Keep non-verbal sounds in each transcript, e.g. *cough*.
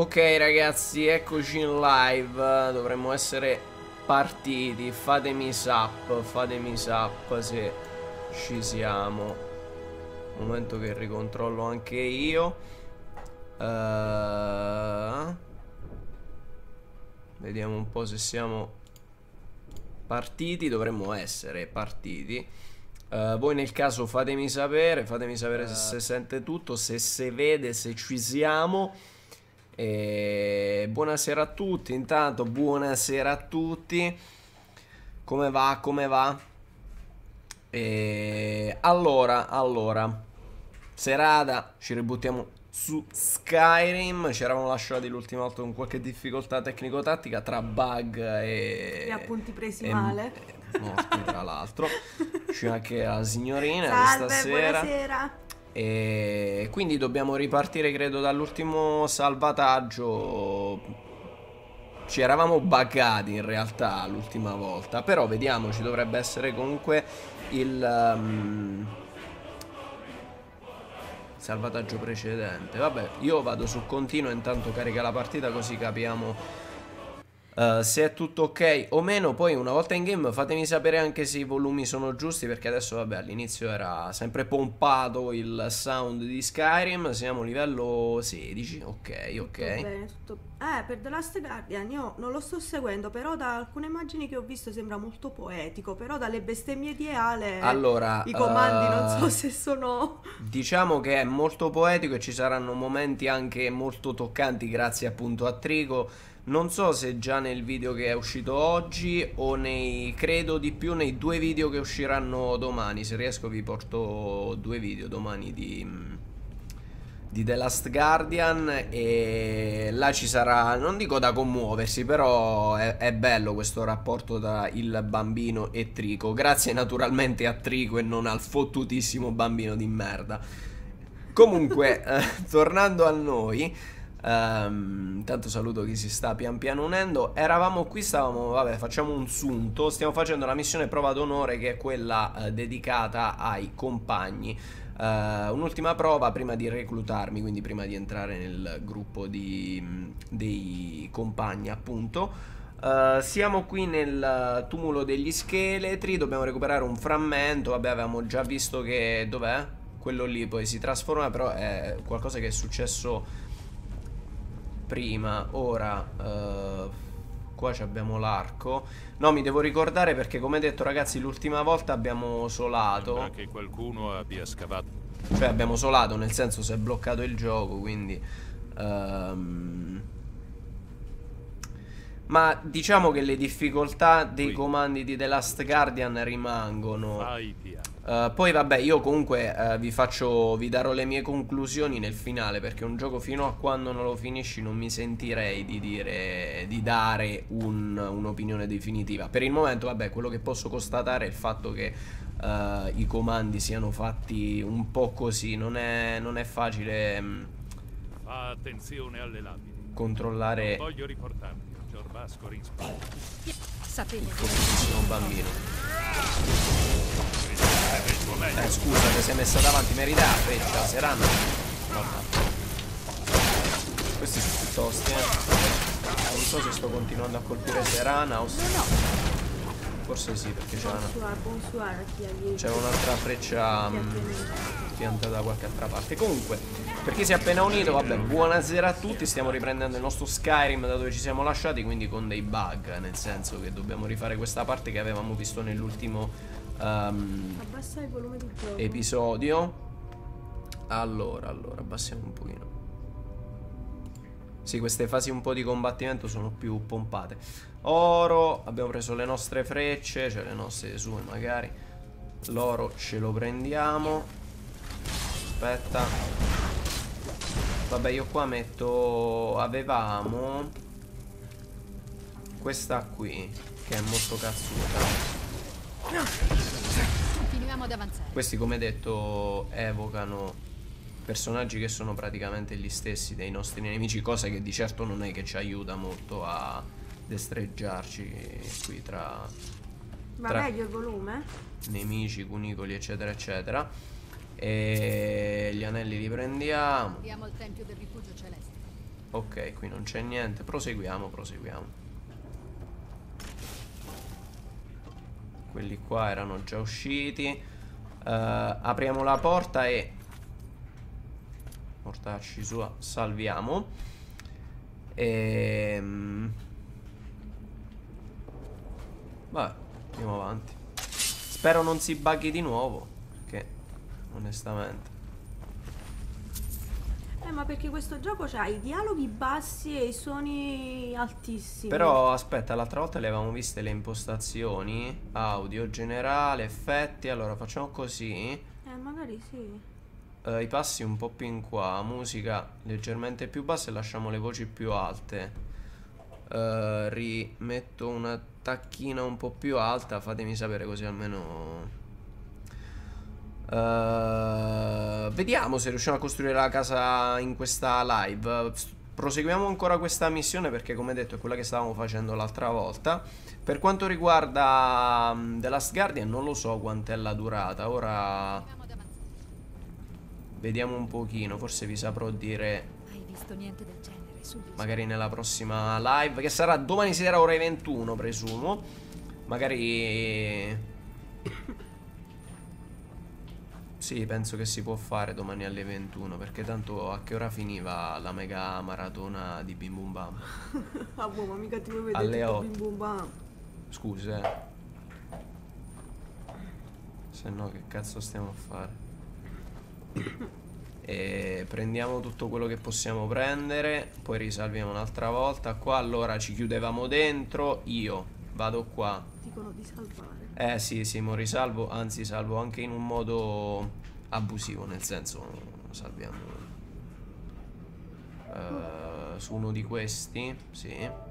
Ok ragazzi, eccoci in live, dovremmo essere partiti, fatemi sap, fatemi sap se ci siamo. Momento che ricontrollo anche io. Uh, vediamo un po' se siamo partiti, dovremmo essere partiti. Uh, voi nel caso fatemi sapere, fatemi sapere se si sente tutto, se si vede, se ci siamo. E buonasera a tutti, intanto buonasera a tutti. Come va? Come va? E allora, allora, serata, ci ributtiamo su Skyrim. Ci eravamo lasciati l'ultima volta con qualche difficoltà tecnico-tattica tra bug e... E appunti presi e, male. E morti tra l'altro. C'è anche la signorina Salve, stasera. buonasera. E quindi dobbiamo ripartire, credo, dall'ultimo salvataggio. Ci eravamo buggati in realtà l'ultima volta. Però vediamo, ci dovrebbe essere comunque il um, salvataggio precedente. Vabbè, io vado su continuo intanto carica la partita così capiamo Uh, se è tutto ok o meno, poi una volta in game fatemi sapere anche se i volumi sono giusti perché adesso vabbè all'inizio era sempre pompato il sound di Skyrim, siamo a livello 16, ok ok. Tutto bene, tutto... Eh, per The Last Guardian io non lo sto seguendo, però da alcune immagini che ho visto sembra molto poetico, però dalle bestemmie di Ale allora, i comandi uh, non so eh, se sono... Diciamo che è molto poetico e ci saranno momenti anche molto toccanti grazie appunto a Trigo non so se già nel video che è uscito oggi o nei, credo di più nei due video che usciranno domani. Se riesco vi porto due video domani di, di The Last Guardian e là ci sarà, non dico da commuoversi, però è, è bello questo rapporto tra il bambino e Trico. Grazie naturalmente a Trico e non al fottutissimo bambino di merda. Comunque, *laughs* eh, tornando a noi... Um, intanto saluto chi si sta pian piano unendo. Eravamo qui, stavamo, vabbè, facciamo un sunto. Stiamo facendo la missione prova d'onore che è quella uh, dedicata ai compagni. Uh, un'ultima prova prima di reclutarmi, quindi prima di entrare nel gruppo di, dei compagni, appunto. Uh, siamo qui nel tumulo degli scheletri. Dobbiamo recuperare un frammento. Vabbè, avevamo già visto che dov'è? Quello lì poi si trasforma, però è qualcosa che è successo prima, ora uh, qua abbiamo l'arco. No, mi devo ricordare perché come detto ragazzi l'ultima volta abbiamo solato. Sembra che qualcuno abbia scavato. Cioè abbiamo solato, nel senso si è bloccato il gioco, quindi... Um... Ma diciamo che le difficoltà dei Qui. comandi di The Last Guardian rimangono. Uh, poi vabbè io comunque uh, vi faccio vi darò le mie conclusioni nel finale perché un gioco fino a quando non lo finisci non mi sentirei di dire di dare un'opinione un definitiva. Per il momento vabbè quello che posso constatare è il fatto che uh, i comandi siano fatti un po' così. Non è, non è facile um, attenzione alle lapidi controllare non voglio riportarmi Giorvasco rinspalla sapete il eh scusa che sei messa davanti merita freccia Serana Questi sono più tosti eh. Non so se sto continuando a colpire Serana o se no. Forse sì perché c'è una C'è un'altra freccia um, piantata da qualche altra parte. Comunque per chi si è appena unito vabbè buonasera a tutti. Stiamo riprendendo il nostro Skyrim da dove ci siamo lasciati Quindi con dei bug Nel senso che dobbiamo rifare questa parte che avevamo visto nell'ultimo um, Abbassa il volume del gioco. Episodio. Allora, allora, abbassiamo un pochino. Sì, queste fasi un po' di combattimento sono più pompate. Oro, abbiamo preso le nostre frecce, cioè le nostre sue magari. L'oro ce lo prendiamo. Aspetta. Vabbè, io qua metto... Avevamo... Questa qui, che è molto cazzuta. Avanzare. Questi, come detto, evocano personaggi che sono praticamente gli stessi dei nostri nemici, cosa che di certo non è che ci aiuta molto a destreggiarci qui tra... Va tra meglio il volume? Nemici, cunicoli, eccetera, eccetera. E gli anelli li prendiamo. Andiamo al tempio del rifugio celeste. Ok, qui non c'è niente. Proseguiamo, proseguiamo. Quelli qua erano già usciti. Uh, apriamo la porta e... Mortacci su, salviamo. E... Ehm, vabbè, andiamo avanti. Spero non si bughi di nuovo. Perché, onestamente. Eh, ma perché questo gioco ha i dialoghi bassi e i suoni altissimi. Però aspetta, l'altra volta le avevamo viste le impostazioni, audio generale, effetti, allora facciamo così. Eh, magari sì. Uh, I passi un po' più in qua, musica leggermente più bassa e lasciamo le voci più alte. Uh, rimetto una tacchina un po' più alta, fatemi sapere così almeno Uh, vediamo se riusciamo a costruire la casa in questa live. Proseguiamo ancora questa missione perché come detto è quella che stavamo facendo l'altra volta. Per quanto riguarda um, The Last Guardian non lo so quant'è la durata. Ora vediamo un pochino, forse vi saprò dire Magari nella prossima live che sarà domani sera ore 21 presumo. Magari sì, penso che si può fare domani alle 21 perché tanto a che ora finiva la mega maratona di Bim Bum Bam? *laughs* ah, boh, ma mica ti vuoi vedere alle 8. Bim Bum Bam. Scusa, eh. Se no che cazzo stiamo a fare? *coughs* e prendiamo tutto quello che possiamo prendere, poi risalviamo un'altra volta. Qua allora ci chiudevamo dentro, io vado qua. Dicono di salvare. Eh sì, sì, mo risalvo, anzi salvo anche in un modo abusivo, nel senso salviamo uh, su uno di questi, sì.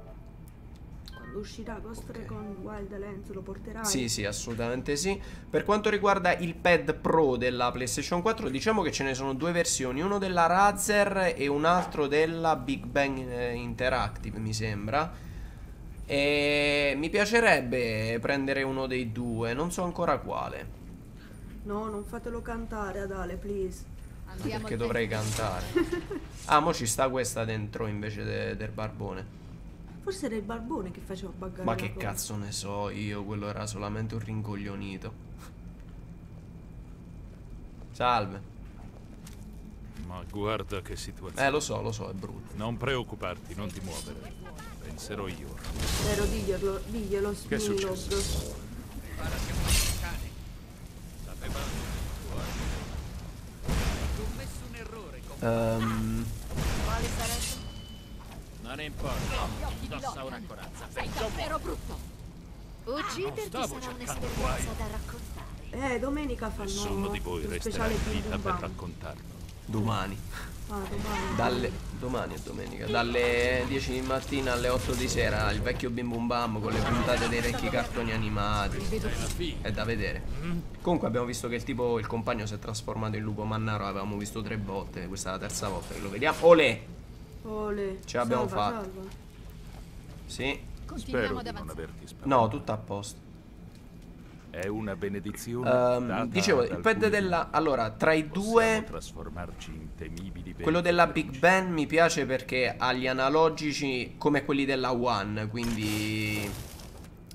Quando uscirà Ghost. Recon Wildlands lo porterai? Sì, sì, assolutamente sì. Per quanto riguarda il pad Pro della PlayStation 4, diciamo che ce ne sono due versioni, uno della Razer e un altro della Big Bang eh, Interactive, mi sembra. E mi piacerebbe prendere uno dei due, non so ancora quale. No, non fatelo cantare ad Ale, please. Andiamo Perché dovrei cantare. *laughs* ah, mo ci sta questa dentro invece de del barbone. Forse era il barbone che faceva buggare Ma che cosa. cazzo ne so io, quello era solamente un rincoglionito. Salve. Ma guarda che situazione. Eh, lo so, lo so, è brutto. Non preoccuparti, non ti muovere. Penserò io. Vero, diglielo, diglielo, Che è successo? Um... Quale sarebbe? Non importa, indossa una corazza. Sei davvero brutto! Ucciderti sarà un'esperienza da raccontare. Eh, domenica fanno Nessuno di voi resterà in vita per raccontarlo. Domani. Ah, domani. Dalle, domani è domenica. Dalle 10 di mattina alle 8 di sera. Il vecchio bim bum bam con le puntate dei vecchi cartoni animati. È da vedere. Comunque abbiamo visto che il tipo, il compagno si è trasformato in lupo mannaro. Avevamo visto tre volte. Questa è la terza volta che lo vediamo. Olè! Olè. Ce l'abbiamo fatta. Sì. Spero di non averti spaventato. No, tutto a posto. È una benedizione. Um, dicevo, il pad della. Allora, tra i due. Quello della Big Ben mi piace perché ha gli analogici come quelli della One. Quindi.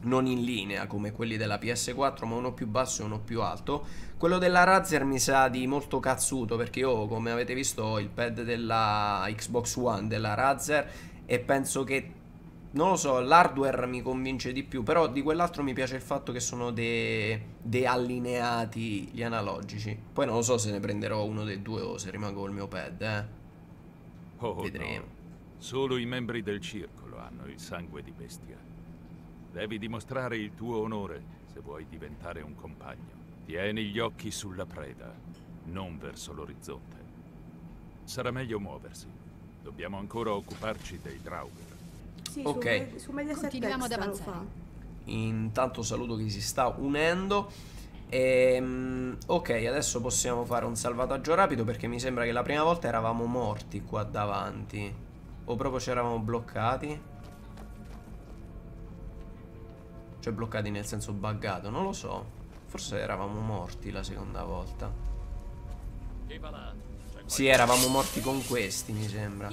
Non in linea come quelli della PS4, ma uno più basso e uno più alto. Quello della Razer mi sa di molto cazzuto perché io, come avete visto, ho il pad della Xbox One della Razer e penso che non lo so, l'hardware mi convince di più, però di quell'altro mi piace il fatto che sono de-allineati gli analogici. Poi non lo so se ne prenderò uno dei due o se rimango col mio pad, eh. Oh, Vedremo. No. Solo i membri del circolo hanno il sangue di bestia. Devi dimostrare il tuo onore se vuoi diventare un compagno. Tieni gli occhi sulla preda, non verso l'orizzonte. Sarà meglio muoversi. Dobbiamo ancora occuparci dei Draugr. Sì, ok. Su, su Mediaset Continuiamo ad avanzare. Intanto saluto chi si sta unendo. Ehm, ok, adesso possiamo fare un salvataggio rapido perché mi sembra che la prima volta eravamo morti qua davanti. O proprio ci eravamo bloccati. Cioè bloccati nel senso buggato, non lo so. Forse eravamo morti la seconda volta. Sì, eravamo morti con questi, mi sembra.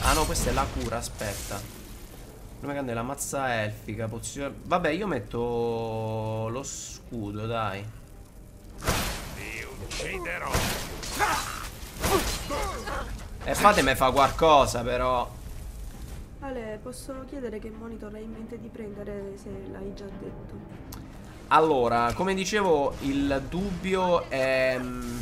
Ah no, questa è la cura, aspetta. Come grande la mazza elfica, pozione... Vabbè, io metto lo scudo, dai. Ti ucciderò. E fatemi fa qualcosa, però. Ale, posso chiedere che monitor hai in mente di prendere se l'hai già detto? Allora, come dicevo, il dubbio è... Mm,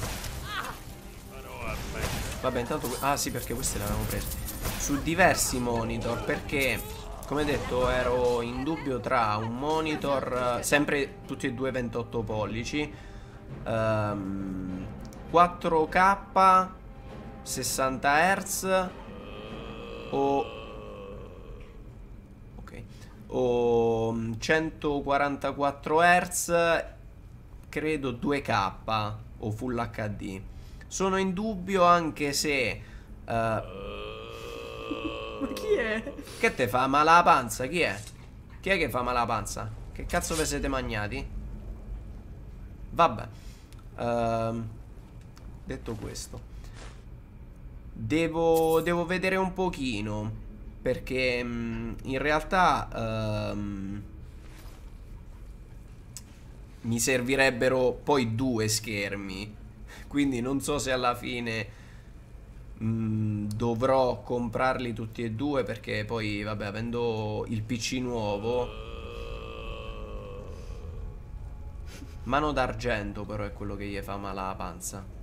vabbè, intanto... Ah sì, perché queste le avevamo prese. Su diversi monitor, perché, come detto, ero in dubbio tra un monitor, sempre tutti e due 28 pollici, um, 4K, 60 Hz o o 144 Hz credo 2K o Full HD sono in dubbio anche se uh, ma chi è? che te fa male la panza chi è? chi è che fa male la panza? che cazzo vi siete magnati? vabbè uh, detto questo devo, devo vedere un pochino perché mh, mm, in realtà um, mi servirebbero poi due schermi quindi non so se alla fine mh, mm, dovrò comprarli tutti e due perché poi vabbè avendo il pc nuovo mano d'argento però è quello che gli fa male la panza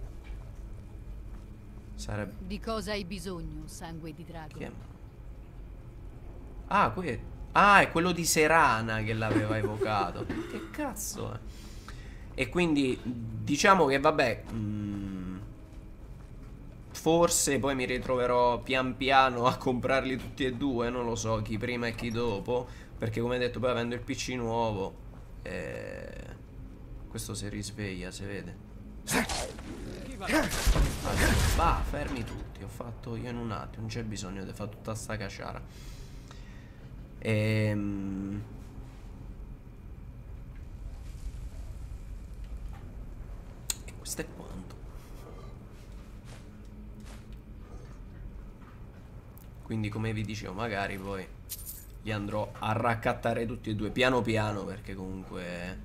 Sarebbe... di cosa hai bisogno sangue di drago? Chi è? Ah, qui è... ah, è quello di Serana che l'aveva evocato. *laughs* che cazzo è? E quindi diciamo che vabbè... Mh, mm, forse poi mi ritroverò pian piano a comprarli tutti e due, non lo so chi prima e chi dopo. Perché come detto poi avendo il PC nuovo... Eh, questo si risveglia, si vede. Va, fermi tutti, ho fatto io in un attimo, non c'è bisogno di fare tutta sta caciara. Ehm... E questo è quanto. Quindi come vi dicevo, magari poi li andrò a raccattare tutti e due piano piano perché comunque...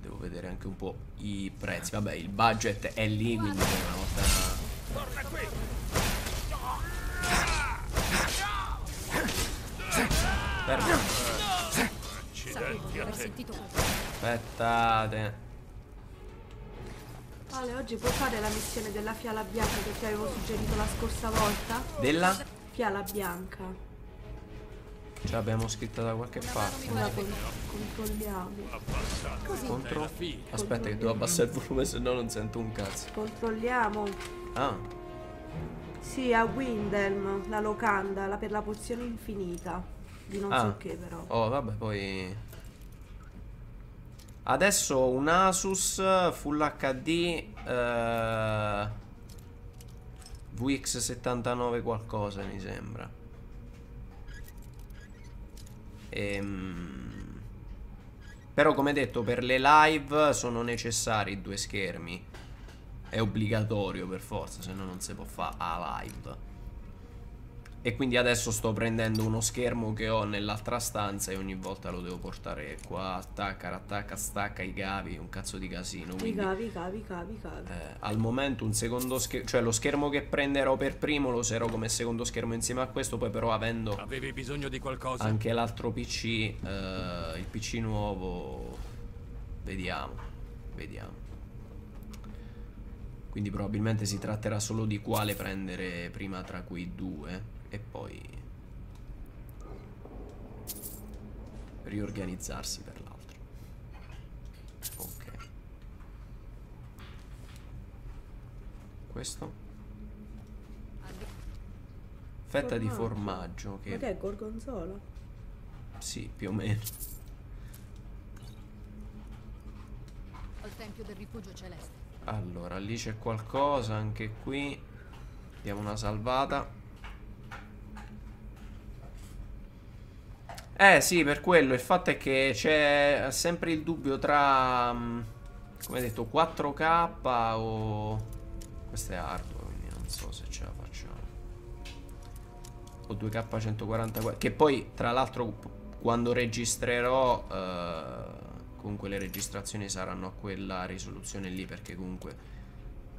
Devo vedere anche un po' i prezzi. Vabbè, il budget è lì, quindi una volta Torna qui! Fermo. Accidenti a te. Aspettate. Ale, oggi puoi fare la missione della fiala bianca che ti avevo suggerito la scorsa volta? Della? Fiala bianca. Ce l'abbiamo scritta da qualche parte. Ora con controlliamo. Contro? Aspetta che devo abbassare il volume se no non sento un cazzo. Controlliamo. Ah. Sì, a Windelm, la locanda, la per la pozione infinita. Di non ah. so che però. Oh, vabbè, poi... Adesso un Asus Full HD eh, VX79 qualcosa mi sembra. Ehm, però come detto per le live sono necessari due schermi è obbligatorio per forza, se no non si può fare a live. E quindi adesso sto prendendo uno schermo che ho nell'altra stanza e ogni volta lo devo portare qua, attacca, rattacca, stacca i cavi, un cazzo di casino. Quindi, I cavi, cavi, cavi, cavi. Eh, al momento un secondo schermo, cioè lo schermo che prenderò per primo lo userò come secondo schermo insieme a questo, poi però avendo Avevi bisogno di qualcosa? anche l'altro PC, eh, il PC nuovo, vediamo, vediamo. Quindi probabilmente si tratterà solo di quale prendere prima tra quei due e poi riorganizzarsi per l'altro. Ok. Questo? Fetta formaggio. di formaggio che... Ma che è gorgonzola? Sì, più o meno. Al tempio del rifugio celeste. Allora, lì c'è qualcosa, anche qui. Diamo una salvata. Eh sì, per quello. Il fatto è che c'è sempre il dubbio tra... Um, come detto 4K o questo è hardware quindi non so se ce la facciamo o 2K 144 che poi tra l'altro quando registrerò eh, comunque le registrazioni saranno a quella risoluzione lì perché comunque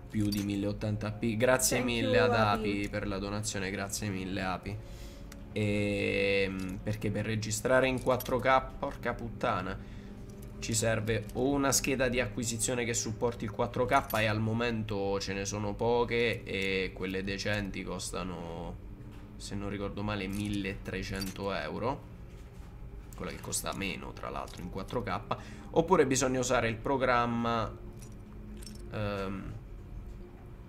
più di 1080p grazie Thank mille ad Api. Api per la donazione grazie mille Api e, ehm, perché per registrare in 4K porca puttana ci serve o una scheda di acquisizione che supporti il 4K e al momento ce ne sono poche e quelle decenti costano, se non ricordo male, 1300 euro. Quella che costa meno, tra l'altro, in 4K. Oppure bisogna usare il programma um,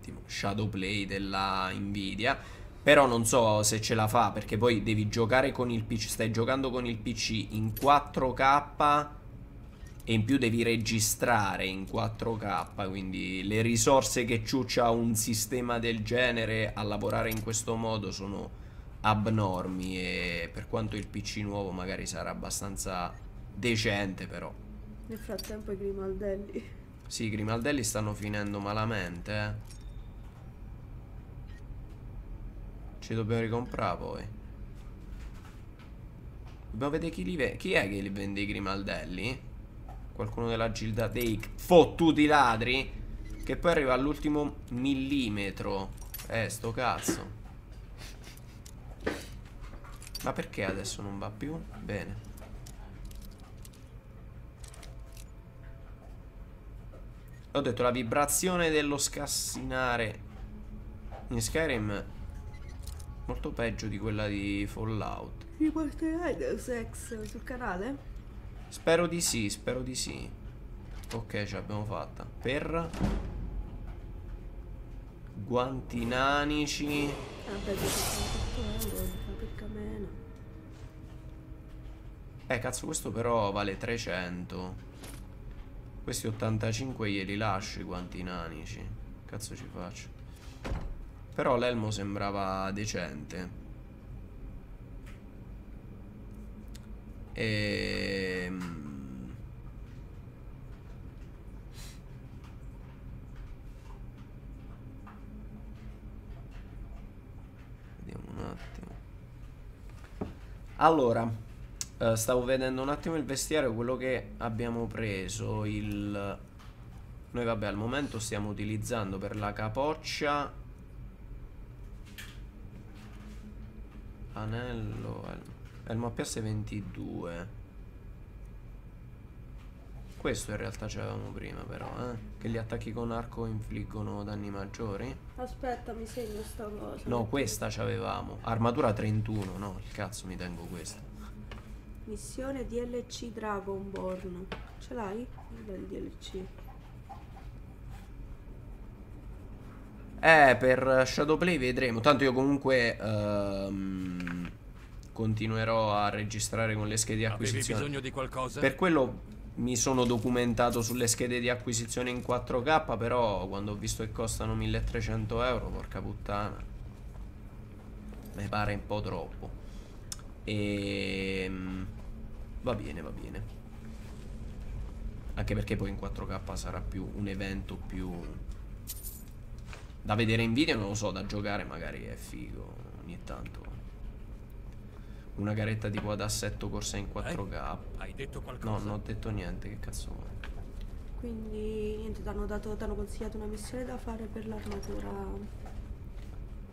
tipo Shadowplay della Nvidia. Però non so se ce la fa perché poi devi giocare con il PC. Stai giocando con il PC in 4K e in più devi registrare in 4K, quindi le risorse che ciuccia un sistema del genere a lavorare in questo modo sono abnormi e per quanto il PC nuovo magari sarà abbastanza decente però. Nel frattempo i grimaldelli. Sì, i grimaldelli stanno finendo malamente, eh. Ci dobbiamo ricomprare poi. Dobbiamo vedere chi li vende. Chi è che li vende i grimaldelli? Qualcuno della gilda dei fottuti ladri Che poi arriva all'ultimo millimetro Eh, sto cazzo Ma perché adesso non va più? Bene Ho detto la vibrazione dello scassinare in Skyrim molto peggio di quella di Fallout. Mi porterai Deus Ex sul canale? Spero di sì, spero di sì. Ok, ce l'abbiamo fatta. Per guanti nanici. Vabbè, Eh, cazzo, questo però vale 300. Questi 85 glieli lascio i guanti nanici. Cazzo ci faccio? Però l'elmo sembrava decente. E... Ehm, vediamo un attimo. Allora, uh, stavo vedendo un attimo il vestiario, quello che abbiamo preso, il... Noi vabbè al momento stiamo utilizzando per la capoccia Anello, elmo. Elmo PS 22 questo in realtà ce l'avevamo prima però, eh? Che gli attacchi con arco infliggono danni maggiori. Aspetta, mi segno sta cosa. No, questa c'avevamo. Armatura 31, no, il cazzo mi tengo questa. Missione DLC Dragonborn. Ce l'hai? Il DLC. Eh, per Shadowplay vedremo. Tanto io comunque... Um, continuerò a registrare con le schede di acquisizione. Avevi bisogno di qualcosa? Per quello mi sono documentato sulle schede di acquisizione in 4K, però quando ho visto che costano 1300 euro, porca puttana, mi pare un po' troppo. E ehm, va bene, va bene. Anche perché poi in 4K sarà più un evento più da vedere in video, non lo so, da giocare magari è figo ogni tanto una garetta tipo ad assetto corsa in 4K. Eh? Hai detto qualcosa? No, non ho detto niente, che cazzo vuoi? Quindi niente, ti hanno consigliato una missione da fare per l'armatura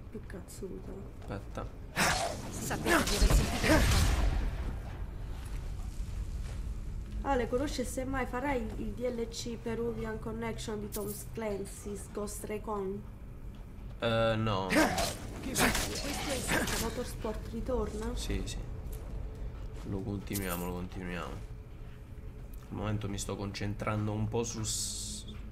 più cazzuta. Aspetta. Sapevo di aver sentito Ale, conosce semmai farai il DLC Peruvian Connection di Tom Clancy's Ghost Recon? Uh, no. Questo è Motorsport ritorna? Sì, sì. Lo continuiamo, lo continuiamo. Al momento mi sto concentrando un po' su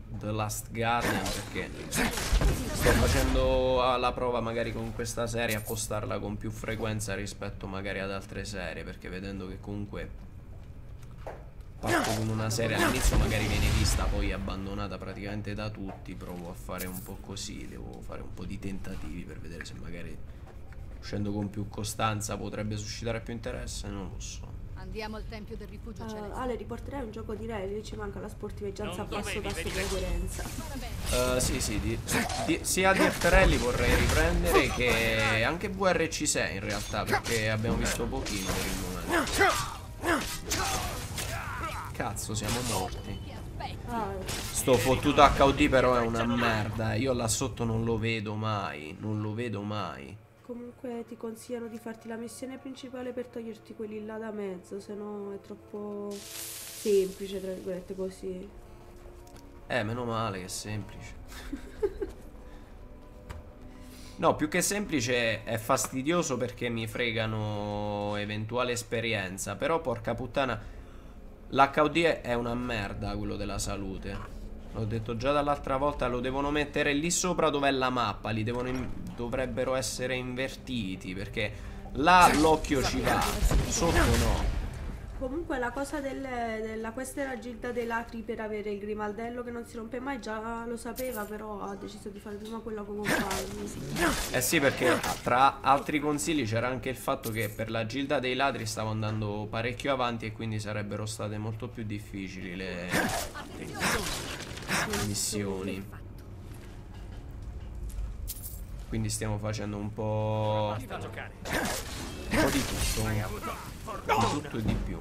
The Last Guardian perché sto facendo la prova magari con questa serie a postarla con più frequenza rispetto magari ad altre serie perché vedendo che comunque parto con una serie all'inizio magari viene vista poi abbandonata praticamente da tutti provo a fare un po' così devo fare un po' di tentativi per vedere se magari uscendo con più costanza potrebbe suscitare più interesse non lo so Andiamo al tempio del rifugio Uh, celeste. Ale, riporterai un gioco di rally, ci manca la sportiveggianza a basso tasso di coerenza. Uh, sì, sì, di, di- sia Dirt Rally vorrei riprendere che anche VRC6 in realtà, perché abbiamo visto pochino per il momento. Cazzo, siamo morti. Ah, Sto fottuto HUD però è una merda. Io là sotto non lo vedo mai. Non lo vedo mai. comunque ti consigliano di farti la missione principale per toglierti quelli là da mezzo, se no è troppo semplice, tra virgolette così. Eh, meno male che è semplice. *laughs* No, più che semplice è fastidioso perché mi fregano eventuale esperienza. Però, porca puttana, l'HUD è una merda quello della salute. L'ho detto già dall'altra volta, lo devono mettere lì sopra dove è la mappa. Li dovrebbero essere invertiti perché là l'occhio ci va, sotto no. Comunque la cosa del- della questa era Gilda dei Latri per avere il grimaldello che non si rompe mai già lo sapeva, però ha deciso di fare prima quello con Palmi. Eh sì, perché tra altri consigli c'era anche il fatto che per la gilda dei ladri stavo andando parecchio avanti e quindi sarebbero state molto più difficili le, le missioni. Quindi stiamo facendo un po'. Un po' di tutto, di tutto e di più.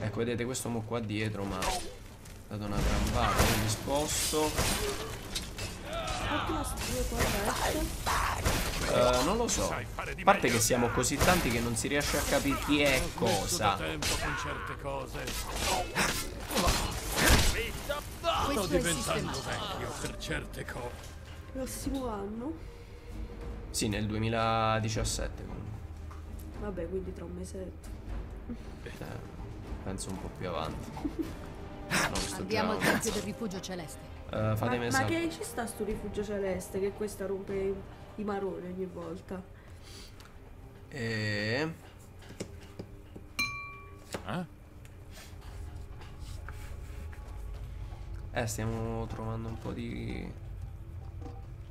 Ecco, vedete questo mo qua dietro, ma ha dato una io mi sposto. Eh, non lo so. A parte che siamo così tanti che non si riesce a capire chi è cosa. tempo con certe cose. Questo è il sistema. vecchio per certe cose. Prossimo anno. Sì, nel 2017 comunque. Vabbè, quindi tra un mesetto. Eh, penso un po' più avanti. *laughs* No, al già tempio del rifugio celeste. Eh, Ma, fatemi ma sal- che ci sta sto rifugio celeste che questa rompe i maroni ogni volta? E... Eh? Eh, stiamo trovando un po' di...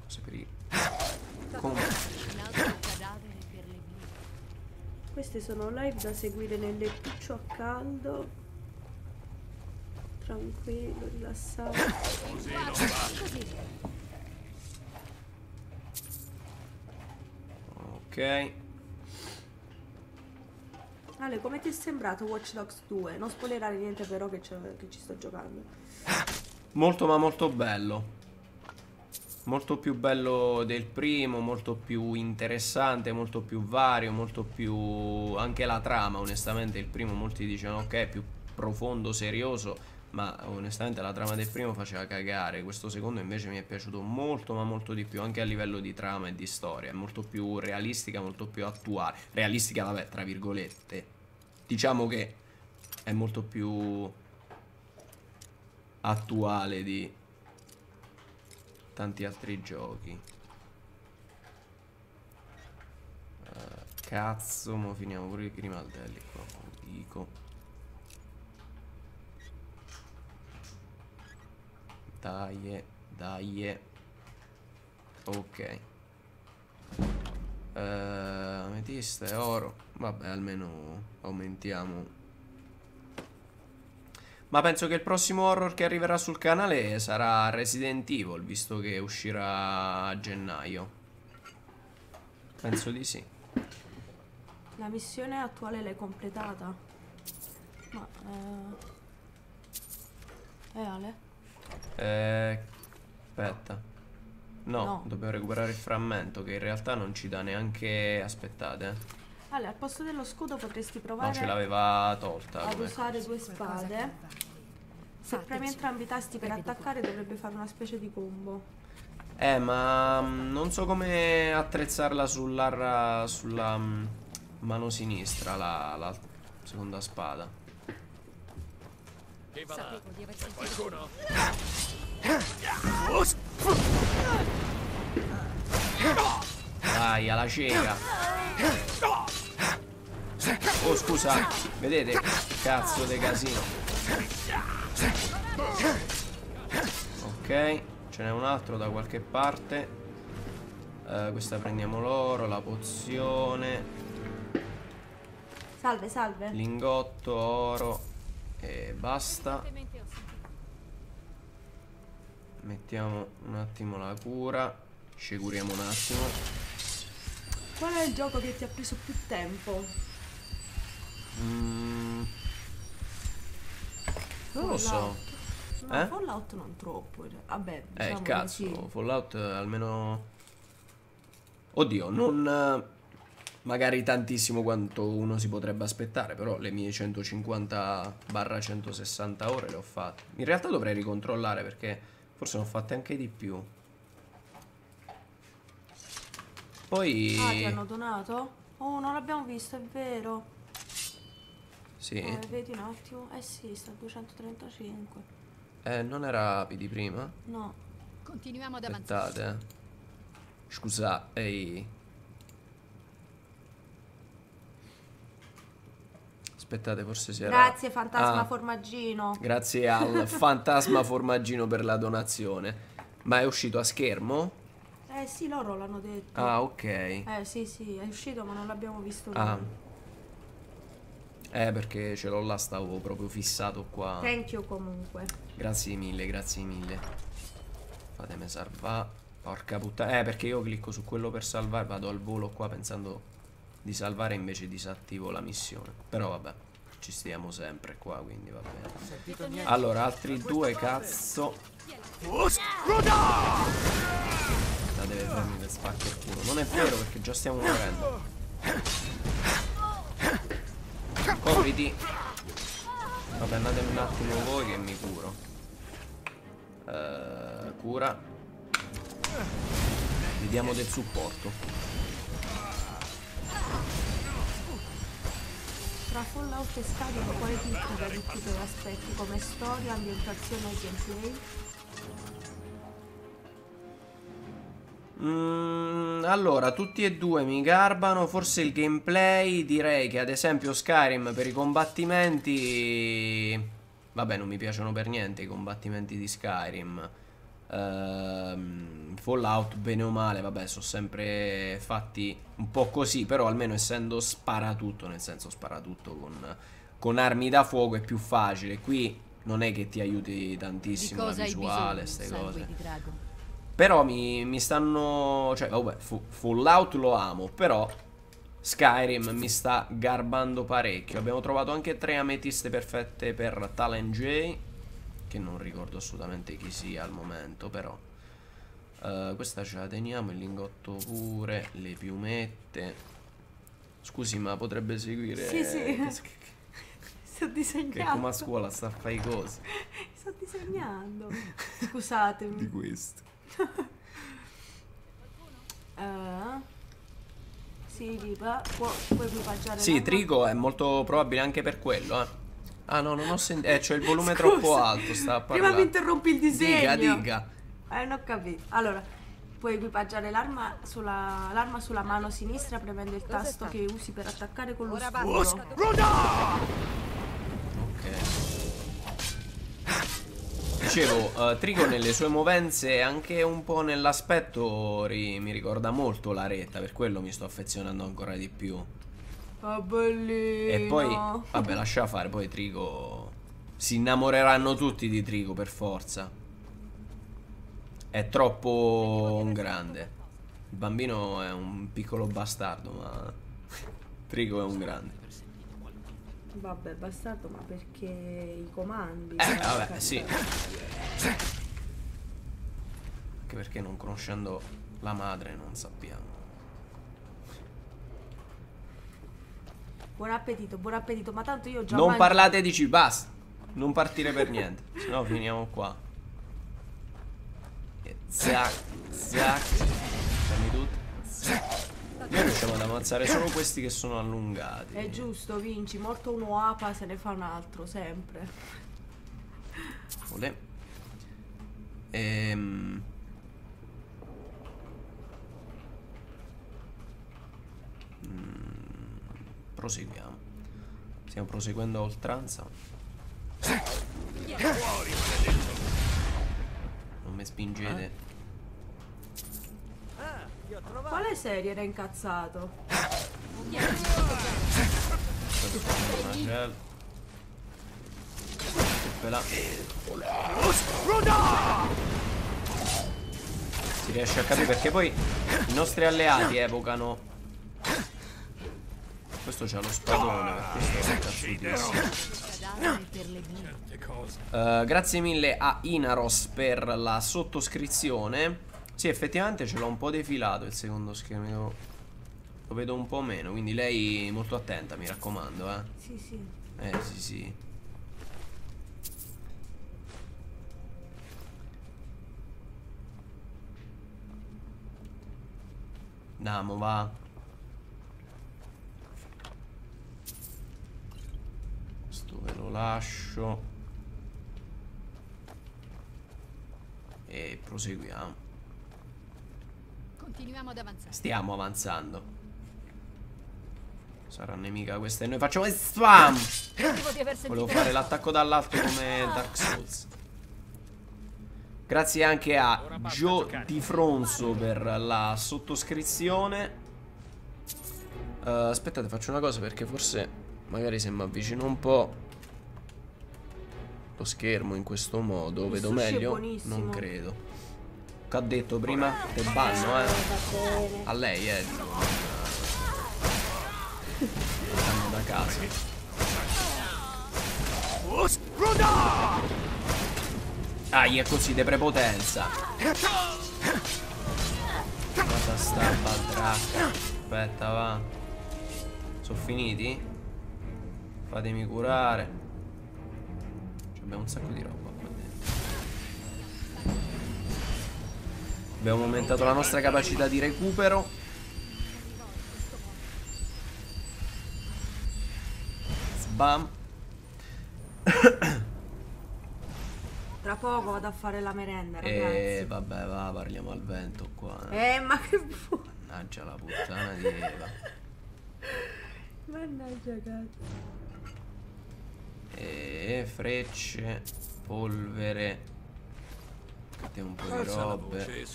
cose per i... *laughs* Queste sono live da seguire nel lettuccio a caldo. Tranquillo, rilassato. Ok. Ale, come ti è sembrato Watch Dogs 2? Non spoilerare niente però che, che ci sto giocando. Molto ma molto bello. Molto più bello del primo, molto più interessante, molto più vario, molto più... anche la trama, onestamente il primo molti dicono ok più profondo, serioso, ma onestamente la trama del primo faceva cagare, questo secondo invece mi è piaciuto molto ma molto di più, anche a livello di trama e di storia, è molto più realistica, molto più attuale, realistica vabbè tra virgolette, diciamo che è molto più attuale di tanti altri giochi. Eh, cazzo, mo finiamo pure i grimaldelli qua, lo dico. Dai, dai. Ok. Eh, ametista e oro. Vabbè, almeno aumentiamo ma penso che il prossimo horror che arriverà sul canale sarà Resident Evil, visto che uscirà a gennaio. Penso di sì. La missione attuale l'hai completata? Ma... Eh... Eh Ale? Eh, aspetta. No, No. dobbiamo recuperare il frammento che in realtà non ci dà neanche... Aspettate. Ale, al posto dello scudo potresti No, provare ce l'aveva tolta. ad come- usare due spade. Se premi entrambi i tasti per attaccare dovrebbe fare una specie di combo. Eh, ma mm, non so come attrezzarla sulla, sulla mm, mano sinistra, la, la seconda spada. Chi va là? Sapevo di aver sentito Qualcuno? Dai, alla cieca. Oh, scusa, vedete? Cazzo di casino. Ok, ce n'è un altro da qualche parte. Eh, questa prendiamo l'oro, la pozione. Salve, salve. Lingotto, oro e basta. Mettiamo un attimo la cura. Ci curiamo un attimo. Qual è il gioco che ti ha preso più tempo? Mm. Non lo so. No, eh? Fallout non troppo. Vabbè, Eh, diciamo il cazzo, sì. Fallout eh, almeno... Oddio, non eh, magari tantissimo quanto uno si potrebbe aspettare, però le mie 150-160 ore le ho fatte. In realtà dovrei ricontrollare perché forse ne ho fatte anche di più. Poi... Ah, ti hanno donato? Oh, non l'abbiamo visto, è vero. Sì. Eh, vedi un attimo. Eh sì, sta a 235. Eh, non era Apidi prima? No. Continuiamo ad avanzare. Aspettate. eh. Scusa, ehi. Aspettate, forse si era... Grazie, fantasma Ah, formaggino. Grazie al *laughs* fantasma formaggino per la donazione. Ma è uscito a schermo? Eh sì, loro l'hanno detto. Ah, ok. Eh sì, sì, è uscito ma non l'abbiamo visto Ah. noi. Eh, perché ce l'ho là, stavo proprio fissato qua. Thank you comunque. Grazie mille, grazie mille. Fatemi salvare. Porca puttana. Eh, perché io clicco su quello per salvare, vado al volo qua pensando di salvare invece disattivo la missione. Però vabbè, ci stiamo sempre qua, quindi va bene. Allora, altri due cazzo. La deve per spacca il culo. Non è vero perché già stiamo morendo. Copriti. Vabbè, andate un attimo voi che mi curo. Eh, cura. Vediamo del supporto. Tra Fallout e Skyrim quale ti ispira di più per aspetti come storia, ambientazione e gameplay? Mm, allora, tutti e due mi garbano. Forse il gameplay. Direi che ad esempio Skyrim per i combattimenti. Vabbè, non mi piacciono per niente i combattimenti di Skyrim. Ehm, Fallout, bene o male, vabbè, sono sempre fatti un po' così. Però almeno essendo sparatutto, nel senso sparatutto con, con armi da fuoco è più facile. Qui non è che ti aiuti tantissimo la visuale, queste cose. Però mi, mi stanno. Cioè, vabbè, Fallout lo amo. Però Skyrim mi sta garbando parecchio. Abbiamo trovato anche tre ametiste perfette per Talent J. Che non ricordo assolutamente chi sia al momento, però. Eh, questa ce la teniamo. Il lingotto pure. Le piumette. Scusi, ma potrebbe seguire. Sì, sì. Che, *laughs* che- Sto che disegnando. come a scuola sta a fare i cosi Sto disegnando. Scusatemi. di questo. Eh, sì, Ripa, può, puoi equipaggiare Sì? Trigo è molto probabile anche per quello, eh. Ah no, non ho sentito. Eh, c'ho il volume Scusa, troppo alto, sta a Prima mi interrompi il disegno. Dica, dica. Eh, non ho capito. Allora, puoi equipaggiare l'arma sulla, l'arma sulla mano sinistra premendo il tasto che usi per attaccare con lo scudo. Ok. Dicevo, eh, Trigo nelle sue movenze, anche un po' nell'aspetto, ri- mi ricorda molto la retta, per quello mi sto affezionando ancora di più. Ah, bellino. E poi, vabbè, lascia fare, poi Trigo... Si innamoreranno tutti di Trigo, per forza. È troppo un grande. Il bambino è un piccolo bastardo, ma... *laughs* Trigo è un grande. Vabbè, bastardo, ma perché i comandi? Eh, vabbè, sì. Anche perché non conoscendo la madre non sappiamo. Buon appetito, buon appetito, ma tanto io già Non mangio- parlate di cibo, basta. Non partire per niente. Se no finiamo qua. E zac, zac. Tutto. Zac. Noi riusciamo ad ammazzare solo questi che sono allungati. È giusto, vinci, morto uno apa se ne fa un altro, sempre. Olè. Ehm. Mm, proseguiamo. Stiamo proseguendo a oltranza. Non mi spingete. Quale serie era incazzato? Si riesce a capire perché poi i nostri alleati evocano. Questo c'ha lo spadone uh, Grazie mille a Inaros per la sottoscrizione Sì effettivamente ce l'ho un po' defilato il secondo schermo Lo vedo un po' meno Quindi lei molto attenta mi raccomando eh. Sì sì. Eh sì sì. Andiamo va. Ve lo lascio. E proseguiamo continuiamo ad avanzare. Stiamo avanzando. Sarà nemica questa e noi facciamo spam! Volevo fare l'attacco dall'alto come Dark Souls. Grazie anche a Joe Di Fronzo per la sottoscrizione. Uh, aspettate faccio una cosa perché forse magari se mi avvicino un po' lo schermo in questo modo, vedo meglio? Non credo. Che ha detto prima? Te banno, eh? A lei, eh, dico. Stanno da casa. Ah, è così, de prepotenza. Guarda sta baldracca. Aspetta, va. Sono finiti? Fatemi curare. Abbiamo un sacco di roba qua dentro. Abbiamo aumentato la nostra capacità di recupero. Sbam. Tra poco vado a fare la merenda, eh, ragazzi. Eh, vabbè, va, parliamo al vento qua. Eh, ma che buono. Mannaggia la puttana di Eva. Mannaggia, cazzo e frecce, polvere. Mettiamo un po' di robe.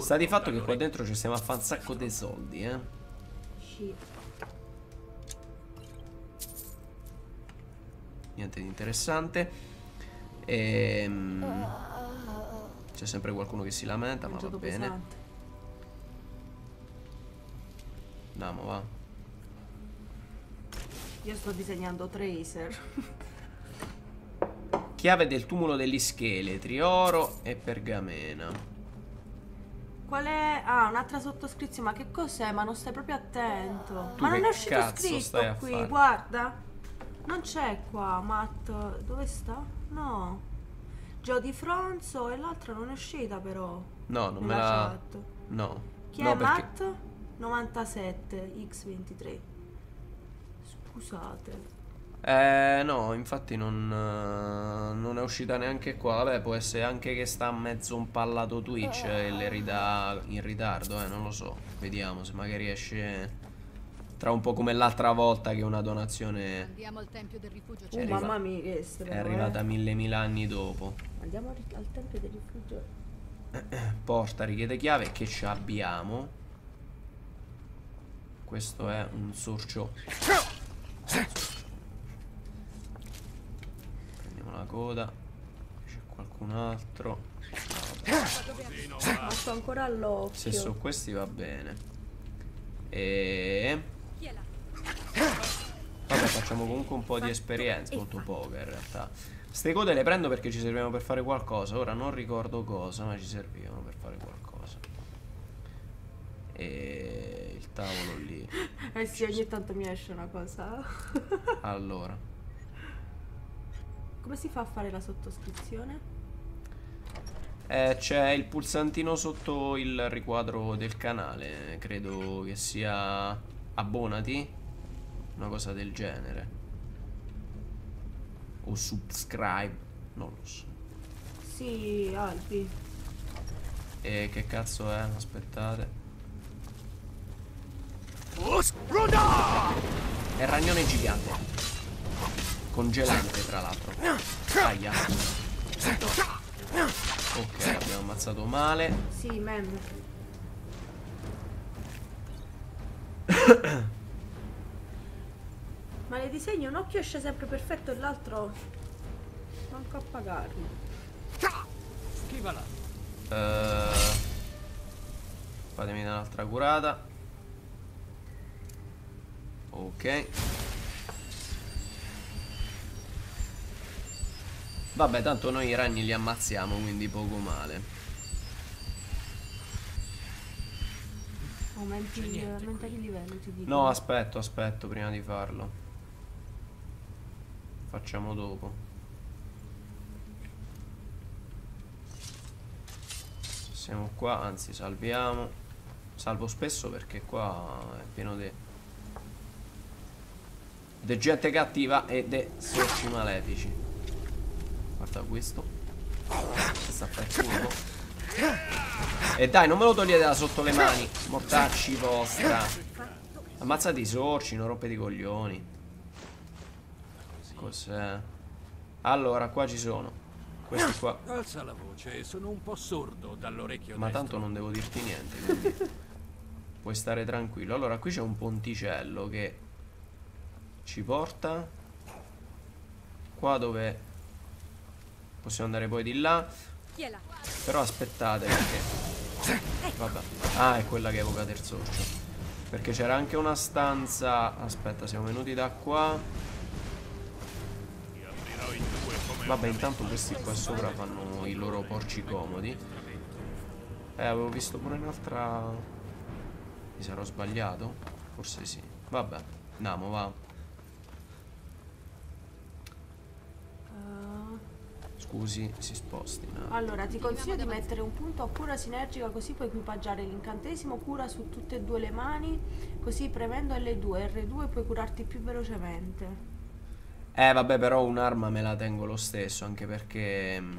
Sta di fatto che qua dentro ci stiamo a fare un sacco di soldi, eh. Niente di interessante. Ehm, C'è sempre qualcuno che si lamenta, ma va bene. Andiamo, va. Io sto disegnando Tracer. *laughs* Chiave del tumulo degli scheletri, oro e pergamena. Qual è? Ah, un'altra sottoscrizione. Ma che cos'è? Ma non stai proprio attento. Tu ma non è uscito scritto qui, guarda. Non c'è qua, Matt. Dove sta? No. Gio di Fronzo e l'altra non è uscita però. No, non me la... No. Chi no, è perché... Matt? 97 X23 scusate. Eh no, infatti non, non, è uscita neanche qua. Vabbè, può essere anche che sta mezzo un pallato Twitch e le ridà in ritardo, eh, non lo so. Vediamo se magari esce tra un po' come l'altra volta che una donazione Andiamo al tempio del rifugio. Uh, arriva... mamma mia, che estremo, è arrivata eh. mille mila anni dopo. Andiamo al tempio del rifugio. *clears throat* Porta, richiede chiave che ci abbiamo. Questo è un sorcio La coda. C'è qualcun altro. Ma sto ancora all'occhio. Se sono questi va bene. E... Vabbè, facciamo comunque un po' di esperienza, molto poca in realtà. Ste code le prendo perché ci servivano per fare qualcosa. Ora non ricordo cosa, ma ci servivano per fare qualcosa. E tavolo lì. Eh sì, ogni tanto mi esce una cosa. allora. Come si fa a fare la sottoscrizione? Eh, c'è il pulsantino sotto il riquadro del canale. Credo che sia abbonati. Una cosa del genere. O subscribe. Non lo so. Sì, Alpi. E che cazzo è? Aspettate. È il ragnone gigante. Congelante, tra l'altro. Aia. Ok, abbiamo ammazzato male. Sì, man. *coughs* Ma nei disegni un occhio esce sempre perfetto e l'altro manco a pagarmi. Schivala. Uh, fatemi un'altra curata. Ok. Vabbè, tanto noi i ragni li ammazziamo, quindi poco male. Aumenti, aumenta il livello, ti dico. No, aspetto, aspetto prima di farlo. Facciamo dopo. Siamo qua, anzi salviamo. Salvo spesso perché qua è pieno di... De gente cattiva e de sorci malefici. Guarda questo. Sta per. E dai, non me lo togliete da sotto le mani. Mortacci vostra. Ammazzate i sorci, non rompete i coglioni. Cos'è? Allora, qua ci sono. Questi qua. Alza la voce, sono un po' sordo dall'orecchio Ma tanto non devo dirti niente, quindi puoi stare tranquillo. Allora, qui c'è un ponticello che ci porta qua dove possiamo andare poi di là. Però aspettate perché Vabbè. Ah, è quella che evocate il sorcio. Perché c'era anche una stanza... Aspetta, siamo venuti da qua. Vabbè, intanto questi qua sopra fanno i loro porci comodi. Eh, avevo visto pure un'altra... Mi sarò sbagliato? Forse sì. Vabbè, andiamo, va. Scusi, si sposti. No? Allora, ti consiglio di mettere un punto a cura sinergica così puoi equipaggiare l'incantesimo cura su tutte e due le mani, così premendo L2 R2 puoi curarti più velocemente. Eh vabbè però un'arma me la tengo lo stesso anche perché... Mm,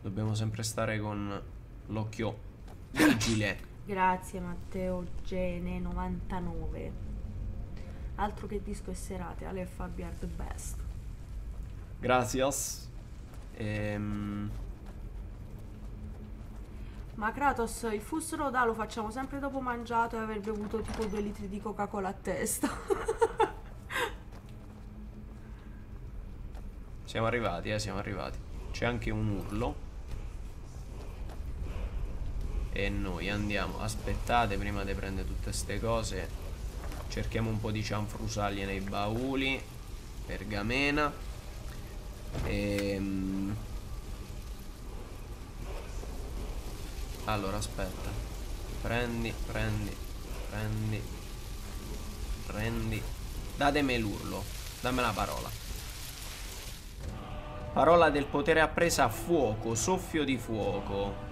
dobbiamo sempre stare con l'occhio vigile. Grazie Matteo Gene 99. Altro che disco e serate, Ale e Fabi are the best. Gracias. Ehm... Ma Kratos, il fustolo da lo facciamo sempre dopo mangiato e aver bevuto tipo due litri di Coca-Cola a testa. *laughs* siamo arrivati, eh, siamo arrivati. C'è anche un urlo. E noi andiamo. Aspettate prima di prendere tutte queste cose. Cerchiamo un po' di cianfrusaglie nei bauli. Pergamena. Ehm... Allora, aspetta. Prendi, prendi, prendi. Prendi. Datemi l'urlo. Dammi la parola. Parola del potere appresa fuoco, soffio di fuoco.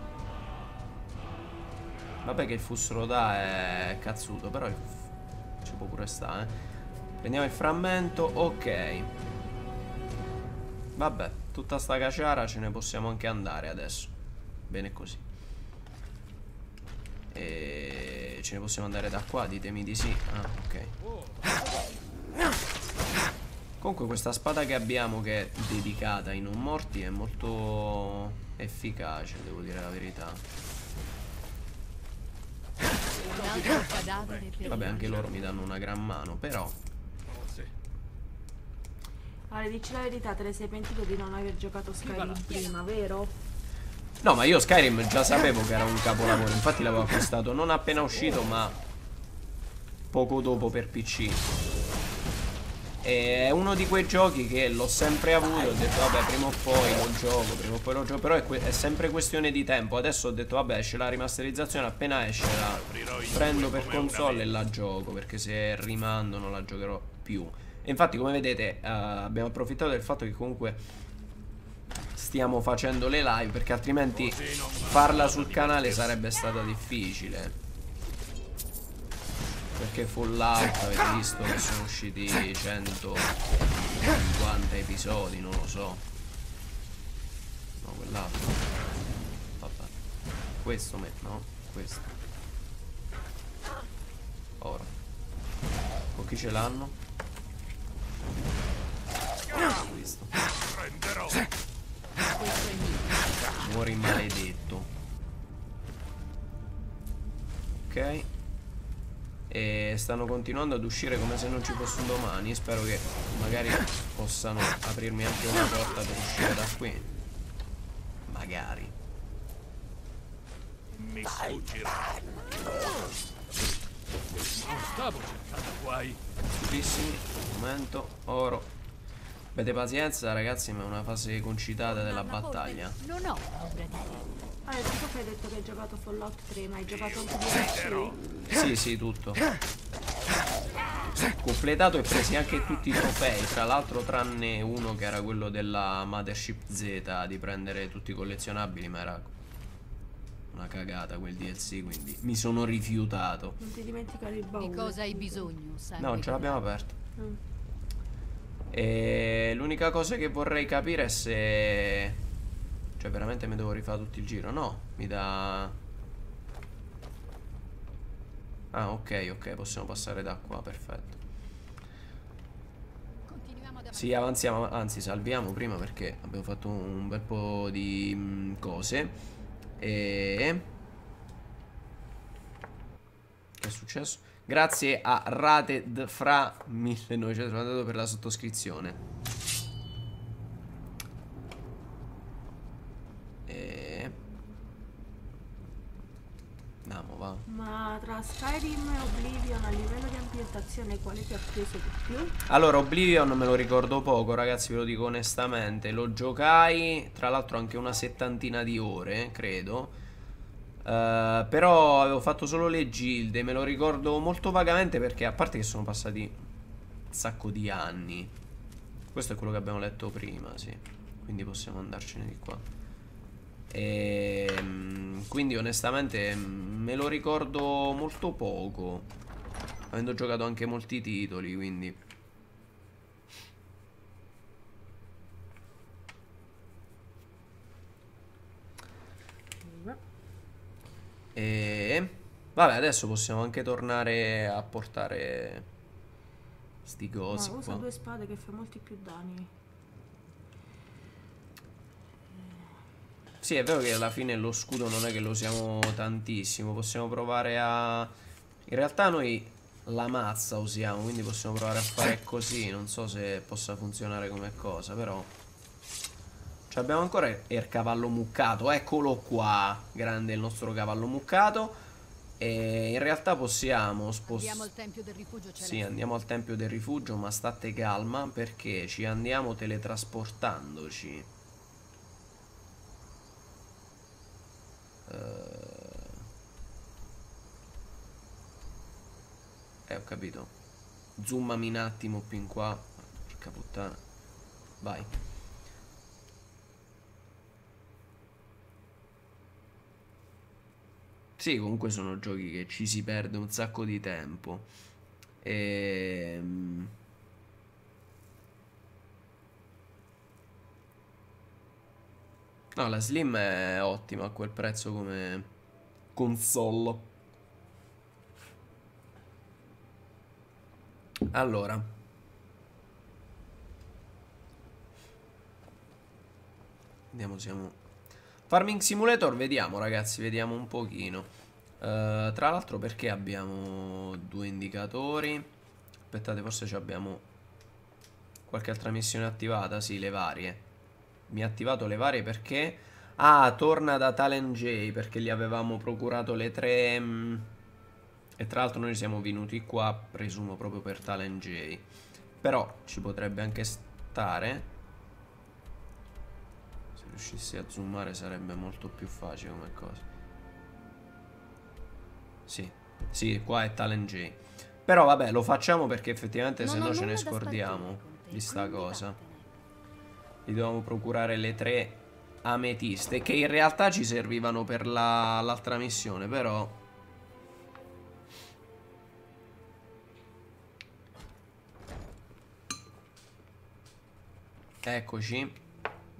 Vabbè che il fustolo da è cazzuto, però il può pure stare eh. Prendiamo il frammento Ok. Vabbè Tutta sta caciara ce ne possiamo anche andare adesso. Bene così. E ce ne possiamo andare da qua Ditemi di sì. Ah ok. Comunque questa spada che abbiamo che è dedicata ai non morti è molto efficace, devo dire la verità. Vabbè, anche loro mi danno una gran mano, però. Allora, dici la verità, te ne sei pentito di non aver giocato Skyrim prima, vero? No, ma io Skyrim già sapevo che era un capolavoro, infatti l'avevo acquistato non appena uscito, ma poco dopo per PC. È uno di quei giochi che l'ho sempre avuto Ho detto vabbè prima o poi lo gioco Prima o poi lo gioco Però è, è, sempre questione di tempo. Adesso ho detto vabbè esce la rimasterizzazione Appena esce la prendo per console e la gioco Perché se rimando non la giocherò più E infatti come vedete uh, Abbiamo approfittato del fatto che comunque Stiamo facendo le live Perché altrimenti farla sul canale sarebbe stato difficile perché Fallout avete visto che sono usciti 150 episodi, non lo so. No, quell'altro. Vabbè. Questo me, no? Questo. Ora. Con chi ce l'hanno? Questo. Muori maledetto. Ok. E stanno continuando ad uscire come se non ci fosse un domani. Spero che magari possano aprirmi anche una porta per uscire da qui. Magari. Mi sfuggirà. Non stavo cercando guai. Un momento. Oro. Avete pazienza ragazzi ma è una fase concitata della battaglia. Non ho paura di te. Ah, tu che hai detto che hai giocato Fallout 3, ma hai giocato anche DLC? Sì, sì, tutto. Completato e presi anche tutti i trofei, tra l'altro tranne uno che era quello della Mothership Z, di prendere tutti i collezionabili, ma era una cagata quel DLC, quindi mi sono rifiutato. Non ti dimenticare il baule. Di cosa hai bisogno, sai? No, ce l'abbiamo aperto. Mm. E l'unica cosa che vorrei capire è se... Cioè veramente mi devo rifare tutto il giro? No, mi dà... Ah, ok, ok, possiamo passare da qua, perfetto. Sì, avanziamo, anzi salviamo prima perché abbiamo fatto un bel po' di mm, cose. E... Che è successo? Grazie a Rated Fra 1992 per la sottoscrizione. E... Andiamo, va. Ma tra Skyrim e Oblivion a livello di ambientazione quale ti ha preso di più? Allora, Oblivion me lo ricordo poco, ragazzi, ve lo dico onestamente. Lo giocai, tra l'altro, anche una settantina di ore, credo. Uh, però avevo fatto solo le gilde, me lo ricordo molto vagamente perché, a parte che sono passati un sacco di anni. Questo è quello che abbiamo letto prima, sì. Quindi possiamo andarcene di qua. E, quindi onestamente me lo ricordo molto poco. Avendo giocato anche molti titoli, quindi... E... Vabbè, adesso possiamo anche tornare a portare sti cosi usa qua. due spade che fa molti più danni. Sì, è vero che alla fine lo scudo non è che lo usiamo tantissimo. Possiamo provare a... In realtà noi la mazza usiamo, quindi possiamo provare a fare *laughs* così. Non so se possa funzionare come cosa, però... Cioè abbiamo ancora il cavallo muccato, eccolo qua. Grande il nostro cavallo muccato. E in realtà possiamo spostare... Andiamo al tempio del rifugio celeste. Sì, andiamo al tempio del rifugio, ma state calma perché ci andiamo teletrasportandoci. Eh, ho capito. Zoomami un attimo più in qua. Porca puttana. Vai. Sì, comunque sono giochi che ci si perde un sacco di tempo. Ehm... No, la Slim è ottima a quel prezzo come console. Allora. Vediamo, siamo... Farming Simulator, vediamo ragazzi, vediamo un pochino. Eh, tra l'altro perché abbiamo due indicatori? Aspettate, forse abbiamo qualche altra missione attivata? Sì, le varie. Mi ha attivato le varie perché... Ah, torna da Talent J perché gli avevamo procurato le tre... mm, E tra l'altro noi siamo venuti qua, presumo, proprio per Talent J. Però ci potrebbe anche stare... Se riuscissi a zoomare sarebbe molto più facile come cosa. Sì, sì, qua è Talent J. Però vabbè, lo facciamo perché effettivamente se no ce ne scordiamo di sta cosa. Gli dovevamo procurare le tre ametiste che in realtà ci servivano per la- l'altra missione, però... Eccoci.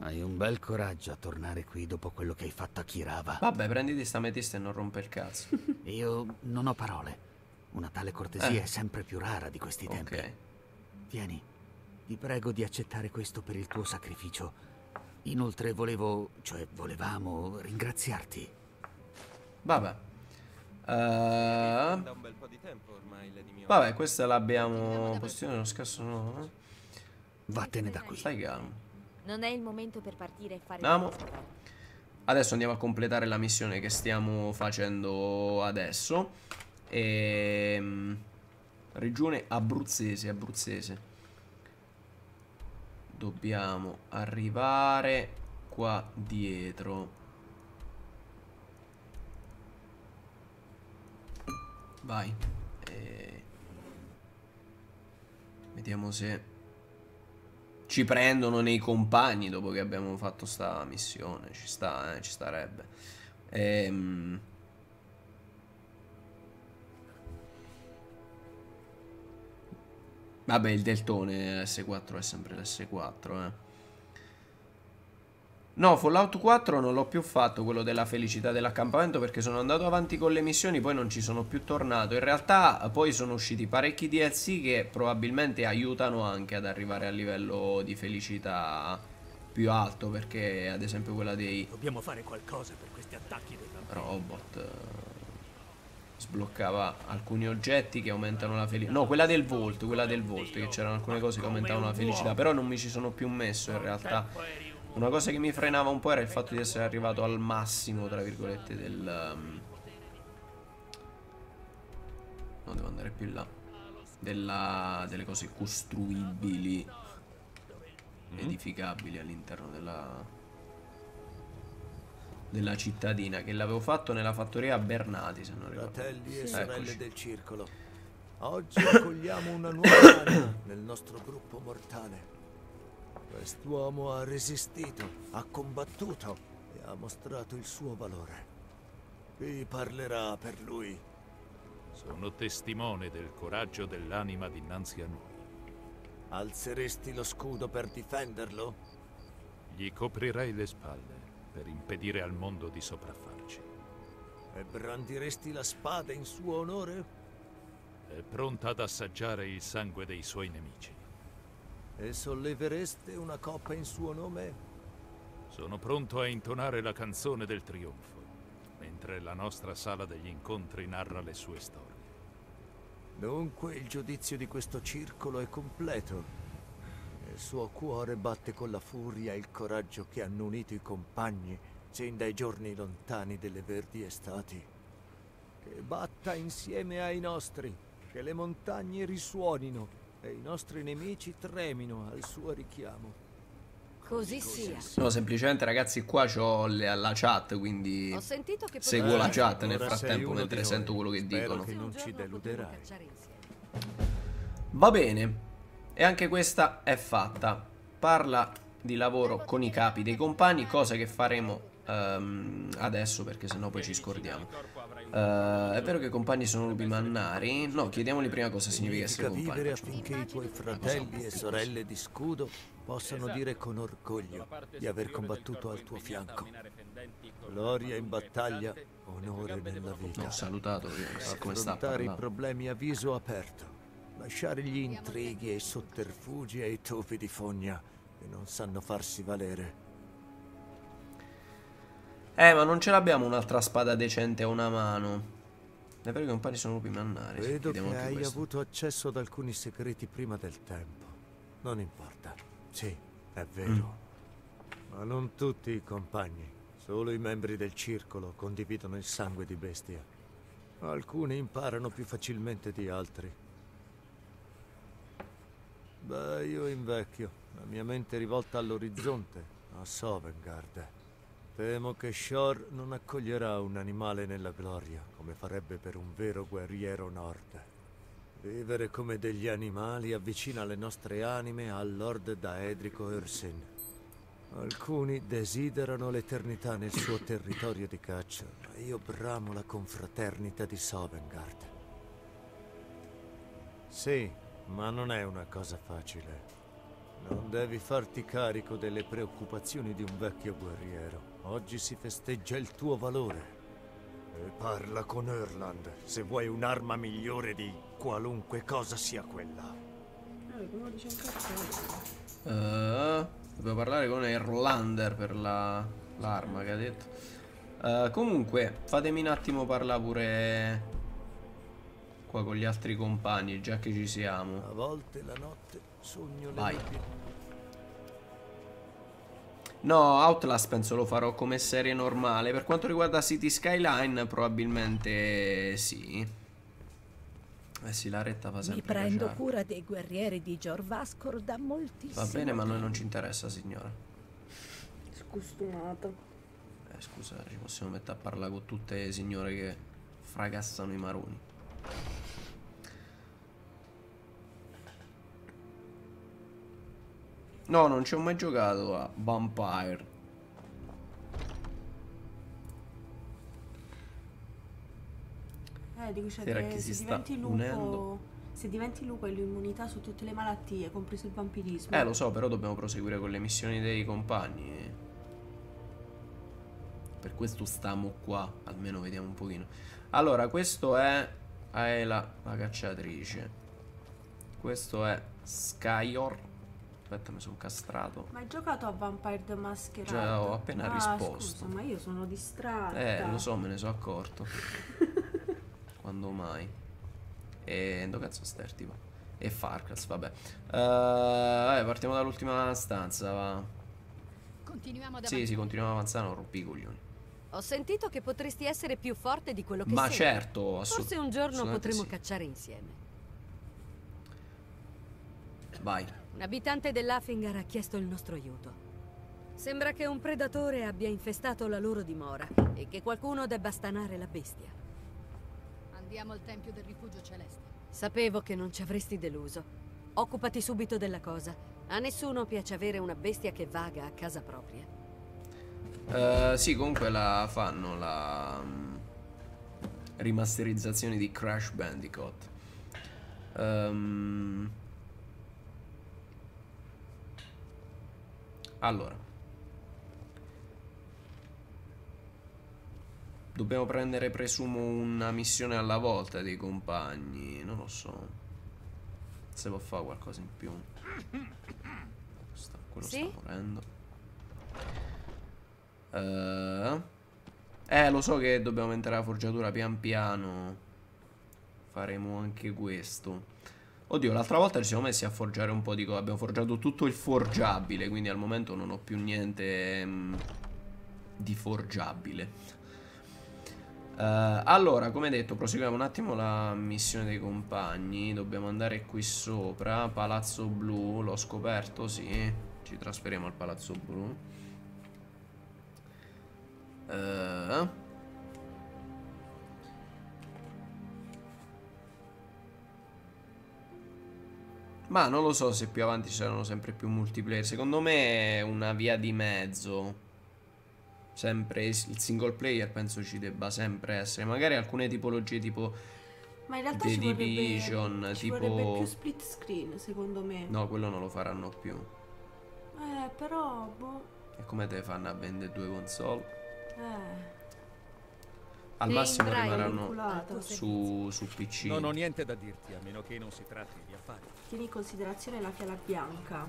Hai un bel coraggio a tornare qui dopo quello che hai fatto a Kirava. Vabbè, prenditi sta ametista e non rompe il cazzo. *laughs* Io non ho parole. Una tale cortesia Eh. è sempre più rara di questi tempi. ok. Vieni, ti prego di accettare questo per il tuo sacrificio. Inoltre volevo, cioè volevamo ringraziarti. Vabbè. Uh, vabbè, questa l'abbiamo. Posizione uno scasso no. Vattene da qui. Stai calmo. Non è il momento per partire e fare. Andiamo. Adesso andiamo a completare la missione che stiamo facendo adesso. E... Ehm, regione abruzzese, abruzzese. Dobbiamo arrivare qua dietro. Vai. E... Vediamo se ci prendono nei compagni dopo che abbiamo fatto sta missione. Ci sta, eh, ci starebbe. Ehm... Vabbè, il deltone S4 è sempre l'S4, eh. No, Fallout 4 non l'ho più fatto, quello della felicità dell'accampamento, perché sono andato avanti con le missioni, poi non ci sono più tornato. In realtà poi sono usciti parecchi DLC che probabilmente aiutano anche ad arrivare a livello di felicità più alto, perché ad esempio quella dei... Dobbiamo fare qualcosa per questi attacchi dei Robot... Sbloccava alcuni oggetti che aumentano la felicità. No, quella del Volt, quella del Volt, che c'erano alcune cose che aumentavano la felicità, però non mi ci sono più messo in realtà una cosa che mi frenava un po' era il fatto di essere arrivato al massimo, tra virgolette, del... Um... No, devo andare più in là. Della... delle cose costruibili, mm. edificabili all'interno della... della cittadina, che l'avevo fatto nella fattoria a Bernati, se non ricordo. Fratelli e sorelle Eccoci. del circolo, oggi accogliamo una nuova anima nel nostro gruppo mortale. Quest'uomo ha resistito, ha combattuto e ha mostrato il suo valore. Chi parlerà per lui? Sono testimone del coraggio dell'anima dinanzi a noi. Alzeresti lo scudo per difenderlo? Gli coprirei le spalle per impedire al mondo di sopraffarci. E brandiresti la spada in suo onore? È pronta ad assaggiare il sangue dei suoi nemici. E sollevereste una coppa in suo nome? Sono pronto a intonare la canzone del trionfo, mentre la nostra sala degli incontri narra le sue storie. Dunque il giudizio di questo circolo è completo. Il suo cuore batte con la furia e il coraggio che hanno unito i compagni sin dai giorni lontani delle verdi estati. Che batta insieme ai nostri, che le montagne risuonino e i nostri nemici tremino al suo richiamo. Così sia. No, semplicemente ragazzi qua ho la chat, quindi seguo la chat nel frattempo mentre sento quello che Spero dicono. che non ci deluderai. Va bene. E anche questa è fatta. Parla di lavoro con i capi dei compagni, cosa che faremo um, adesso perché sennò poi ci scordiamo. Uh, è vero che i compagni sono lupi mannari? No, chiediamoli prima cosa significa essere compagni. vivere affinché i tuoi fratelli e sorelle di scudo possano dire con orgoglio di aver combattuto al tuo fianco. Gloria in battaglia, onore nella vita. Ho salutato, come sta Affrontare i problemi a viso aperto, lasciare gli intrighi e i sotterfugi ai topi di fogna che non sanno farsi valere. Eh, ma non ce l'abbiamo un'altra spada decente a una mano. È vero che un pari sono lupi mannari. Vedo che hai questo. avuto accesso ad alcuni segreti prima del tempo. Non importa. Sì, è vero. Mm. Ma non tutti i compagni. Solo i membri del circolo condividono il sangue di bestia. Alcuni imparano più facilmente di altri. Beh, io invecchio. La mia mente è rivolta all'orizzonte, a Sovengard. Temo che Shor non accoglierà un animale nella gloria, come farebbe per un vero guerriero nord. Vivere come degli animali avvicina le nostre anime al Lord Daedrico Ersin. Alcuni desiderano l'eternità nel suo territorio di caccia, ma io bramo la confraternita di Sovengard. Sì, ma non è una cosa facile. Non devi farti carico delle preoccupazioni di un vecchio guerriero. Oggi si festeggia il tuo valore. E parla con Erland se vuoi un'arma migliore di qualunque cosa sia quella. Uh, devo parlare con Erlander per l'arma la, che ha detto. Uh, comunque, fatemi un attimo parlare pure qua con gli altri compagni, già che ci siamo. A volte la notte sogno le Vai. No, Outlast penso lo farò come serie normale. Per quanto riguarda City Skyline, probabilmente sì. Eh sì, la retta fa sempre Mi prendo piacere. cura dei guerrieri di Jorvaskor da moltissimo Va bene, ma a noi non ci interessa, signora. Scostumato. Eh, scusa, ci possiamo mettere a parlare con tutte le signore che fragassano i maroni. No, non ci ho mai giocato a Vampire. Eh, dico cioè Sera che chi se si sta diventi lupo. unendo. Se diventi lupo hai l'immunità su tutte le malattie, compreso il vampirismo. Eh, lo so, però dobbiamo proseguire con le missioni dei compagni. Per questo stiamo qua, almeno vediamo un pochino. Allora, questo è Aela, la cacciatrice. Questo è Skyor. Aspetta, mi sono castrato. Ma hai giocato a Vampire the Masquerade? Già, ho appena ah, risposto. Scusa, ma io sono distratta. Eh, lo so, me ne sono accorto. *laughs* Quando mai? E dove cazzo sta il tipo? E Farkas, vabbè. Eh, vabbè, partiamo dall'ultima stanza, va. Continuiamo ad Sì, avanzare. sì, continuiamo a avanzare, non rompi i coglioni. Ho sentito che potresti essere più forte di quello che Ma sei. certo, assolut- Forse un giorno assolutamente potremo sì. cacciare insieme. Vai. Un abitante dell'Afingar ha chiesto il nostro aiuto. Sembra che un predatore abbia infestato la loro dimora e che qualcuno debba stanare la bestia. Andiamo al Tempio del Rifugio Celeste. Sapevo che non ci avresti deluso. Occupati subito della cosa. A nessuno piace avere una bestia che vaga a casa propria. Eh, sì, comunque la fanno la mm, rimasterizzazione di Crash Bandicoot. Ehm, allora. Dobbiamo prendere, presumo, una missione alla volta dei compagni. Non lo so. Se può fare qualcosa in più. Sta- quello Sì? sta morendo. Eh, eh, lo so che dobbiamo entrare la forgiatura pian piano. Faremo anche questo. Oddio, l'altra volta ci siamo messi a forgiare un po' di cose. Abbiamo forgiato tutto il forgiabile, quindi al momento non ho più niente mm, di forgiabile. Eh, allora, come detto, proseguiamo un attimo la missione dei compagni. Dobbiamo andare qui sopra. Palazzo Blu, l'ho scoperto, sì. Ci trasferiamo al Palazzo Blu. Eh. Ma non lo so se più avanti ci saranno sempre più multiplayer. Secondo me è una via di mezzo. Sempre il single player penso ci debba sempre essere. Magari alcune tipologie tipo. Ma in realtà The ci vorrebbe, Division, ci tipo- vorrebbe più split screen, secondo me. No, quello non lo faranno più. Eh, però, boh. E come te fanno a vendere due console? Eh, Al massimo rimarranno su, su PC. Non ho niente da dirti, a meno che non si tratti di affari. Tieni in considerazione la fiala bianca.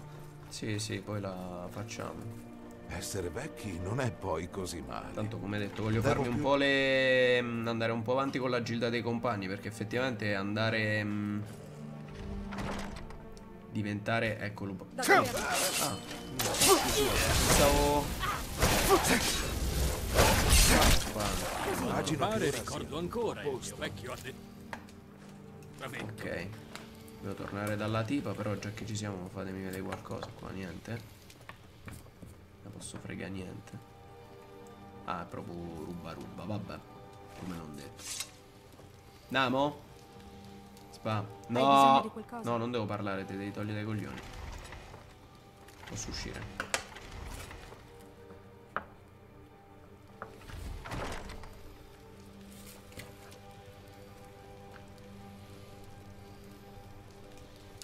Sì, sì, poi la facciamo. Essere vecchi non è poi così male. Tanto come detto, voglio Devo farmi un più- po' le. andare un po' avanti con la gilda dei compagni. Perché effettivamente andare. mh, diventare. Eccolo. Ah, pensavo. Immagino Pare ricordo ancora il mio vecchio. Vabbè, Ok. Devo tornare dalla tipa, però già che ci siamo fatemi vedere qualcosa qua, niente. Non posso frega niente. Ah, è proprio ruba ruba, vabbè. Come non detto. Namo? Spa. No. No, non devo parlare, te devi togliere dai coglioni. Posso uscire.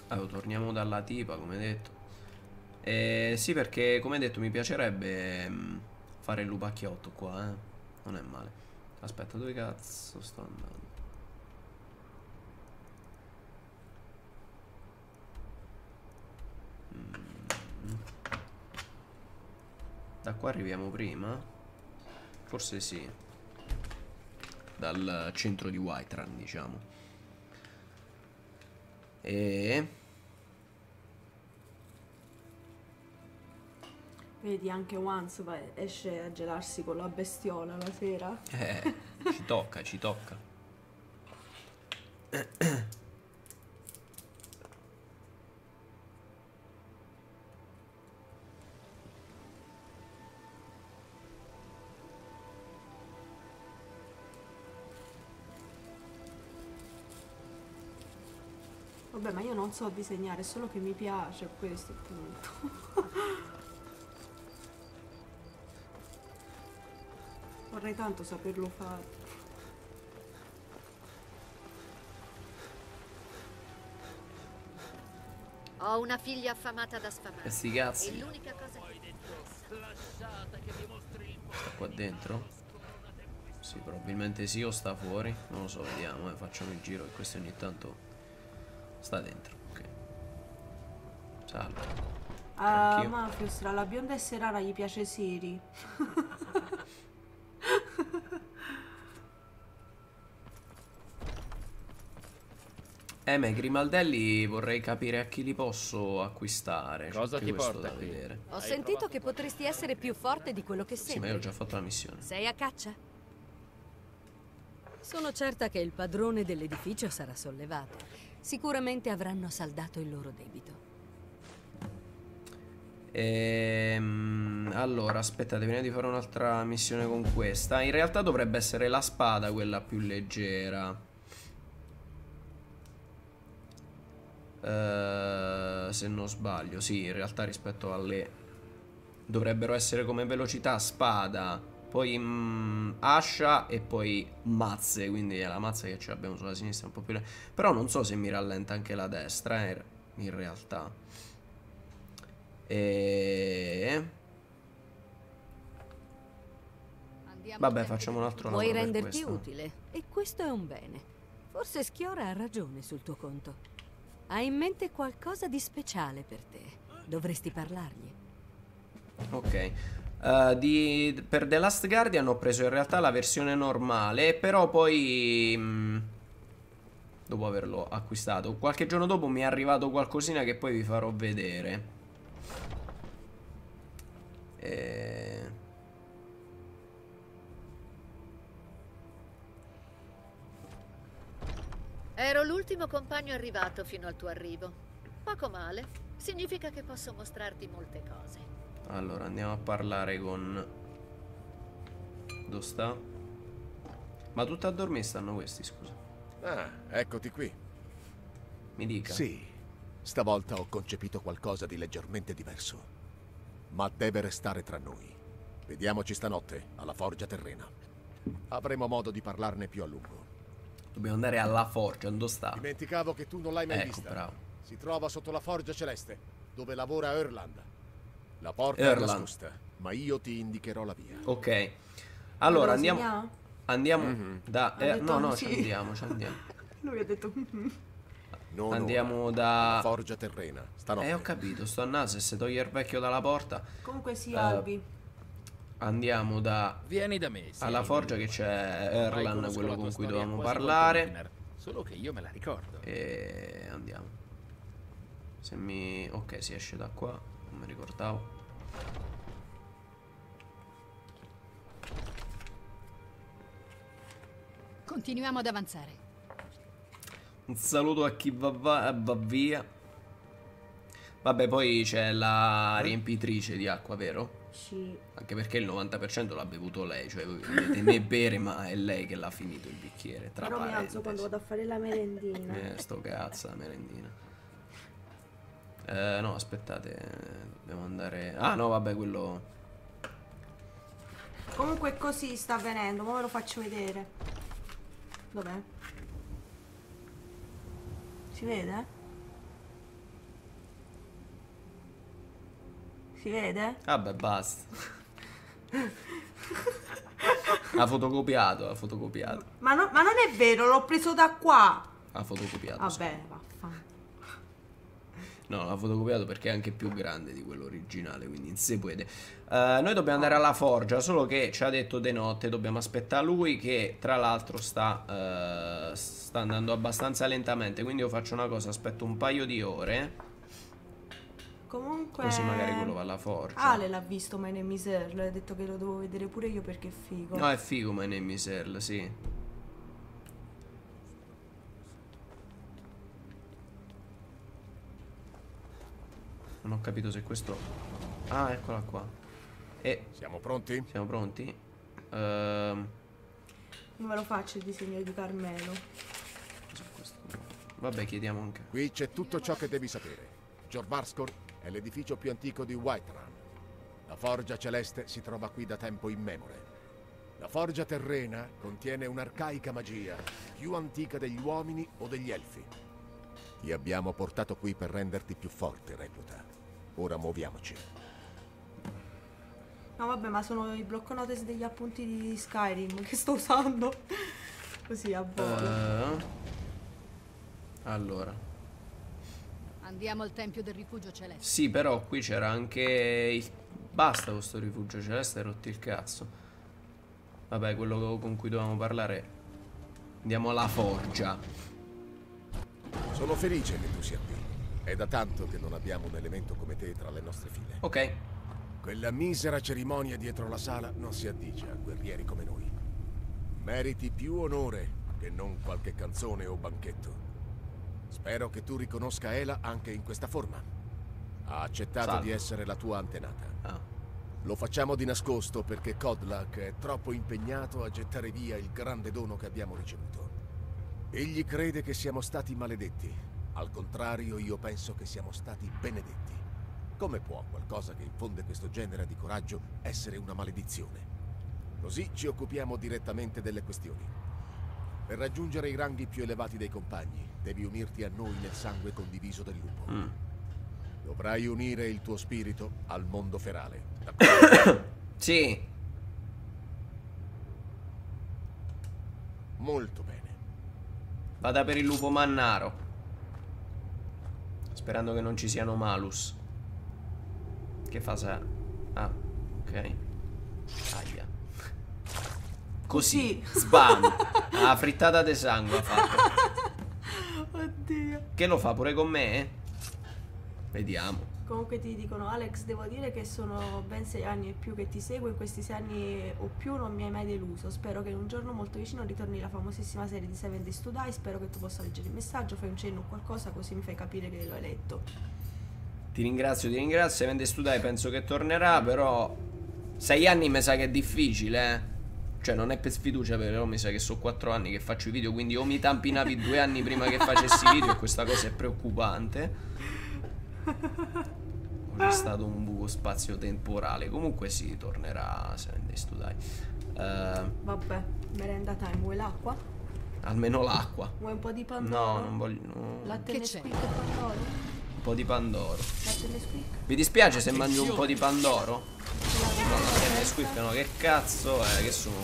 Allora, torniamo dalla tipa, come detto. Eh, sì, perché, come detto, mi piacerebbe mm, fare il lupacchiotto qua, eh. Non è male. Aspetta, dove cazzo sto andando? Mm. Da qua arriviamo prima? Forse sì. Dal centro di Whiterun, diciamo. E... Vedi, anche Once va- esce a gelarsi con la bestiola la sera. Eh, ci tocca, ci tocca. *coughs* Vabbè, ma io non so disegnare, è solo che mi piace, questo è il punto. *laughs* Vorrei tanto saperlo fare. Ho una figlia affamata da sfamare. E sti E cazzi. l'unica cosa che Sta qua dentro? Sì, probabilmente sì o sta fuori. Non lo so, vediamo, eh, facciamo il giro e questo ogni tanto sta dentro. Ok. Salve. A Anch'io. Mafios, tra la bionda e Serara gli piace Siri. *laughs* Eh, ma i grimaldelli vorrei capire a chi li posso acquistare. Cosa ti porta da qui? vedere. Ho sentito che potresti essere più forte di quello che Sì, ma sembri. io ho già fatto la missione. Sei a caccia? Sono certa che il padrone dell'edificio sarà sollevato. Sicuramente avranno saldato il loro debito. Ehm, allora, aspettate, prima di fare un'altra missione con questa. In realtà dovrebbe essere la spada quella più leggera. Eh, se non sbaglio, sì, in realtà rispetto alle... Dovrebbero essere come velocità spada, poi mm, ascia e poi mazze, quindi è la mazza che ce l'abbiamo sulla sinistra un po' più... Però non so se mi rallenta anche la destra, eh, in realtà. E... Vabbè, facciamo un altro lavoro per renderti utile e questo è un bene. Forse Schiora ha ragione sul tuo conto. Ha in mente qualcosa di speciale per te. Dovresti parlargli. Ok. Uh, di- per The Last Guardian ho preso in realtà la versione normale, però poi... mm, dopo averlo acquistato, qualche giorno dopo mi è arrivato qualcosina che poi vi farò vedere. E... Ero l'ultimo compagno arrivato fino al tuo arrivo. Poco male. Significa che posso mostrarti molte cose. Allora, andiamo a parlare con... Dove sta? Ma tutti a dormire stanno questi, scusa. Ah, eccoti qui. Mi dica. Sì, stavolta ho concepito qualcosa di leggermente diverso. Ma deve restare tra noi. Vediamoci stanotte, alla Forgia Terrena. Avremo modo di parlarne più a lungo. Dobbiamo andare alla forgia, dove sta? Dimenticavo che tu non l'hai mai Ecco, vista. bravo. Si trova sotto la Forgia Celeste, dove lavora Erland. La porta è Erland. nascosta, ma io ti indicherò la via. Ok. Allora, Lo andiamo... Andiamo Mhm. da... Ha eh, no, no, sì. ci andiamo, ci andiamo. *laughs* Lui ha detto... Non Andiamo ora. da- Forgia Terrena, stanotte. Eh, ho capito, sto a naso se toglie il vecchio dalla porta. Comunque sì, Eh, Albi. Andiamo da... Vieni da me. Alla forgia che c'è Erlan, quello con cui dovevamo parlare. Solo che io me la ricordo. E andiamo. Se mi... Ok, si esce da qua, non mi ricordavo. Continuiamo ad avanzare. Un saluto a chi va, va- va via. Vabbè, poi c'è la riempitrice di acqua, vero? Sì. Anche perché il 90% l'ha bevuto lei, cioè vedete me bere, ma è lei che l'ha finito il bicchiere. Tra Però mi alzo parentesi. quando vado a fare la merendina. Eh, sto cazzo, la merendina. Eh, no, aspettate, dobbiamo andare... Ah, no, vabbè, quello... Comunque così sta avvenendo, ma ve lo faccio vedere. Dov'è? Si vede? Si vede? Vabbè, basta. ha fotocopiato, ha fotocopiato. Ma, no- ma non è vero, l'ho preso da qua. Ha fotocopiato. sì. Vabbè, vaffanculo. No, l'ha fotocopiato perché è anche più grande di quello originale, quindi non si può. Uh, noi dobbiamo andare alla forgia, solo che ci ha detto de notte, dobbiamo aspettare lui che tra l'altro sta, uh, sta andando abbastanza lentamente, quindi io faccio una cosa, aspetto un paio di ore. Comunque... Così magari quello va alla forgia. Ale l'ha visto My Name is Earl, ha detto che lo devo vedere pure io perché è figo. No, è figo My Name is Earl, sì. Non ho capito se questo... Ah, eccola qua. E... Siamo pronti? Siamo pronti. Ehm... Non ve lo faccio il disegno di Carmelo. Vabbè, chiediamo anche. Qui c'è tutto ciò che devi sapere. Jorvarskor è l'edificio più antico di Whiterun. La forgia celeste si trova qui da tempo immemore. La forgia terrena contiene un'arcaica magia, più antica degli uomini o degli elfi. Ti abbiamo portato qui per renderti più forte, recluta. Ora muoviamoci. No vabbè, ma sono i blocco notice degli appunti di Skyrim che sto usando. *laughs* Così a volo. Uh, allora. Andiamo al tempio del rifugio celeste. Sì, però qui c'era anche il... Basta questo rifugio celeste, hai rotto il cazzo. Vabbè, quello con cui dovevamo parlare. Andiamo alla forgia. Sono felice che tu sia qui. È da tanto che non abbiamo un elemento come te tra le nostre file. Ok. Quella misera cerimonia dietro la sala non si addice a guerrieri come noi. Meriti più onore che non qualche canzone o banchetto. Spero che tu riconosca Ela anche in questa forma. Ha accettato Salve. di essere la tua antenata. Ah. Lo facciamo di nascosto perché Kodlak è troppo impegnato a gettare via il grande dono che abbiamo ricevuto. Egli crede che siamo stati maledetti al contrario, io penso che siamo stati benedetti. Come può qualcosa che infonde questo genere di coraggio essere una maledizione? Così ci occupiamo direttamente delle questioni. Per raggiungere i ranghi più elevati dei compagni, devi unirti a noi nel sangue condiviso del lupo. Mm. Dovrai unire il tuo spirito al mondo ferale. *coughs* sì. Molto bene. Vada per il lupo mannaro. Sperando che non ci siano malus. Che fase è? Ah, ok. Aia. Così, sbam. *laughs* La frittata di sangue ha fatto. Oddio. Che lo fa pure con me? Vediamo. Comunque ti dicono Alex, devo dire che sono ben sei anni e più che ti seguo, in questi sei anni o più non mi hai mai deluso. Spero che in un giorno molto vicino ritorni la famosissima serie di Seven Days to Die, spero che tu possa leggere il messaggio, fai un cenno o qualcosa così mi fai capire che l'ho letto. Ti ringrazio, ti ringrazio, Seven Days to Die penso che tornerà, però sei anni mi sa che è difficile, eh. Cioè non è per sfiducia però mi sa che sono quattro anni che faccio i video Quindi o mi tampinavi due anni prima che facessi video E questa cosa è preoccupante c'è stato un buco spazio-temporale. Comunque si tornerà Seven Days to Die. Uh, Vabbè, merenda time. Vuoi l'acqua? Almeno l'acqua. Vuoi un po' di pandoro? No, non voglio. No. Latte Nesquik e pandoro? Un po' di pandoro. Latte Nesquik? Vi dispiace se mangio un po' di pandoro? No, latte Nesquik no, che cazzo è? Che sono.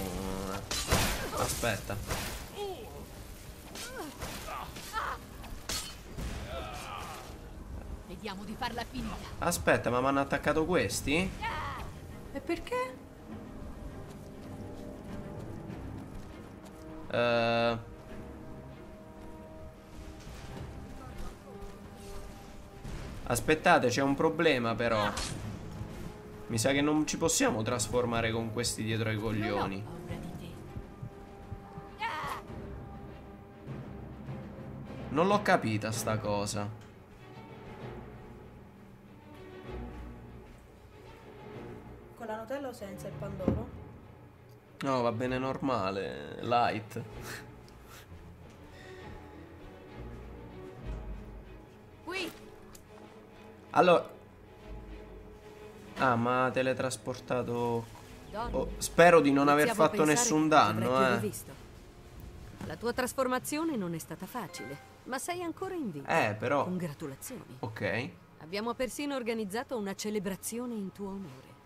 Aspetta. Vediamo di farla finita. Aspetta, ma mi hanno attaccato questi? E perché? Uh... Aspettate, c'è un problema però. Mi sa che non ci possiamo trasformare con questi dietro ai coglioni. Non l'ho capita sta cosa. La Nutella o senza il pandoro? No, va bene normale, light. Qui. Allora... Ah, ma ha teletrasportato... Oh, spero di non aver fatto nessun danno, eh. Visto. La tua trasformazione non è stata facile, ma sei ancora in vita. Eh, però... Congratulazioni. Ok. Abbiamo persino organizzato una celebrazione in tuo onore.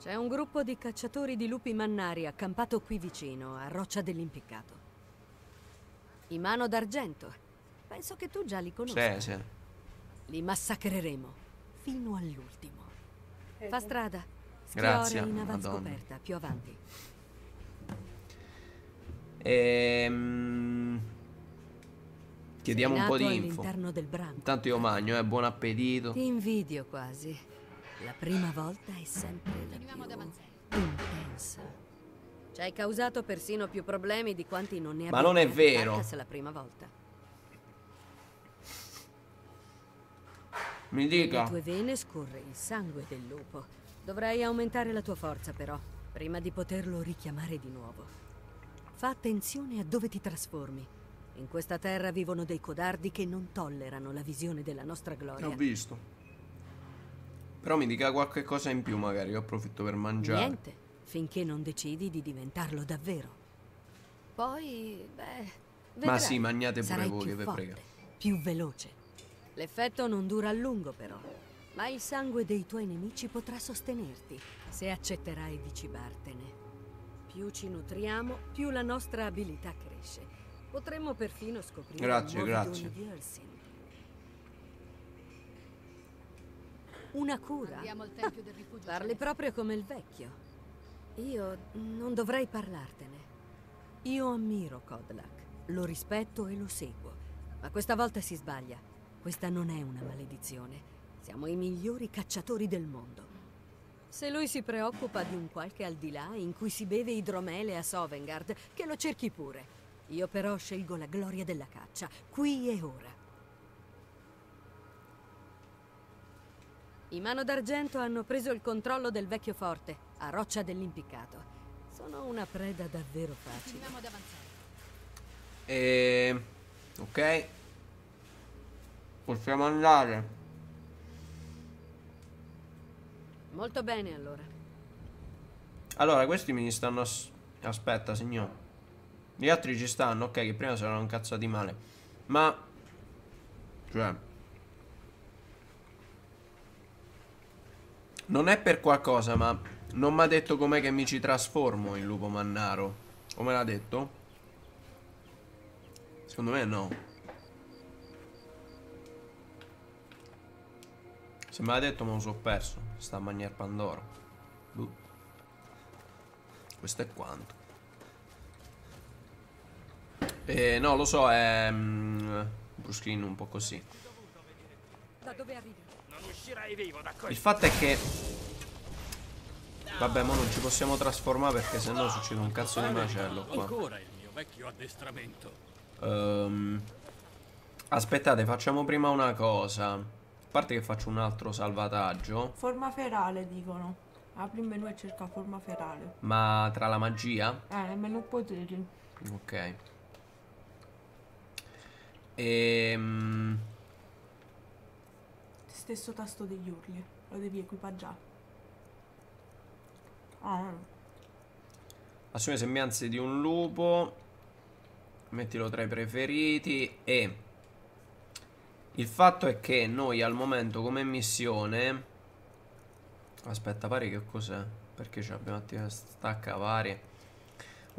C'è un gruppo di cacciatori di lupi mannari accampato qui vicino, a Roccia dell'Impiccato. I Mano d'Argento. Penso che tu già li conosca. Sì, sì. Li massacreremo fino all'ultimo. Fa strada. Schiore Grazie, in Madonna. avanzcoperta, più avanti. Ehm... Chiediamo un po' di info. Intanto io magno, eh, buon appetito. Ti invidio quasi. La prima volta è sempre la più intensa. Ci hai causato persino più problemi di quanti non ne Ma abbia non è vero. La prima volta. Mi dica. tue vene scorre il sangue del lupo. Dovrai aumentare la tua forza, però, prima di poterlo richiamare di nuovo. Fa attenzione a dove ti trasformi. In questa terra vivono dei codardi che non tollerano la visione della nostra gloria. Ho visto. Però mi dica qualche cosa in più, magari. Io approfitto per mangiare. Niente, finché non decidi di diventarlo davvero. Poi, beh, Ma vedrai, sì, mangiate pure sarai voi, più che vi forte, prega. più veloce. L'effetto non dura a lungo, però. Ma il sangue dei tuoi nemici potrà sostenerti se accetterai di cibartene. Più ci nutriamo, più la nostra abilità cresce. Potremmo perfino scoprire Grazie, grazie. di. Una cura. Andiamo al tempio del rifugio. Parli proprio come il vecchio. Io non dovrei parlartene. Io ammiro Kodlak, lo rispetto e lo seguo. Ma questa volta si sbaglia. Questa non è una maledizione. Siamo i migliori cacciatori del mondo. Se lui si preoccupa di un qualche al di là in cui si beve idromele a Sovengard, che lo cerchi pure. Io però scelgo la gloria della caccia, qui e ora. I Mano d'Argento hanno preso il controllo del vecchio forte, a Roccia dell'Impiccato. Sono una preda davvero facile. Continuiamo ad avanzare. E... Ok. Possiamo andare. Molto bene allora. Allora, questi mi stanno... ass- Aspetta, signor. Gli altri ci stanno, ok, che prima si erano incazzati male. Ma... Cioè... Non è per qualcosa, ma... Non mi ha detto com'è che mi ci trasformo in lupo mannaro. Come l'ha detto? Secondo me no. Se me l'ha detto me lo so perso. Sta a manier Pandoro. Boh. Questo è quanto. Eh, no, lo so, è... bruschino un po' così. Da dove arrivi? Non uscirai vivo da Il fatto è che... Vabbè, ma non ci possiamo trasformare perché sennò succede un cazzo di macello qua. Ancora il mio vecchio addestramento. Ehm, aspettate, facciamo prima una cosa. A parte che faccio un altro salvataggio. Forma ferale dicono. Apri il menu e cerca forma ferale. Ma tra la magia? Eh, nel menu poteri. Ok. Ehm... Stesso tasto degli urli. Lo devi equipaggiare. Ah, Assume sembianze di un lupo. Mettilo tra i preferiti. E il fatto è che noi al momento come missione. Aspetta, pare che cos'è? Perché ci abbiamo attivato stacca varie.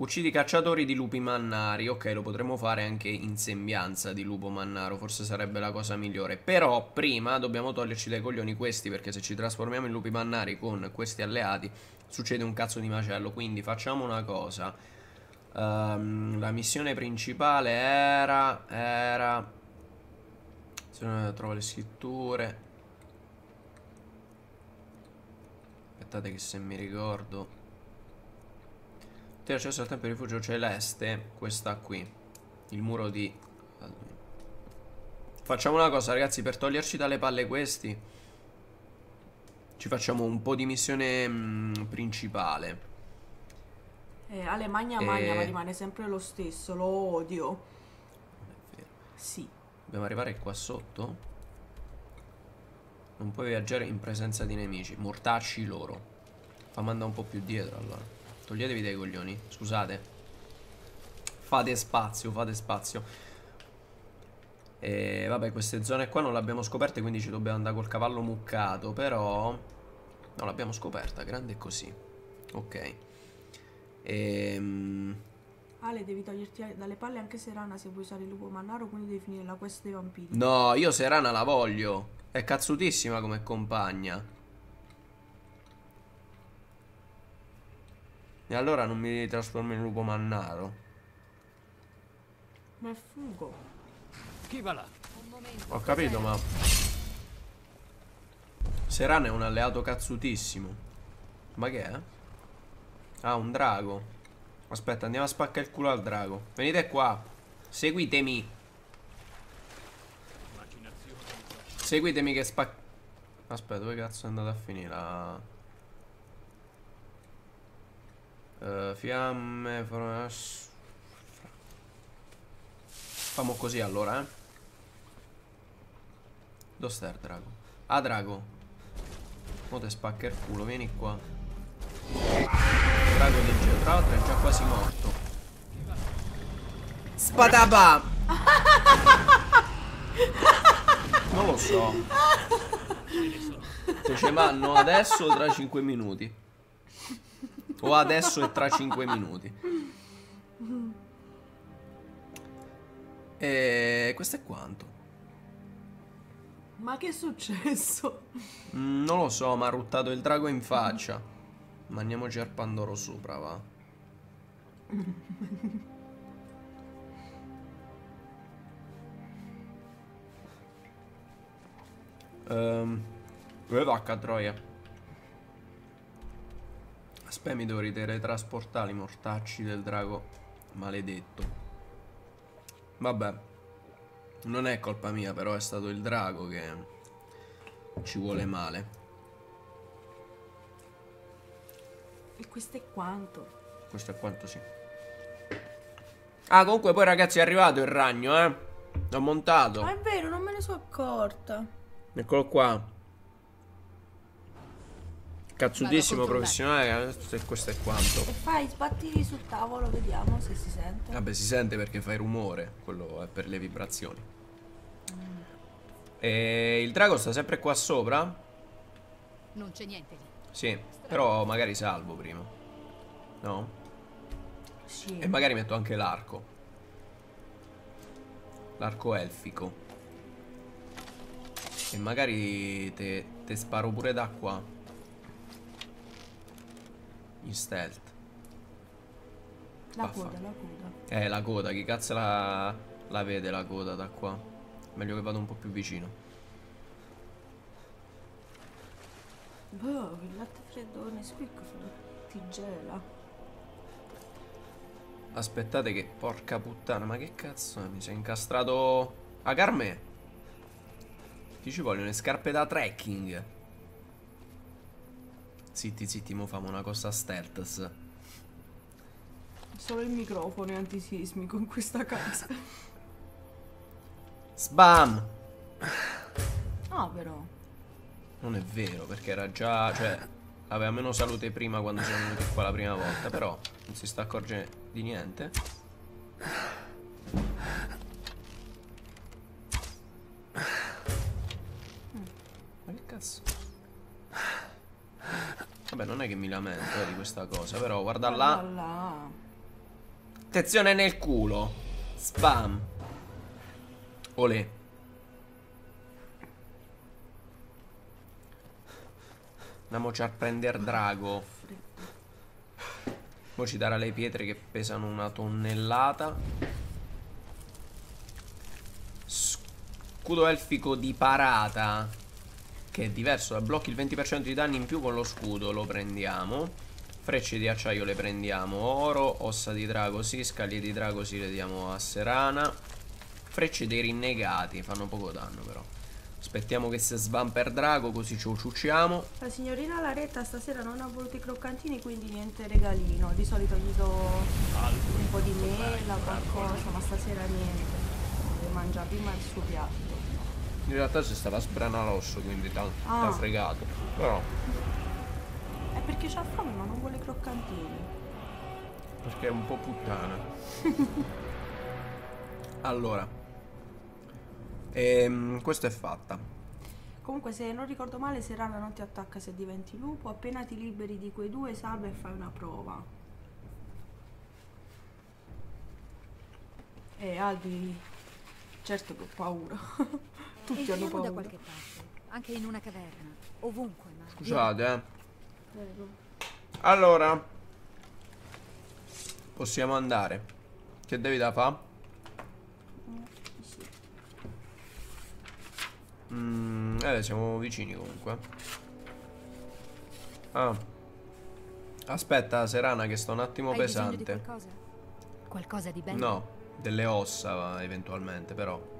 Uccidi i cacciatori di lupi mannari. Ok, lo potremmo fare anche in sembianza di lupo mannaro. Forse sarebbe la cosa migliore. Però prima dobbiamo toglierci dai coglioni questi. Perché se ci trasformiamo in lupi mannari con questi alleati, succede un cazzo di macello. Quindi facciamo una cosa. Ehm, la missione principale era. Era. Se non trovo le scritture. Aspettate che se mi ricordo. Ti accesso al tempio rifugio celeste. Questa qui. Il muro di. Facciamo una cosa, ragazzi, per toglierci dalle palle questi. Ci facciamo un po' di missione mm, principale. eh, Ale magna Eh. magna, ma rimane sempre lo stesso. Lo odio. Sì. Dobbiamo arrivare qua sotto. Non puoi viaggiare in presenza di nemici. Mortacci loro. Fammi andare un po' più dietro allora. Toglietevi dai coglioni. Scusate. Fate spazio, fate spazio. E vabbè, queste zone qua non le abbiamo scoperte, quindi ci dobbiamo andare col cavallo muccato. Però. No, l'abbiamo scoperta. Grande così. Ok. Ehm. Ale, devi toglierti dalle palle anche Serana se vuoi usare il lupo mannaro, quindi devi finire la quest dei vampiri. No, io Serana la voglio. È cazzutissima come compagna. E allora non mi trasformo in lupo mannaro. Ma è fugo. Chi va là? Ho capito, ma... Serana è un alleato cazzutissimo. Ma che è? Ah, un drago. Aspetta, andiamo a spaccare il culo al drago. Venite qua. Seguitemi. Seguitemi che spac... Aspetta, dove cazzo è andata a finire la... Uh, fiamme... Famo così allora, eh. Dove sta il drago? Ah, drago. Mo te spacca il culo, vieni qua. Drago del gelo. Tra l'altro è già quasi morto. Spadaba! Non lo so. Se ci vanno adesso o tra 5 minuti. O adesso e tra 5 minuti. E questo è quanto. Ma che è successo? Mm, non lo so, ma ha ruttato il drago in faccia. Mandiamoci al Pandoro sopra, va. um, dove va a troia? Aspetta, mi devo riteletrasportare i mortacci del drago maledetto. Vabbè. Non è colpa mia, però è stato il drago che ci vuole male. E questo è quanto? Questo è quanto sì. Ah, comunque poi ragazzi è arrivato il ragno, eh. L'ho montato. Ah, è vero, non me ne sono accorta. Eccolo qua. Cazzutissimo professionale, e questo è quanto. E fai, sbatti sul tavolo, vediamo se si sente. Vabbè, si sente perché fai rumore, quello è per le vibrazioni. Mm. E il drago sta sempre qua sopra? Non c'è niente lì. Sì, però magari salvo prima. No? Sì. E magari metto anche l'arco. L'arco elfico. E magari te, te sparo pure da qua. In stealth. La Vaffa. coda, la coda. Eh, la coda, chi cazzo la, la vede la coda da qua? Meglio che vado un po' più vicino. Boh, il latte freddone, squicco ti gela. Aspettate che porca puttana, ma che cazzo è? Mi sei incastrato a Carme? Ti ci vogliono le scarpe da trekking. Zitti, zitti, mo famo una cosa stealth. Solo il microfono è antisismico in questa *laughs* casa. Sbam! Ah, però. Non è vero, perché era già... Cioè, aveva meno salute prima quando siamo venuti qua la prima volta, però non si sta accorgendo di niente. Vabbè, non è che mi lamento eh, di questa cosa, però guarda là. là. Attenzione nel culo. Spam. Olè. Andiamoci a prendere drago. Poi ci darà le pietre che pesano una tonnellata. Scudo elfico di parata. Che è diverso, blocchi il 20% di danni in più con lo scudo, lo prendiamo. Frecce di acciaio le prendiamo. Oro, ossa di drago sì, scaglie di drago sì, le diamo a Serana. Frecce dei rinnegati, fanno poco danno però. Aspettiamo che si svamper drago così ci ciucciamo. La signorina Laretta stasera non ha voluto i croccantini quindi niente regalino. Di solito gli do un po' di mela, qualcosa, ma stasera niente. Deve mangiare prima il suo piatto. In realtà si stava sbrana l'osso, quindi t'ha ah. fregato. Però. È perché c'ha fame ma non vuole croccantini. Perché è un po' puttana. *laughs* allora. Ehm, questo è fatta. Comunque se non ricordo male Serana non ti attacca se diventi lupo, appena ti liberi di quei due salve e fai una prova. Eh, Albi, certo che ho paura. *laughs* Tutti hanno paura. da qualche parte, anche in una caverna, ovunque, ma... Scusate, eh. Prego. Allora, possiamo andare. Che devi da fa? Mm, eh, siamo vicini comunque. Ah. Aspetta, Serana, che sto un attimo Hai pesante. Di qualcosa? qualcosa di bello? No, delle ossa eventualmente, però.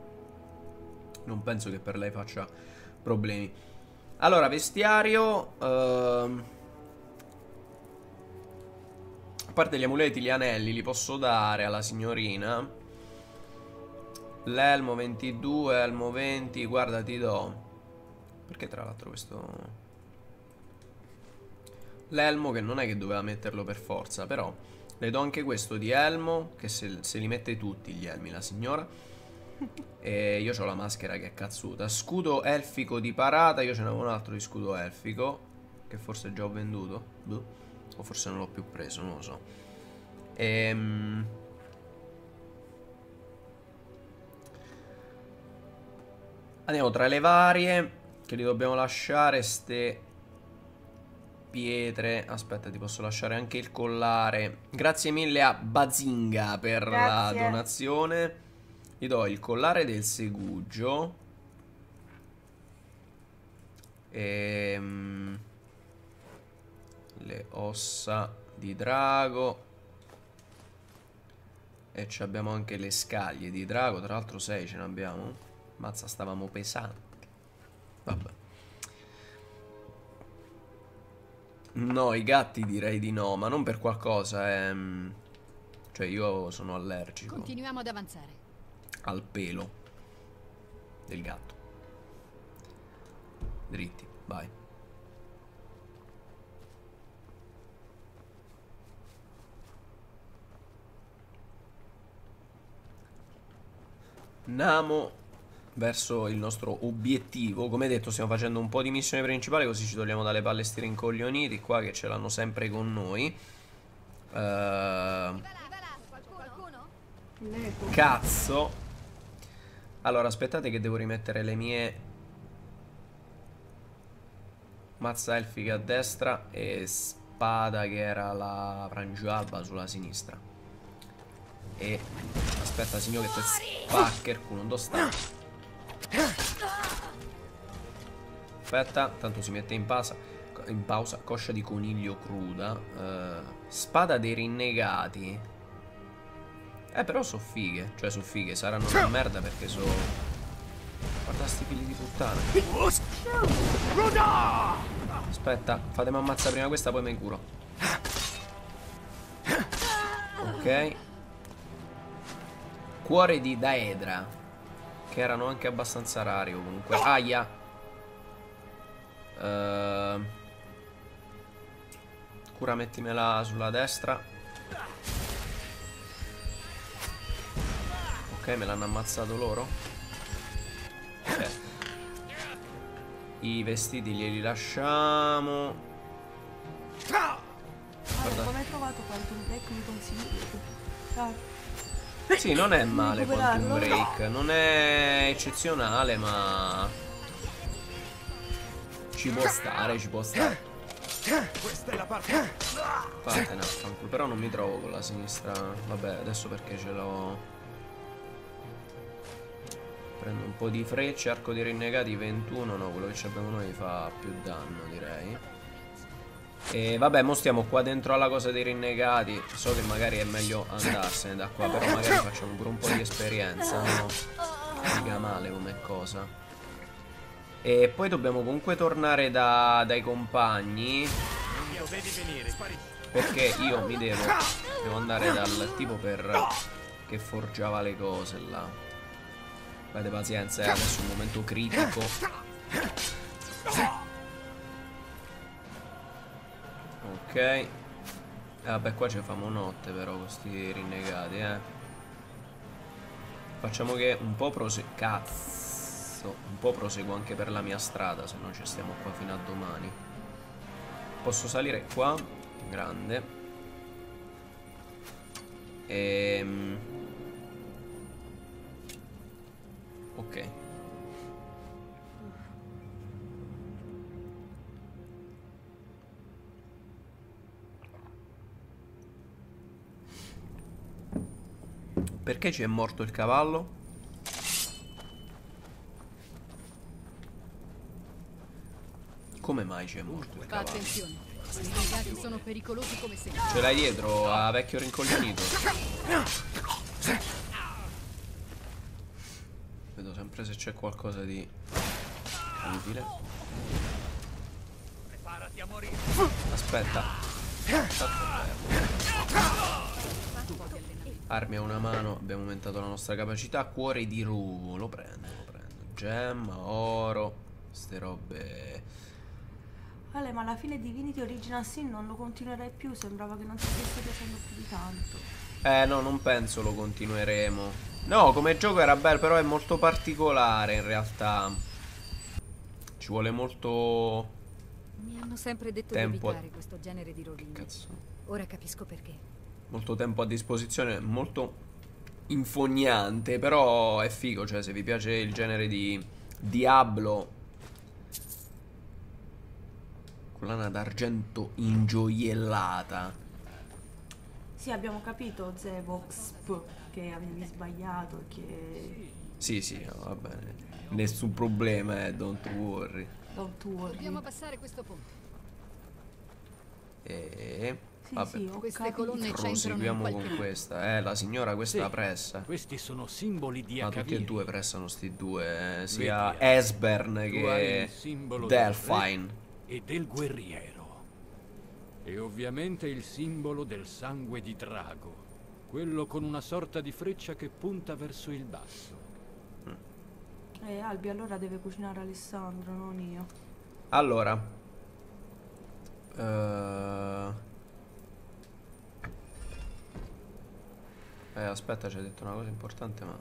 Non penso che per lei faccia problemi. Allora, vestiario. Ehm... A parte gli amuleti, gli anelli, li posso dare alla signorina. L'elmo 22, elmo 20, guarda ti do. Perché tra l'altro questo... L'elmo che non è che doveva metterlo per forza, però le do anche questo di elmo, che se, se li mette tutti gli elmi la signora. E io ho la maschera che è cazzuta. Scudo elfico di parata, io ce n'avevo un altro di scudo elfico, che forse già ho venduto. Boh. O forse non l'ho più preso, non lo so. Ehm... Andiamo tra le varie che li dobbiamo lasciare ste pietre. Aspetta, ti posso lasciare anche il collare. Grazie mille a Bazinga per Grazie. la donazione. Gli do il collare del segugio. E, um, le ossa di drago. E abbiamo anche le scaglie di drago. Tra l'altro 6 ce ne abbiamo. Mazza, stavamo pesanti. Vabbè. No, i gatti direi di no, ma non per qualcosa, ehm... Cioè io sono allergico. Continuiamo ad avanzare. Al pelo del gatto. Dritti, vai. Namo verso il nostro obiettivo. Come detto, stiamo facendo un po' di missione principale, così ci togliamo dalle palle sti rincoglioniti qua che ce l'hanno sempre con noi. Uh, cazzo. Allora, aspettate che devo rimettere le mie mazza elfica a destra e spada che era la frangialba sulla sinistra. E aspetta, signore, che te spacca culo, non sta. Aspetta, tanto si mette in pausa. In pausa, coscia di coniglio cruda. Uh, spada dei rinnegati. Eh, però so fighe. Cioè, so fighe. Saranno una merda perché so. Guarda sti figli di puttana. Aspetta, fatemi ammazzare prima questa, poi mi curo. Ok. Cuore di Daedra. Che erano anche abbastanza rari comunque. Aia. Uh, cura mettimela sulla destra. Ok, me l'hanno ammazzato loro. Okay. I vestiti glieli lasciamo. Guarda. Come hai trovato Quantum Break mi consigli? Sì, non è male Quantum Break. Non è eccezionale, ma... Ci può stare, ci può stare. Questa è la parte. Fatene. Però non mi trovo con la sinistra. Vabbè, adesso perché ce l'ho. Prendo un po' di frecce, arco di rinnegati 21. No, quello che abbiamo noi fa più danno, direi. E vabbè, mo stiamo qua dentro alla cosa dei rinnegati. So che magari è meglio andarsene da qua, però magari facciamo pure un po' di esperienza, no? Mica male come cosa. E poi dobbiamo comunque tornare da, dai compagni. Perché io mi devo, devo andare dal tipo per che forgiava le cose là. Avete pazienza, eh, adesso è un momento critico. Ok. Vabbè qua ci famo notte però questi rinnegati eh. Facciamo che un po' proseguo Cazzo Un po' proseguo anche per la mia strada Se no ci stiamo qua fino a domani. Posso salire qua? Grande. Ehm Ok. Perché ci è morto il cavallo? Come mai ci è morto il cavallo? Attenzione, i ragazzi sono pericolosi come sempre. Ce l'hai dietro a vecchio rincoglionito? Vedo sempre se c'è qualcosa di utile. Preparati a morire. Aspetta. Armi a una mano, abbiamo aumentato la nostra capacità. Cuore di ruvo, lo prendo, lo prendo. Gemma, oro, ste robe. Ale, ma alla fine Divinity Original Sin non lo continuerai più, sembrava che non ti stesse piacendo più di tanto. Eh no, non penso lo continueremo. No, come gioco era bello, però è molto particolare in realtà. Ci vuole molto Mi hanno sempre detto Tempo. di evitare questo genere di rovine. Cazzo. Ora capisco perché. molto tempo a disposizione, molto infognante, però è figo, cioè se vi piace il genere di Diablo collana d'argento ingioiellata. Sì, abbiamo capito, Zevox, che avevi sbagliato e che... Sì, sì, no, va bene. Nessun problema, eh, don't worry. Don't worry. Dobbiamo passare questo ponte. E Sì, vabbè. sì, ho Queste capito. colonne Proseguiamo con modo. questa. Eh, la signora questa Sì. pressa. Questi sono simboli di Ma tutti e Akaviri. due pressano sti due, eh, sia eh, Esbern che Delphine. e del guerriero. E ovviamente il simbolo del sangue di drago. Quello con una sorta di freccia che punta verso il basso. Eh, Albi allora deve cucinare Alessandro, non io. Allora. Eh... eh, aspetta, ci hai detto una cosa importante, ma...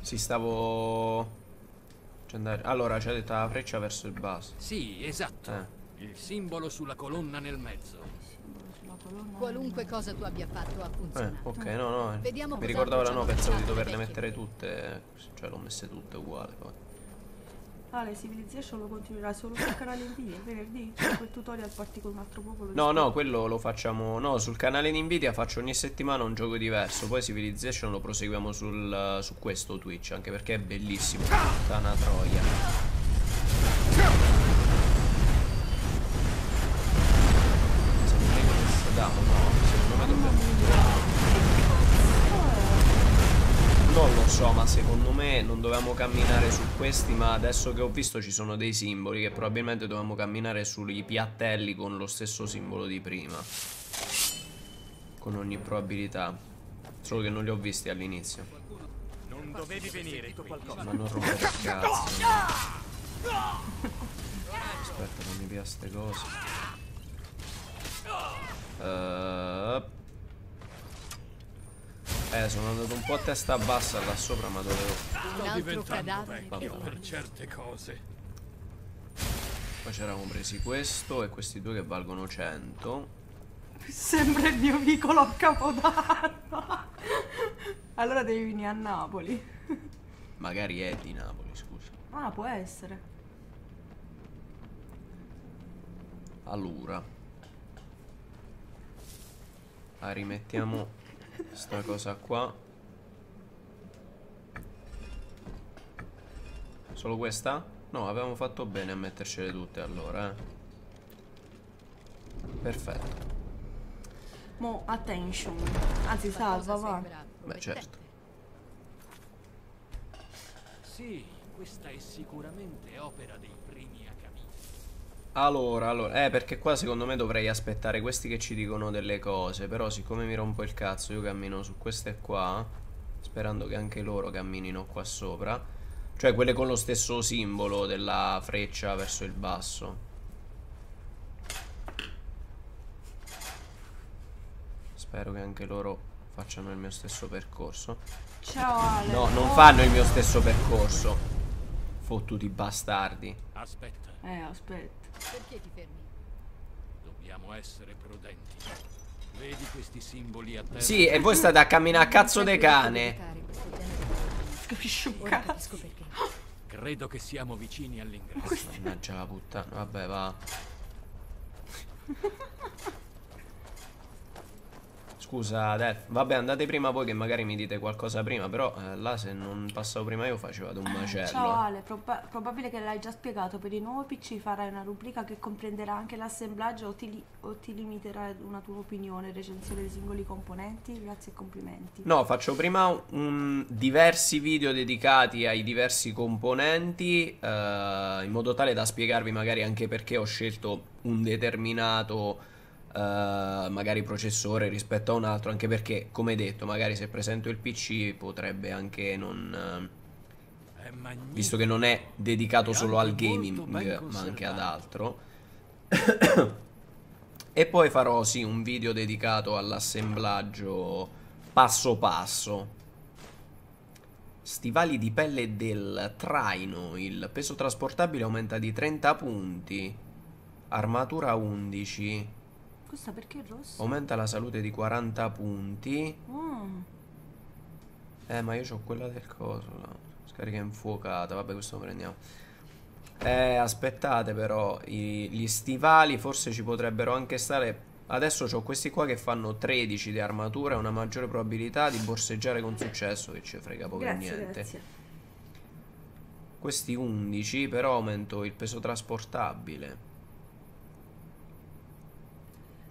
Sì, stavo... Cioè andare- Allora, ci ha detto la freccia verso il basso. Sì, esatto. Eh. Il simbolo sulla colonna nel mezzo. Simbolo sulla colonna. Qualunque cosa tu abbia fatto ha Eh, funzionato. ok, no, no. Vediamo Mi ricordavo la no, pensavo di le doverle mettere tutte. Cioè, l'ho messe tutte uguali poi. Ale, Civilization lo continuerai solo sul canale Nvidia, venerdì? Cioè, quel tutorial parti con un altro popolo. No, no, quello lo facciamo. No, sul canale di Nvidia faccio ogni settimana un gioco diverso. Poi Civilization lo proseguiamo sul, su questo Twitch. Anche perché è bellissimo. Puttana troia. Secondo me questo Non lo so, ma secondo me non dovevamo camminare su questi, ma adesso che ho visto ci sono dei simboli che probabilmente dovevamo camminare sui piattelli con lo stesso simbolo di prima. Con ogni probabilità. Solo che non li ho visti all'inizio. Non dovevi venire. Ma non rompere il cazzo. Aspetta, fammi via ste cose. Eh, eh, sono andato un po' a testa bassa là sopra, ma dovevo. Un altro cadavere Vabbè. per certe cose. Poi ci eravamo presi questo e questi due che valgono 100. Sembra il mio vicolo a Capodanno. *laughs* allora devi venire a Napoli. *laughs* Magari è di Napoli, scusa. Ah, può essere. Allora. Ah, rimettiamo sta cosa qua. Solo questa? No, avevamo fatto bene a mettercele tutte allora, eh. Perfetto. Mo, attention. Anzi, salva, va. Beh, certo. Sì, questa è sicuramente opera dei. Allora, allora, eh, perché qua secondo me dovrei aspettare questi che ci dicono delle cose. Però, siccome mi rompo il cazzo, io cammino su queste qua. Sperando che anche loro camminino qua sopra. Cioè, quelle con lo stesso simbolo della freccia verso il basso. Spero che anche loro facciano il mio stesso percorso. Ciao Ale. No, non fanno il mio stesso percorso. Fottuti bastardi. Aspetta, Eh, aspetta. Perché ti fermi? dobbiamo essere prudenti. Vedi questi simboli a terra? Sì, e voi state a camminare a cazzo de cane. Capisci un cazzo. Credo che siamo vicini all'ingresso. Mannaggia la puttana, vabbè va. Scusa, Delf. Vabbè, andate prima voi che magari mi dite qualcosa prima. Però eh, là se non passavo prima io facevate un macello. Ciao Ale, proba- probabile che l'hai già spiegato. Per il nuovo PC farai una rubrica che comprenderà anche l'assemblaggio o o ti limiterai ad una tua opinione, recensione dei singoli componenti? Grazie e complimenti. No, faccio prima un- diversi video dedicati ai diversi componenti, eh, in modo tale da spiegarvi magari anche perché ho scelto un determinato eh, magari processore rispetto a un altro, anche perché, come detto, magari se presento il PC potrebbe anche non... eh, visto che non è dedicato solo al gaming, ma anche ad altro. *coughs* e poi farò sì un video dedicato all'assemblaggio passo passo. Stivali di pelle del traino. Il peso trasportabile aumenta di 30 punti. Armatura 11. Questa perché è rosso? Aumenta la salute di 40 punti. Mm. Eh, ma io ho quella del coso. là. Scarica infuocata. Vabbè, questo lo prendiamo. Eh, aspettate però. i- gli stivali forse ci potrebbero anche stare. Adesso ho questi qua che fanno 13 di armatura e una maggiore probabilità di borseggiare con successo. Che ci frega poco Grazie, niente. grazie. Questi 11, però aumento il peso trasportabile.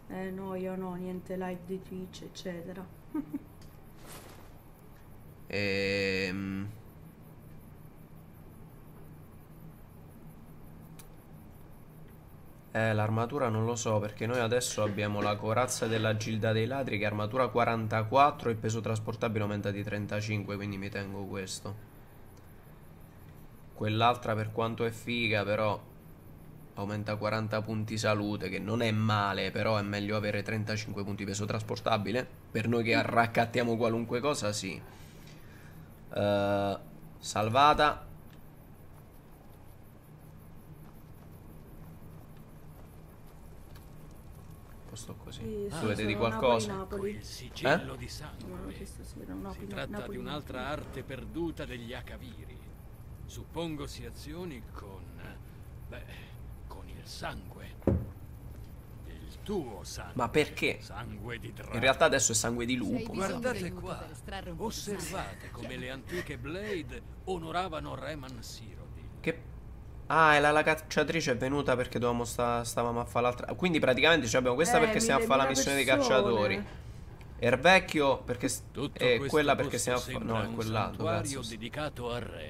Eh no, io no, niente live di Twitch, eccetera. *laughs* Ehm... Eh, l'armatura non lo so perché noi adesso abbiamo la corazza della Gilda dei Ladri che è armatura 44 e il peso trasportabile aumenta di 35, quindi mi tengo questo. Quell'altra per quanto è figa però aumenta 40 punti salute che non è male, però è meglio avere 35 punti peso trasportabile. Per noi che raccattiamo qualunque cosa, sì. Eh, salvata. Posto così. Sì, Dovete di qualcosa? Napoli, Il Napoli. sigillo Eh? di sangue. No, Si tratta Napoli- di un'altra arte perduta degli Akaviri. Suppongo si azioni con... beh, sangue. Il tuo sangue. Ma perché? Sangue di drago. In realtà adesso è sangue di lupo. Guardate qua, osservate come le antiche Blade onoravano Reman Sirodi. Che... Ah, è la, la cacciatrice è venuta perché dovevamo sta, stavamo a fare l'altra. Quindi praticamente cioè, abbiamo questa Eh, perché stiamo a fare la missione dei persone. cacciatori. Ervecchio perché s- Tutto è questo quella perché stiamo a fare. No, è quell'altro.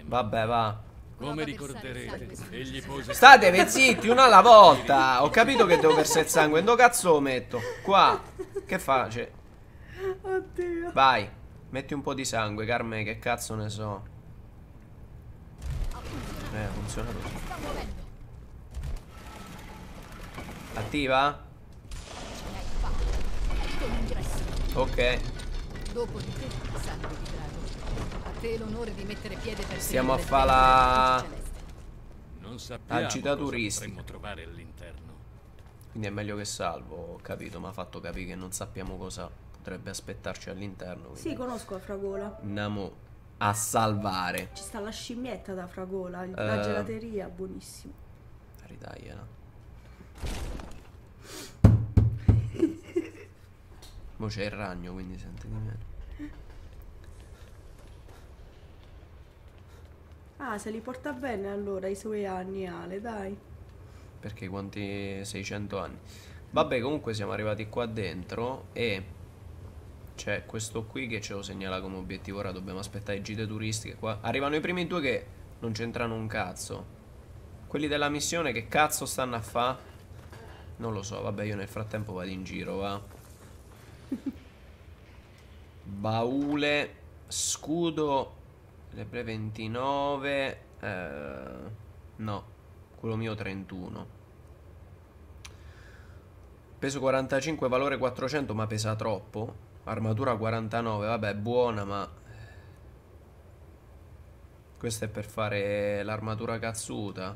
Vabbè, va. Come ricorderete, egli pose... State zitti, una alla volta. Ho capito che devo versare il sangue. Dove cazzo lo metto? Qua. Che face? Oddio. Vai. Metti un po' di sangue, Carme, che cazzo ne so. Eh, funziona così. Attiva? Ok. Dopo di te, sangue di te l'onore di mettere piede per Stiamo a primo fa nel la... Non sappiamo cosa turistica. potremmo trovare all'interno. Quindi è meglio che salvo, ho capito, mi ha fatto capire che non sappiamo cosa potrebbe aspettarci all'interno. quindi Sì, conosco la fragola. Andiamo a salvare. Ci sta la scimmietta da fragola, Eh. la gelateria, buonissimo. Ridagliela. Mo c'è il ragno, quindi senti di meno. Ah, se li porta bene allora i suoi anni, Ale, dai. Perché quanti 600 anni. Vabbè, comunque siamo arrivati qua dentro e c'è questo qui che ce lo segnala come obiettivo. Ora dobbiamo aspettare gite turistiche qua. Arrivano i primi due che non c'entrano un cazzo. Quelli della missione che cazzo stanno a fa? Non lo so, vabbè, io nel frattempo vado in giro, va. *laughs* Baule, scudo, lebre 29, eh, no, quello mio 31. Peso 45, valore 400, ma pesa troppo. Armatura 49, vabbè, buona, ma... Questa è per fare l'armatura cazzuta.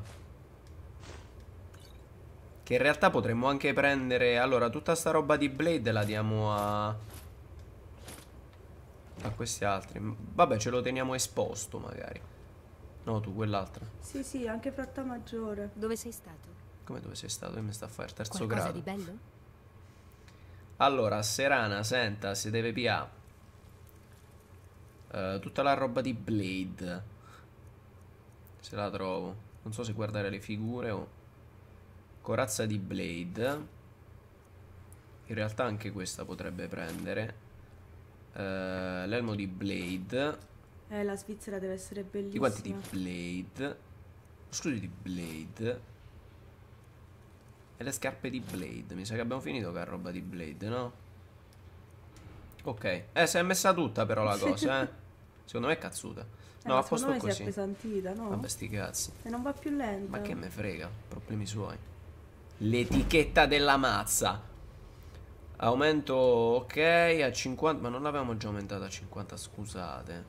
Che in realtà potremmo anche prendere... Allora, tutta sta roba di Blade la diamo a... A questi altri. Vabbè, ce lo teniamo esposto magari. No, tu quell'altra. Sì, sì, anche fratta maggiore. Dove sei stato? Come dove sei stato? Io mi sta a fare il terzo Qualcosa grado. di bello? Allora, Serana, senta, si deve piare. Eh, tutta la roba di Blade. Se la trovo. Non so se guardare le figure o... Corazza di Blade. In realtà anche questa potrebbe prendere. Eh, L'elmo di Blade. Eh, la Svizzera deve essere bellissima. I guanti di Blade. Scudo di Blade. E le scarpe di Blade. Mi sa che abbiamo finito con la roba di Blade, no? Ok. Eh, si è messa tutta però la *laughs* cosa, eh. Secondo me è cazzuta. No, eh, a posto me si è così. appesantita, no? Vabbè, sti cazzi. E non va più lenta. Ma che me frega, problemi suoi. L'etichetta della mazza. Aumento ok a 50, ma non l'avevamo già aumentato a 50, scusate.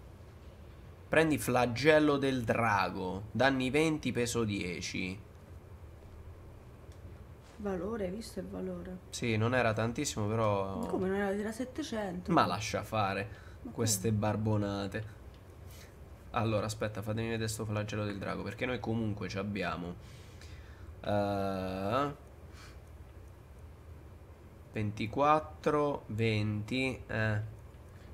Prendi flagello del drago, danni 20, peso 10. Valore, visto il valore? Sì, non era tantissimo, però Come non era, era 700? ma lascia fare queste barbonate. Allora, aspetta, fatemi vedere sto flagello del drago, perché noi comunque ci abbiamo eh, 24, 20, eh.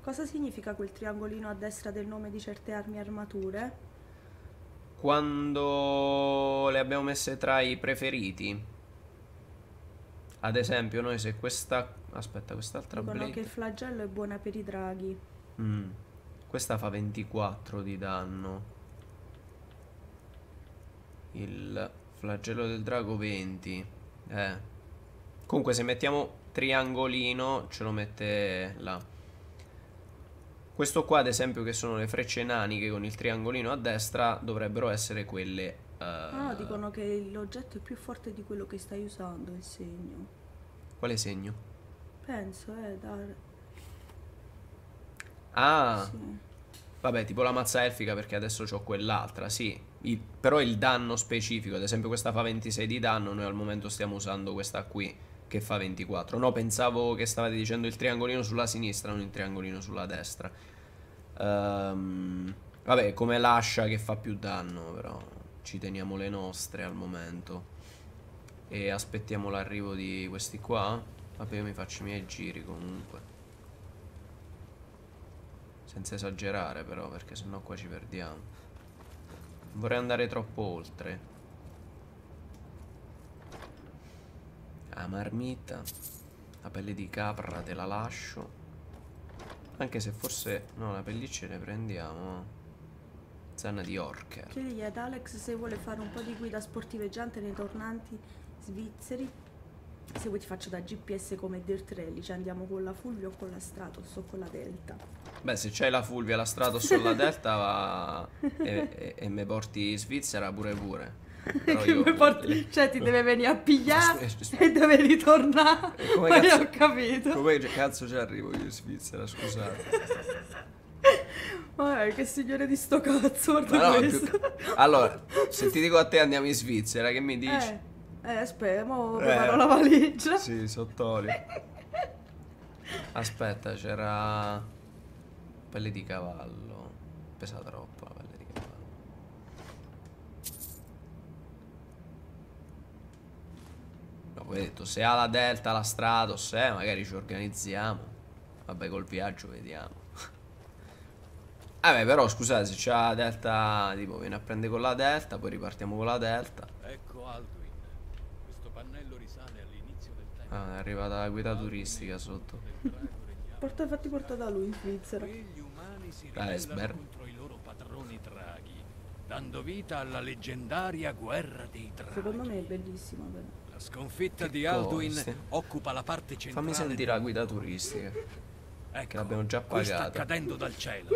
Cosa significa quel triangolino a destra del nome di certe armi e armature? Quando le abbiamo messe tra i preferiti. Ad esempio, noi se questa... Aspetta, quest'altra Dicono blade... che il flagello è buona per i draghi. Mm. Questa fa 24 di danno. Il flagello del drago 20. Eh. Comunque se mettiamo triangolino ce lo mette là. Questo qua ad esempio che sono le frecce naniche con il triangolino a destra dovrebbero essere quelle... eh, Ah, dicono che l'oggetto è più forte di quello che stai usando, il segno. Quale segno? Penso, eh, dare. Ah, Sì. vabbè, tipo la mazza elfica perché adesso ho quell'altra, sì. Il- però il danno specifico, ad esempio questa fa 26 di danno, noi al momento stiamo usando questa qui che fa 24. No, pensavo che stavate dicendo il triangolino sulla sinistra, non il triangolino sulla destra. Ehm, vabbè, come l'ascia che fa più danno, però ci teniamo le nostre al momento. E aspettiamo l'arrivo di questi qua. Vabbè, io mi faccio i miei giri comunque. Senza esagerare però, perché sennò qua ci perdiamo. Vorrei andare troppo oltre. La marmita. La pelle di capra te la lascio. Anche se forse... No, la pelliccia le prendiamo. Zanna di orcher. Chiedigli ad Alex se vuole fare un po' di guida sportiveggiante nei tornanti svizzeri. Se vuoi ti faccio da GPS come Dirt Rally, ci andiamo con la Fulvio o con la Stratos o con la Delta. Beh, se c'hai la Fulvia, la Stratos sulla Delta va... *laughs* e, e, e me porti in Svizzera pure pure. *laughs* Che io... porti- Cioè ti deve venire a pigliare e deve ritornare. *laughs* Come Ma io cazzo- ho capito. Come cazzo ci arrivo io in Svizzera, scusate. *laughs* Ma che signore di sto cazzo, guarda no, più- Allora, se ti dico a te andiamo in Svizzera, che mi dici? Eh, eh, aspetta, mo Eh. preparo la valigia. Sì, sottoli. Aspetta, c'era pelle di cavallo. Pesa troppo la pelle di cavallo. No, poi hai detto, se ha la Delta, la Stratos, eh, magari ci organizziamo. Vabbè, col viaggio vediamo. *laughs* Vabbè, però scusate, se c'è la Delta, tipo, viene a prendere con la Delta, poi ripartiamo con la Delta. Ecco Alduin. Questo pannello risale all'inizio del tempo. Ah, è arrivata la guida turistica sotto. Porta, infatti porta da lui in Svizzera. Gli umani si Dai, ribellano contro i loro padroni draghi, dando vita alla leggendaria guerra dei draghi. Secondo me è bellissima però. La sconfitta Che di Alduin occupa la parte centrale. Fammi sentire la guida turistica. Ecco, che l'abbiamo già qui sta pagata. cadendo dal cielo.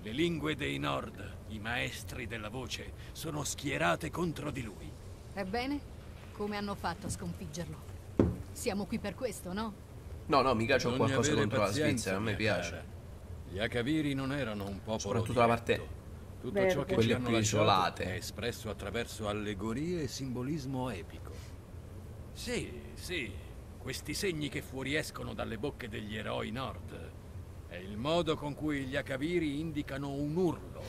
Le lingue dei Nord, i maestri della voce, sono schierate contro di lui. Ebbene, come hanno fatto a sconfiggerlo? Siamo qui per questo, no? No, no, mica c'ho qualcosa contro la Svizzera, a me piace. cara. Gli Akaviri non erano un popolo Soprattutto la parte-. Tutto Verde. ciò che Quelle ci hanno più lasciato isolate. è espresso attraverso allegorie e simbolismo epico. Sì, sì. Questi segni che fuoriescono dalle bocche degli eroi nord. È il modo con cui gli Akaviri indicano un urlo.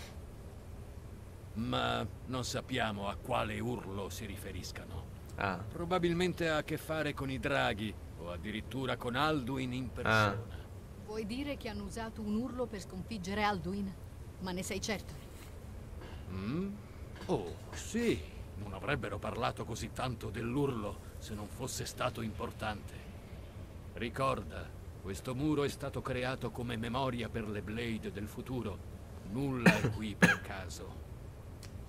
Ma non sappiamo a quale urlo si riferiscano. Ah. Probabilmente ha a che fare con i draghi o addirittura con Alduin in persona. Ah. Vuoi dire che hanno usato un urlo per sconfiggere Alduin? Ma ne sei certo? Mm? Oh, sì. Non avrebbero parlato così tanto dell'urlo se non fosse stato importante. Ricorda, questo muro è stato creato come memoria per le Blade del futuro. Nulla è qui per *coughs* caso.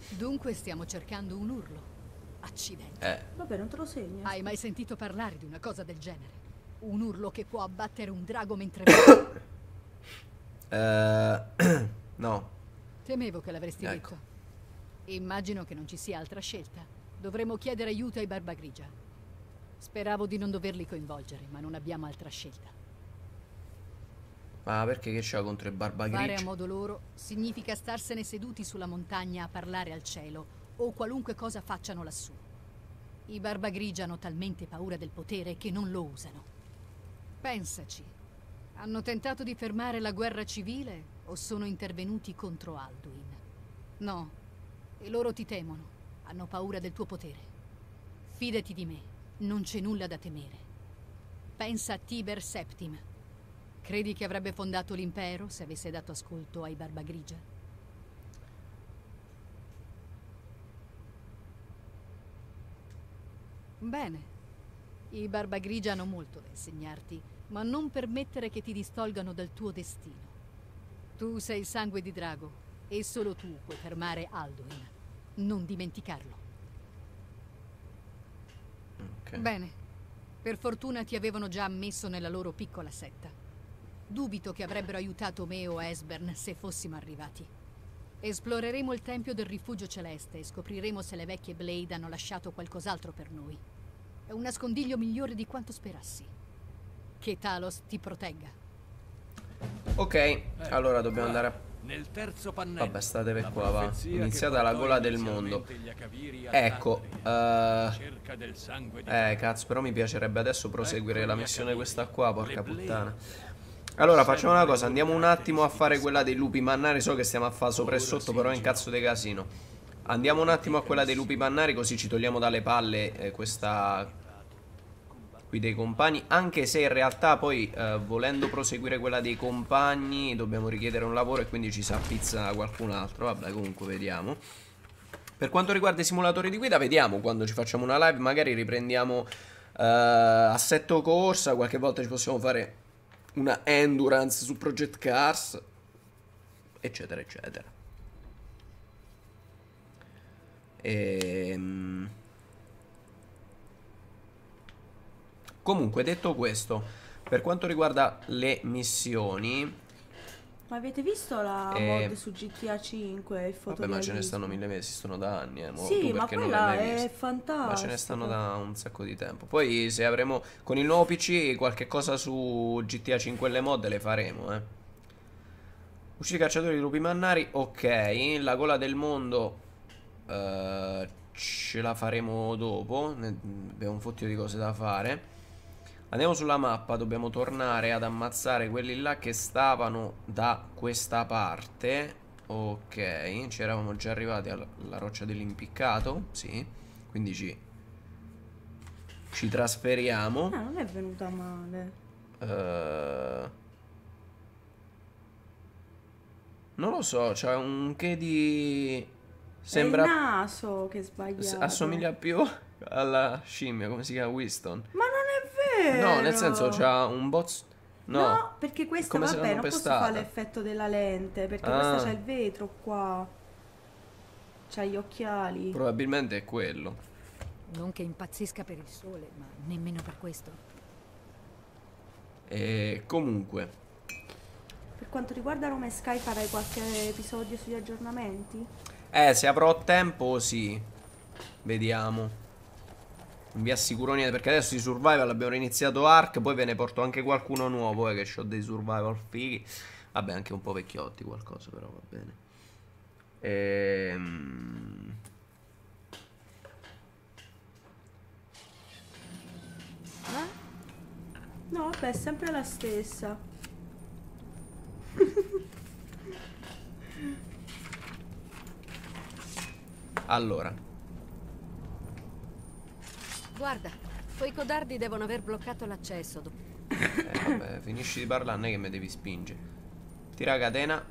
Dunque stiamo cercando un urlo. Accidenti. Eh. Vabbè, non te lo segno. Hai mai sentito parlare di una cosa del genere? Un urlo che può abbattere un drago mentre... uh, *coughs* *coughs* no. Temevo che l'avresti ecco. detto. Immagino che non ci sia altra scelta. Dovremmo chiedere aiuto ai Barbagrigia. Speravo di non doverli coinvolgere, ma non abbiamo altra scelta. Ma perché che c'ha contro i Barbagrigia? Fare a modo loro significa starsene seduti sulla montagna a parlare al cielo o qualunque cosa facciano lassù. I Barbagrigia hanno talmente paura del potere che non lo usano. Pensaci. Hanno tentato di fermare la guerra civile o sono intervenuti contro Alduin? No. E loro ti temono. Hanno paura del tuo potere. Fidati di me. Non c'è nulla da temere. Pensa a Tiber Septim. Credi che avrebbe fondato l'impero se avesse dato ascolto ai Barbagrigia? Bene. I Barbagrigia hanno molto da insegnarti, ma non permettere che ti distolgano dal tuo destino. Tu sei sangue di drago e solo tu puoi fermare Alduin. Non dimenticarlo. Okay. Bene. Per fortuna ti avevano già ammesso nella loro piccola setta. Dubito che avrebbero aiutato me o Esbern se fossimo arrivati. Esploreremo il Tempio del Rifugio Celeste e scopriremo se le vecchie Blade hanno lasciato qualcos'altro per noi. È un nascondiglio migliore di quanto sperassi. Che Talos ti protegga. Ok, allora dobbiamo andare a... Nel terzo pannello. Vabbè, statevi qua, va. Iniziata la gola del mondo. Ecco. Uh... Eh, cazzo, però mi piacerebbe adesso proseguire la missione questa qua, porca puttana. Allora facciamo una cosa, andiamo un attimo a fare quella dei lupi mannari, so che stiamo a fare sopra e sotto, però è in cazzo di casino. Andiamo un attimo a quella dei lupi mannari così ci togliamo dalle palle eh, questa qui dei compagni, anche se in realtà poi eh, volendo proseguire quella dei compagni dobbiamo richiedere un lavoro e quindi ci sa pizza qualcun altro, vabbè comunque vediamo. Per quanto riguarda i simulatori di guida, vediamo quando ci facciamo una live, magari riprendiamo eh, assetto corsa, qualche volta ci possiamo fare una endurance su Project Cars, eccetera, eccetera. Ehm... Comunque, detto questo, per quanto riguarda le missioni... Ma avete visto la eh, mod su GTA 5? Il Vabbè, ma ce ne stanno mille mesi, sono da anni. Eh. Sì, ma quella è fantastica. Ma ce ne stanno da un sacco di tempo. Poi se avremo con il nuovo PC qualche cosa su GTA 5 le mod le faremo, eh. Usciti cacciatori di lupi mannari, ok. La gola del mondo uh, ce la faremo dopo. Ne abbiamo un fottio di cose da fare. Andiamo sulla mappa, dobbiamo tornare ad ammazzare quelli là che stavano da questa parte. Ok, ci eravamo già arrivati alla, roccia dell'impiccato Sì, quindi ci, ci trasferiamo. Ah, non è venuta male. Uh, Non lo so, c'è un che di... Sembra... È il naso che sbaglia Assomiglia più alla scimmia, come si chiama Winston? Ma vero. No, nel senso c'ha un bot. No, no, perché questa vabbè, non posso fare l'effetto della lente, perché ah. questa c'ha il vetro qua. C'ha gli occhiali. Probabilmente è quello. Non che impazzisca per il sole, ma nemmeno per questo. E comunque. Per quanto riguarda Roma e Sky farai qualche episodio sugli aggiornamenti? Eh, se avrò tempo sì. Vediamo. Vi assicuro niente perché adesso di survival abbiamo iniziato Ark Poi ve ne porto anche qualcuno nuovo eh, che ho dei survival fighi Vabbè anche un po' vecchiotti qualcosa però va bene Ehm... Vabbè, è sempre la stessa. allora. Guarda, quei codardi devono aver bloccato l'accesso. Eh, vabbè, finisci di è che mi devi spingere. Tira catena.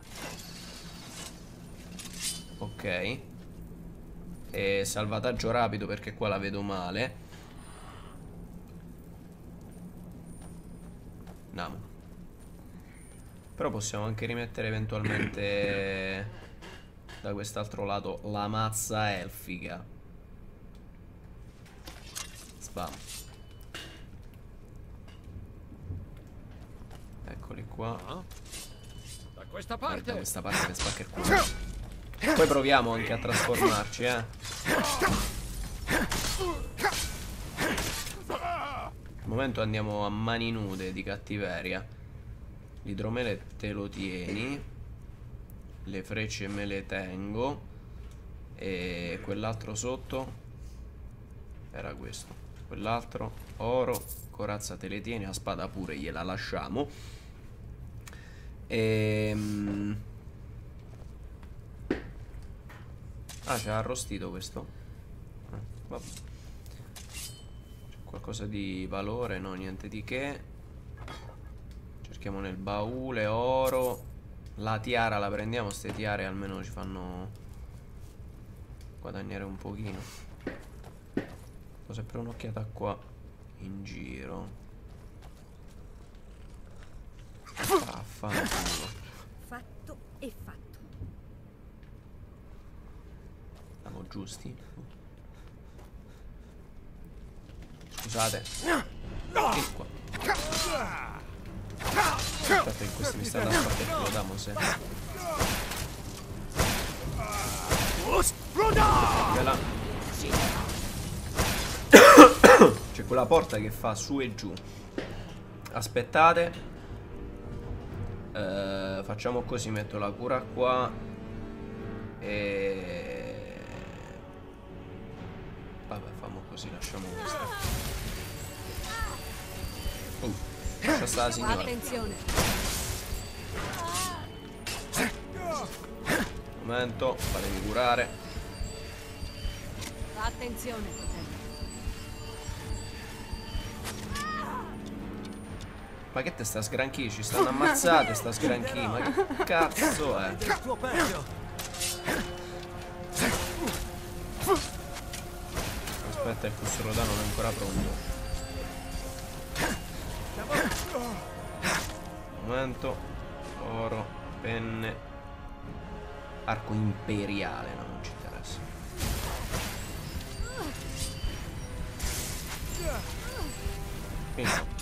Ok. E salvataggio rapido perché qua la vedo male. Andiamo. Però possiamo anche rimettere eventualmente da quest'altro lato la mazza elfica. Spam. Eccoli qua. Da questa parte. Da questa parte per spacca il culo. Poi proviamo anche a trasformarci, eh. Al momento andiamo a mani nude di cattiveria. L'idromele te lo tieni. Le frecce me le tengo. E quell'altro sotto era questo. Quell'altro oro, corazza te le tieni, la spada pure gliela lasciamo. Ehm Ah, c'è arrostito questo? Eh. C'è qualcosa di valore, no, niente di che. Cerchiamo nel baule, oro. La tiara la prendiamo, ste tiare almeno ci fanno guadagnare un pochino. Ho sempre un'occhiata qua in giro. Affanculo. Fatto e fatto. Siamo giusti. Scusate. E qua. Aspetta che questi mi stanno a culo da Mosè. Bella. C'è quella porta che fa su e giù. Aspettate. Uh, facciamo così, metto la cura qua. E così lasciamo questa. Uh, lascia sta la signora. Attenzione. Momento, fatemi curare. Attenzione, Ma che te sta sgranchi? Ci stanno ammazzate sta sgranchi. Ma che cazzo è? Aspetta, il custoro non è ancora pronto. Momento. Oro, penne. Arco imperiale, no, non ci interessa. Quindi,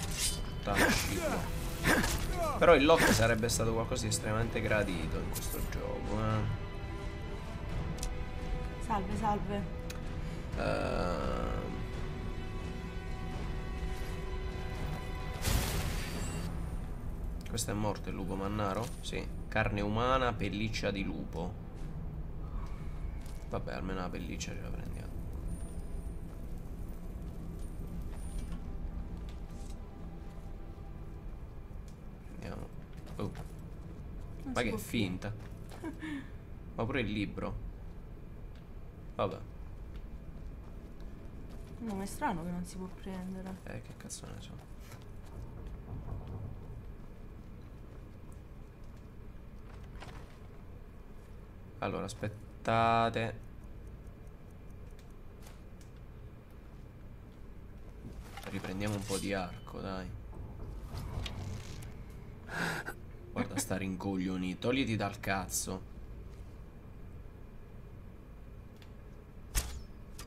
Però il lock sarebbe stato qualcosa di estremamente gradito in questo gioco, eh. Salve, salve. Uh, questo è morto il lupo mannaro? Sì. Carne umana, pelliccia di lupo. Vabbè, almeno la pelliccia ce la prendiamo. Ma che è finta. *laughs* Ma pure il libro. Vabbè. No, è strano che non si può prendere. Eh, che cazzo ne so. Allora, aspettate. Riprendiamo un po' di arco, dai. Guarda sta rincoglionito. Togliti dal cazzo.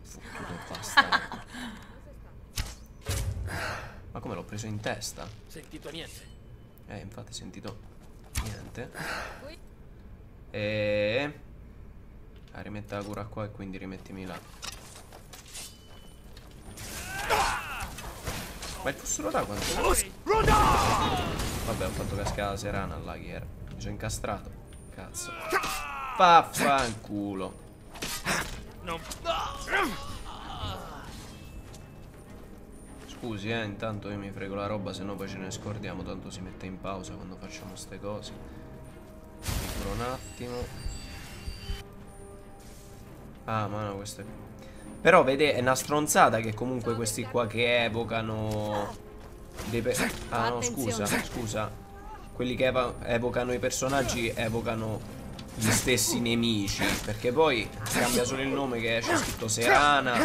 Fottuto bastardo. Ma come l'ho preso in testa? Sentito niente. Eh, infatti sentito niente. E... Ah, rimetta la cura qua e quindi rimettimi là. Ma il fossero da quanto? Vabbè, ho fatto cascare la serana là chi era. Mi sono incastrato. Cazzo. Vaffanculo. No. Scusi, eh, intanto io mi frego la roba, se no poi ce ne scordiamo, tanto si mette in pausa quando facciamo ste cose. Curo un attimo. Ah, ma no, questo è... Però vede, è una stronzata che comunque questi qua che evocano... Dei pe... Ah no, scusa, scusa. Quelli che evo evocano i personaggi evocano gli stessi nemici. Perché poi cambia solo il nome che c'è scritto Serana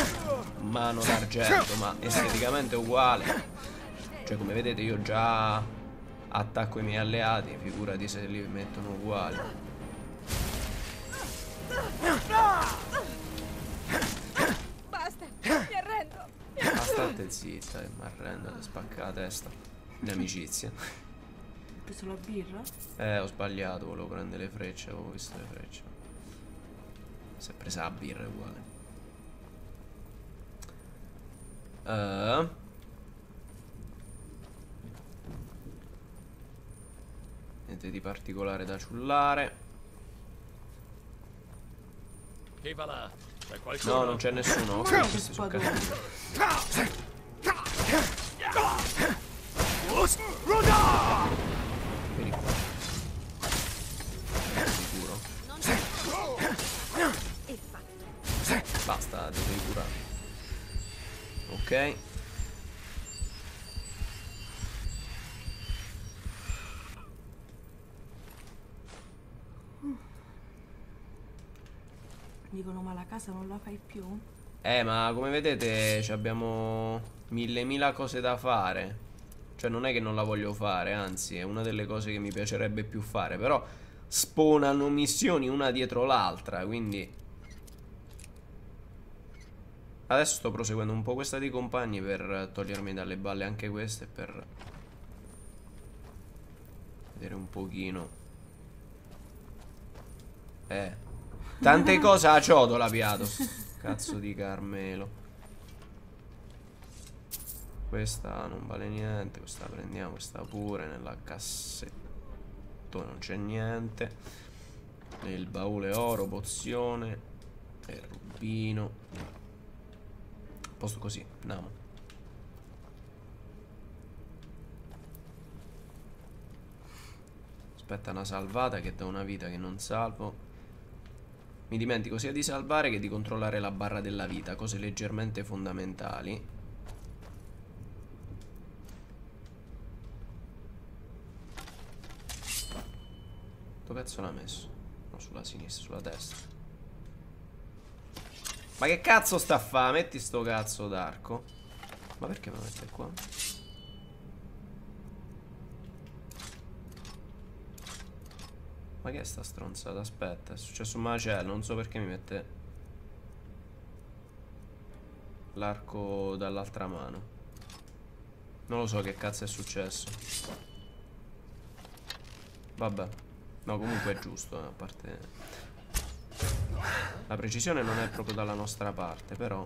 Mano d'argento Ma esteticamente è uguale. Cioè come vedete io già attacco i miei alleati Figurati se li mettono uguali Basta, mi arrendo Ma state zitta, mi arrendo, spacca la testa Di amicizia preso la birra? Eh, ho sbagliato, volevo prendere le frecce, avevo visto le frecce. Si è presa la birra uguale. Uh. Niente di particolare da ciullare. Chi va là? C'è qualcuno? No, non c'è nessuno. Ok, questi sono. Vieni qua. Sicuro. Basta, devi curare. Ok. Dicono ma la casa non la fai più? Eh, ma come vedete abbiamo mille mila cose da fare. Cioè non è che non la voglio fare, anzi è una delle cose che mi piacerebbe più fare, però spawnano missioni una dietro l'altra, quindi... Adesso sto proseguendo un po' questa dei compagni per togliermi dalle balle anche queste, per vedere un pochino. Eh, tante cose a ciotola piato. Cazzo di Carmelo. Questa non vale niente Questa prendiamo, questa pure Nella cassetto non c'è niente. Il baule oro, pozione E rubino. Posto così, andiamo. Aspetta una salvata che da una vita che non salvo Mi dimentico sia di salvare che di controllare la barra della vita Cose leggermente fondamentali Dove cazzo l'ha messo? No, sulla sinistra, sulla destra. Ma che cazzo sta a fa? Metti sto cazzo d'arco. Ma perché me lo mette qua? Ma che è sta stronzata? Aspetta, è successo un macello, non so perché mi mette l'arco dall'altra mano. Non lo so che cazzo è successo. Vabbè. No, comunque è giusto, eh, a parte... La precisione non è proprio dalla nostra parte, però...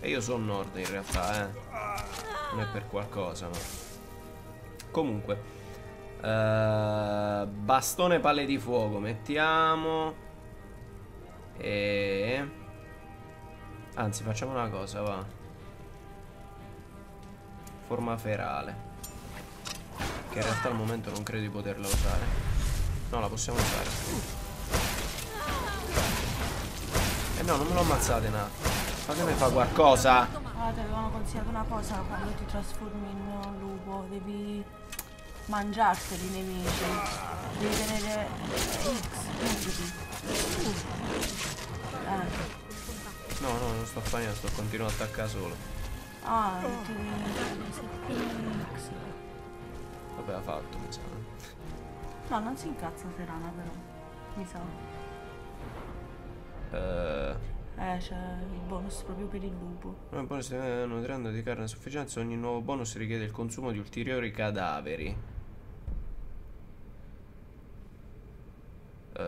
E io sono nord in realtà, eh. Non è per qualcosa, ma... Comunque. Uh, bastone palle di fuoco, mettiamo. E... Anzi, facciamo una cosa, va. Forma ferale. Che in realtà al momento non credo di poterla usare No, la possiamo usare Eh no, non me lo ammazzate, na Fatemi fare qualcosa Ah, ti avevano consigliato una cosa Quando ti trasformi in un lupo Devi mangiarteli i nemici Devi tenere X eh. No, no, non sto facendo, sto continuando a attaccare solo Ah, devi X Aveva fatto, mi sa. No, non si incazza Serana però. Mi sa. Eh... Eh, c'è il bonus proprio per il lupo. Un bonus nutrendo di carne a sufficienza. Ogni nuovo bonus richiede il consumo di ulteriori cadaveri. Uh...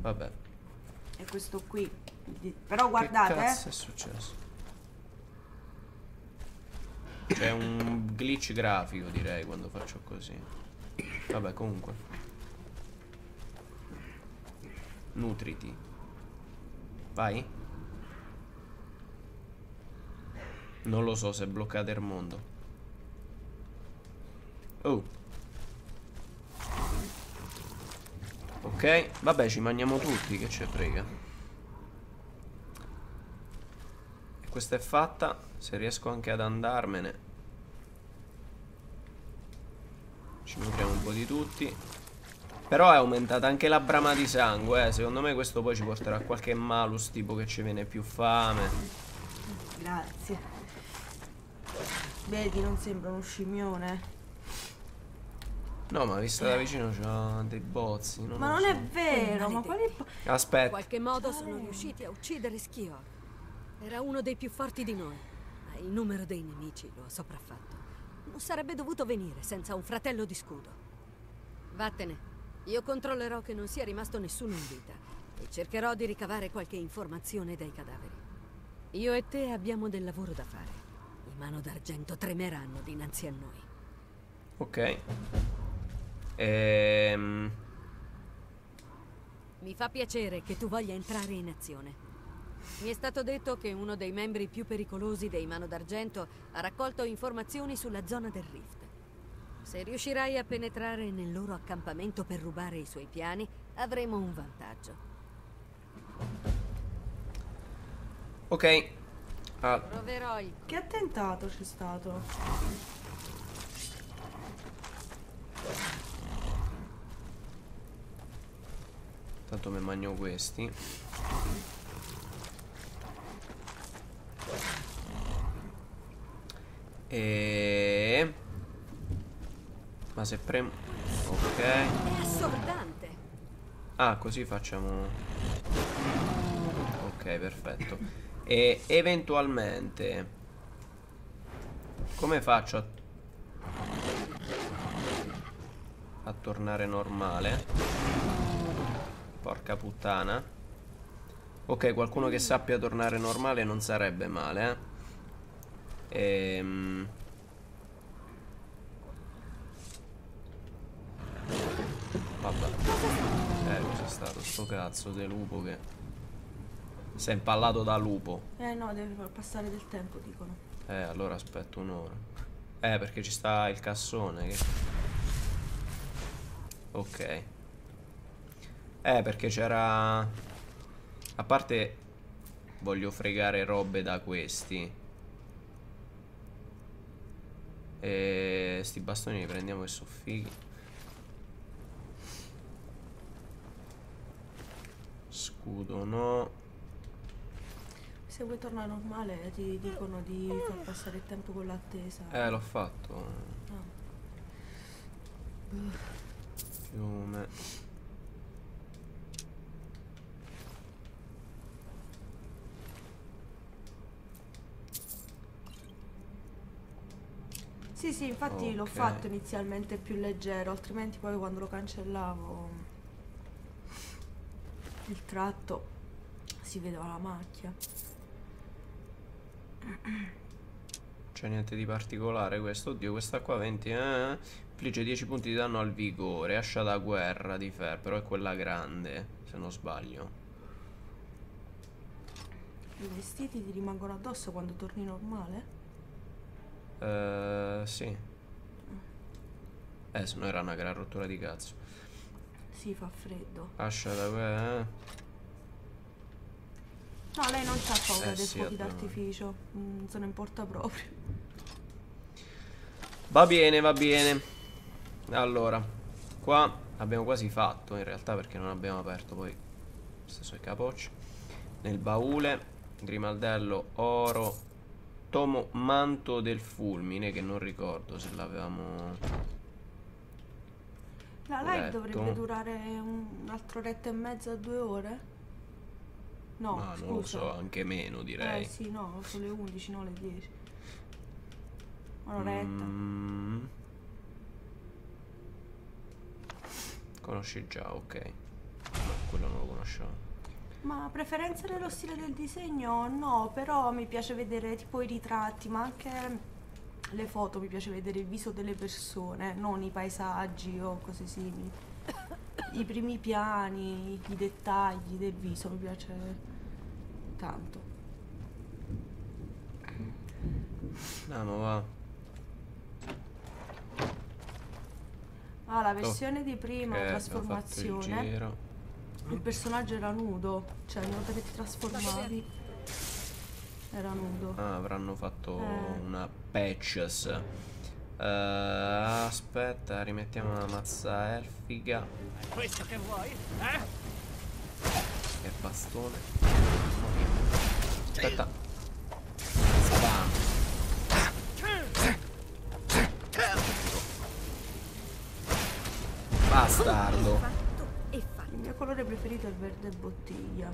Vabbè. E questo qui. Però guardate. Che cazzo è successo? C'è un glitch grafico direi quando faccio così. Vabbè comunque. Nutriti. Vai. Non lo so se è bloccato il mondo. Oh. Ok, vabbè ci mangiamo tutti, che ce frega. E questa è fatta. Se riesco anche ad andarmene Ci nutriamo un po' di tutti Però è aumentata anche la brama di sangue eh. Secondo me questo poi ci porterà a qualche malus Tipo che ci viene più fame Grazie Vedi non sembra uno scimmione No, ma vista da vicino c'ha dei bozzi. Non ma non so. è vero, ma quali. Aspetta. In qualche modo sono riusciti a uccidere Schior. Era uno dei più forti di noi il numero dei nemici lo ha sopraffatto. Non sarebbe dovuto venire senza un fratello di scudo. Vattene. Io controllerò che non sia rimasto nessuno in vita e cercherò di ricavare qualche informazione dai cadaveri. Io e te abbiamo del lavoro da fare. I mano d'argento tremeranno dinanzi a noi. Ok. Ehm... Mi fa piacere che tu voglia entrare in azione. Mi è stato detto che uno dei membri più pericolosi dei Mano d'Argento ha raccolto informazioni sulla zona del Rift. Se riuscirai a penetrare nel loro accampamento per rubare i suoi piani, avremo un vantaggio. Ok. Ah. Proverò il... Che attentato c'è stato? Tanto mi magno questi. E... Ma se premo... Ok. È assordante. Ah, così facciamo... Ok, perfetto. E eventualmente... Come faccio a... A tornare normale? Porca puttana. Ok, qualcuno che sappia tornare normale non sarebbe male, eh. Ehm... Vabbè. Eh, cos'è stato sto cazzo di lupo che... Si è impallato da lupo. Eh no, deve passare del tempo, dicono. Eh, allora aspetto un'ora. Eh, perché ci sta il cassone che... Ok. Eh, perché c'era... A parte... Voglio fregare robe da questi. E sti bastoni li prendiamo che sono fighi. Scudo no. Se vuoi tornare normale ti dicono di far passare il tempo con l'attesa. Eh, l'ho fatto. Ah. Fiume. Sì, sì, infatti okay. l'ho fatto inizialmente più leggero, altrimenti poi quando lo cancellavo il tratto si vedeva la macchia. C'è niente di particolare questo. Oddio, questa qua 20, eh? Infligge 10 punti di danno al vigore, ascia da guerra di fer, però è quella grande, se non sbaglio. I vestiti ti rimangono addosso quando torni normale? Uh, sì. Eh, se no era una gran rottura di cazzo. Sì, fa freddo. Lascia da qua, eh. No, lei non c'ha paura eh, dei sì, fuochi d'artificio. Mm, se ne importa proprio. Va bene, va bene. Allora, qua abbiamo quasi fatto in realtà perché non abbiamo aperto poi stesso i capocci. Nel baule, grimaldello, oro, Tomo Manto del Fulmine, che non ricordo se l'avevamo... La live dovrebbe durare un'altra oretta e mezza, due ore? No, Ma scusa. non lo so, anche meno direi. Eh sì, no, sono le 11, no le 10. Un'oretta. Mm. Conosci già, ok. No, quello non lo conoscevo. Ma preferenze nello stile del disegno? No, però mi piace vedere tipo i ritratti, ma anche le foto, mi piace vedere il viso delle persone, non i paesaggi o cose simili. I primi piani, i dettagli del viso mi piace tanto. Andiamo, va. Ah, la versione di prima, abbiamo trasformazione. il. Il personaggio era nudo, cioè una volta che ti trasformavi era nudo. Ah, avranno fatto Eh. una patches. Eh, aspetta, rimettiamo la mazza elfica. Questo che vuoi? Eh? E bastone. Aspetta. Spam. Bastardo. Il mio colore preferito è il verde bottiglia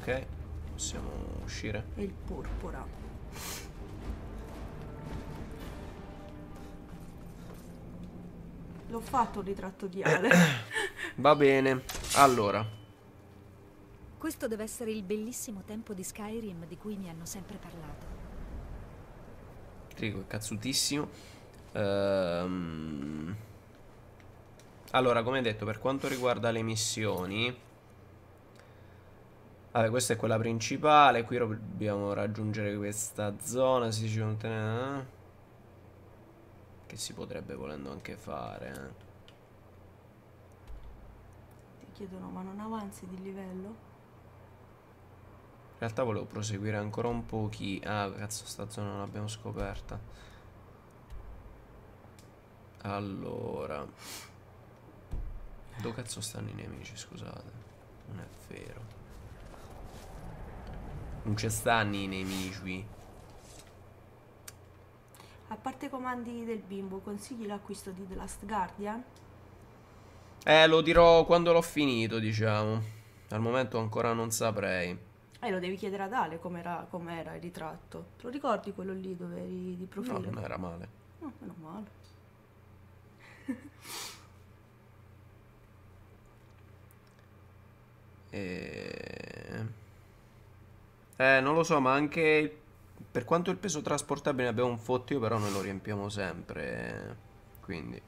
Ok, possiamo uscire. e il porpora. L'ho fatto un ritratto di Ale. *coughs* Va bene. Allora, Questo deve essere il bellissimo tempo di Skyrim di cui mi hanno sempre parlato. Trigo è cazzutissimo. Ehm, Allora, come detto, per quanto riguarda le missioni, vabbè, questa è quella principale. Qui dobbiamo raggiungere questa zona. Si dice non te ne- Che si potrebbe volendo anche fare. eh. Ti chiedono, ma non avanzi di livello? In realtà volevo proseguire ancora un pochi. Ah, cazzo, sta zona non l'abbiamo scoperta. Allora. Dove cazzo stanno i nemici, scusate? Non è vero. Non ci stanno i nemici. A parte i comandi del bimbo, consigli l'acquisto di The Last Guardian? Eh, lo dirò quando l'ho finito, diciamo. Al momento ancora non saprei. Eh, lo devi chiedere ad Ale com'era, com'era il ritratto. Te lo ricordi quello lì dove eri di profilo? No, non era male. No, meno male. *laughs* E... Eh, non lo so, ma anche per quanto il peso trasportabile ne abbiamo un fottio, però noi lo riempiamo sempre. Quindi.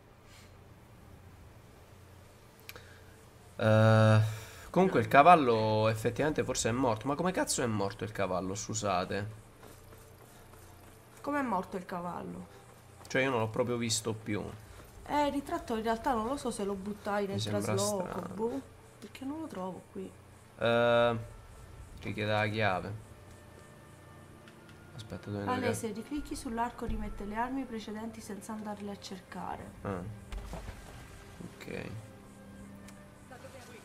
Eh, comunque il cavallo effettivamente forse è morto. Ma come cazzo è morto il cavallo? Scusate. Com'è morto il cavallo? Cioè io non l'ho proprio visto più. Eh, il ritratto in realtà non lo so se lo buttai nel trasloco. Boh, perché non lo trovo qui. Eh, richiede la chiave. Aspetta, dove Ale, devo se riclicchi sull'arco rimette le armi precedenti senza andarle a cercare. Ah. Ok.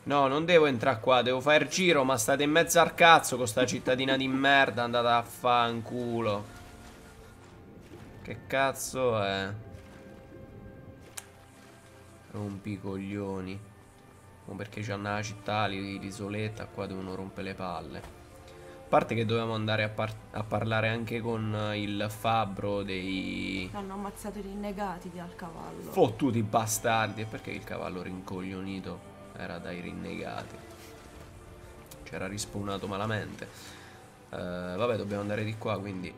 No, non devo entrare qua, devo fare il giro, ma state in mezzo al cazzo con sta cittadina di merda, andate a fanculo. Che cazzo è? Rompi i coglioni. O perché c'hanno la città, lì- l'isoletta, qua devono rompere le palle. A parte che dovevamo andare a, par- a parlare anche con eh, il fabbro dei... Hanno ammazzato i rinnegati di al cavallo. Fottuti bastardi. E perché il cavallo rincoglionito era dai rinnegati? C'era rispawnato malamente. Eh, vabbè, dobbiamo andare di qua, quindi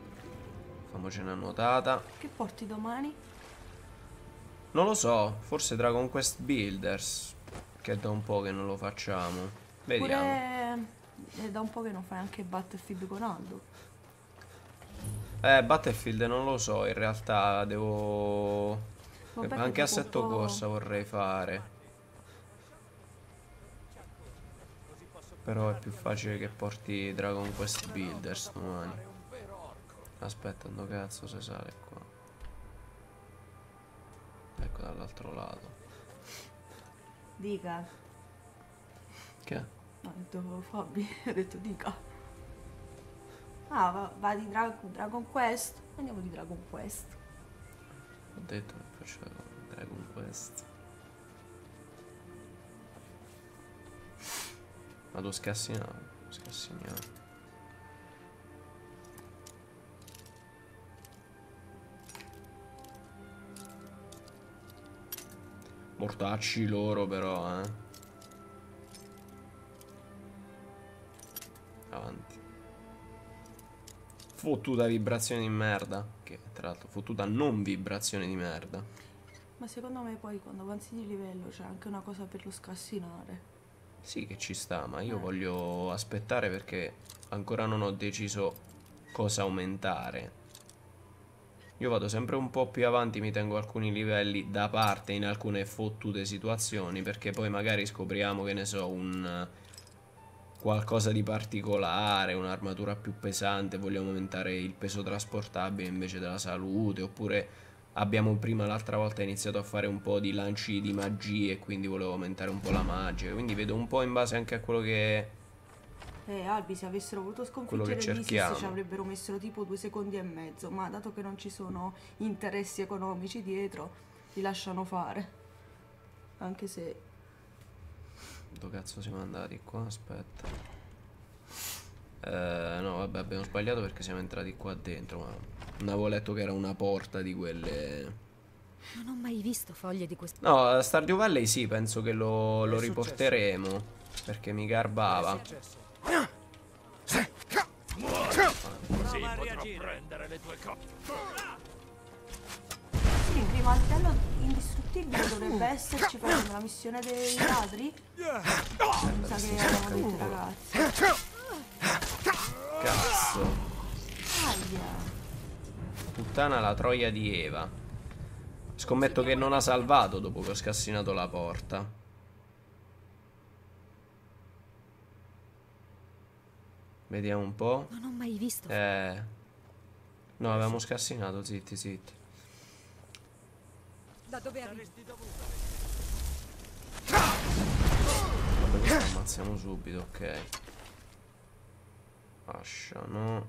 facciamoci una nuotata. Che porti domani? Non lo so, forse Dragon Quest Builders, che è da un po' che non lo facciamo. Vediamo. Pure è da un po' che non fai anche Battlefield con Aldo. Eh, Battlefield non lo so, in realtà devo... Perché Anche assetto corsa vorrei fare. Però è più facile che porti Dragon Quest Builders domani. Aspetta, dove cazzo si sale qua? Ecco dall'altro lato. Dica. Che? Ha detto Fabi, ha detto dica. Ah, va, va di Dra Dragon Quest? Andiamo di Dragon Quest. Ho detto che faccio Dragon Quest. Vado scassinato, scassinato. Mortacci loro però, eh. Fottuta vibrazione di merda. Che tra l'altro fottuta non vibrazione di merda. Ma secondo me poi quando avanzi di livello c'è anche una cosa per lo scassinare. Sì che ci sta, ma io eh. voglio aspettare perché ancora non ho deciso cosa aumentare. Io vado sempre un po' più avanti, mi tengo alcuni livelli da parte in alcune fottute situazioni, perché poi magari scopriamo, che ne so, un qualcosa di particolare, un'armatura più pesante, vogliamo aumentare il peso trasportabile invece della salute, oppure abbiamo prima l'altra volta iniziato a fare un po' di lanci di magie, quindi volevo aumentare un po' la magia, quindi vedo un po' in base anche a quello che eh, Albi, se avessero voluto sconfiggere l'ISIS ci avrebbero messo tipo due secondi e mezzo, ma dato che non ci sono interessi economici dietro, li lasciano fare. Anche se... Dove cazzo siamo andati qua? Aspetta. Eh, no, vabbè, abbiamo sbagliato perché siamo entrati qua dentro, ma non avevo letto che era una porta di quelle... Non ho mai visto foglie di questo. No, Stardew Valley sì, penso che lo, lo riporteremo. Perché mi garbava. Così potrò prendere le tue. Sì, il primo altello indistruttibile dovrebbe esserci facendo la missione dei ladri. Mi sa che abbiamo detto ragazzi. Cazzo. Aia. Puttana la troia di Eva. Scommetto che non ha salvato dopo che ho scassinato la porta. Vediamo un po'. Non ho mai visto. Eh. No, avevamo scassinato, zitti, zitti. Da dove arrivi? Vabbè, questo ammazziamo subito, ok. Ascia, no.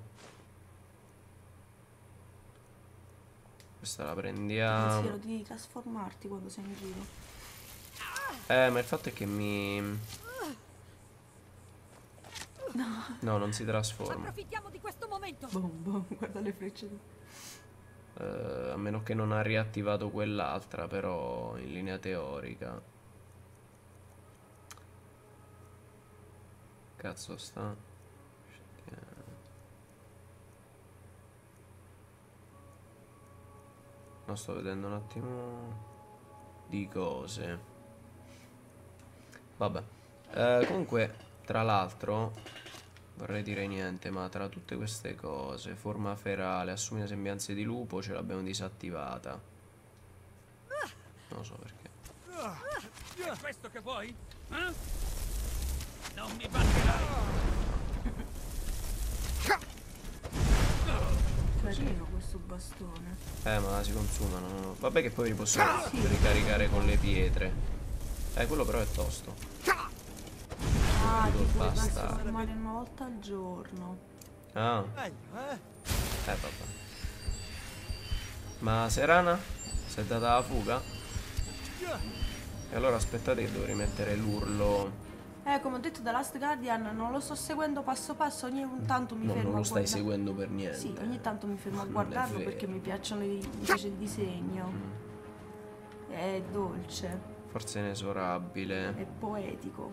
Questa la prendiamo. Pensiero di trasformarti quando sei in giro. Eh, ma il fatto è che mi... No. No, non si trasforma. Approfittiamo di questo momento. Boom, boom, guarda le frecce. Uh, a meno che non ha riattivato quell'altra, però in linea teorica. Cazzo sta. Non sto vedendo un attimo di cose. Vabbè. Uh, comunque, tra l'altro, vorrei dire niente, ma tra tutte queste cose, forma ferale, assumi le sembianze di lupo, ce l'abbiamo disattivata. Non lo so perché. È questo che vuoi? Eh? Non mi batterai! Carino questo bastone. Eh, ma si consumano. Vabbè che poi li posso sì. ricaricare con le pietre. Eh, quello però è tosto. Ah, ti puoi trasformare una volta al giorno. Ah. Eh, vabbè. Ma Serana? Si è data la fuga? E allora aspettate che devo rimettere l'urlo. Eh, come ho detto da Last Guardian, non lo sto seguendo passo passo, ogni tanto mi no, fermo non lo stai seguendo per niente. Sì, ogni tanto mi fermo a guardarlo perché mi piacciono i, mi piace il disegno. Mm. È dolce. Forse inesorabile. È poetico.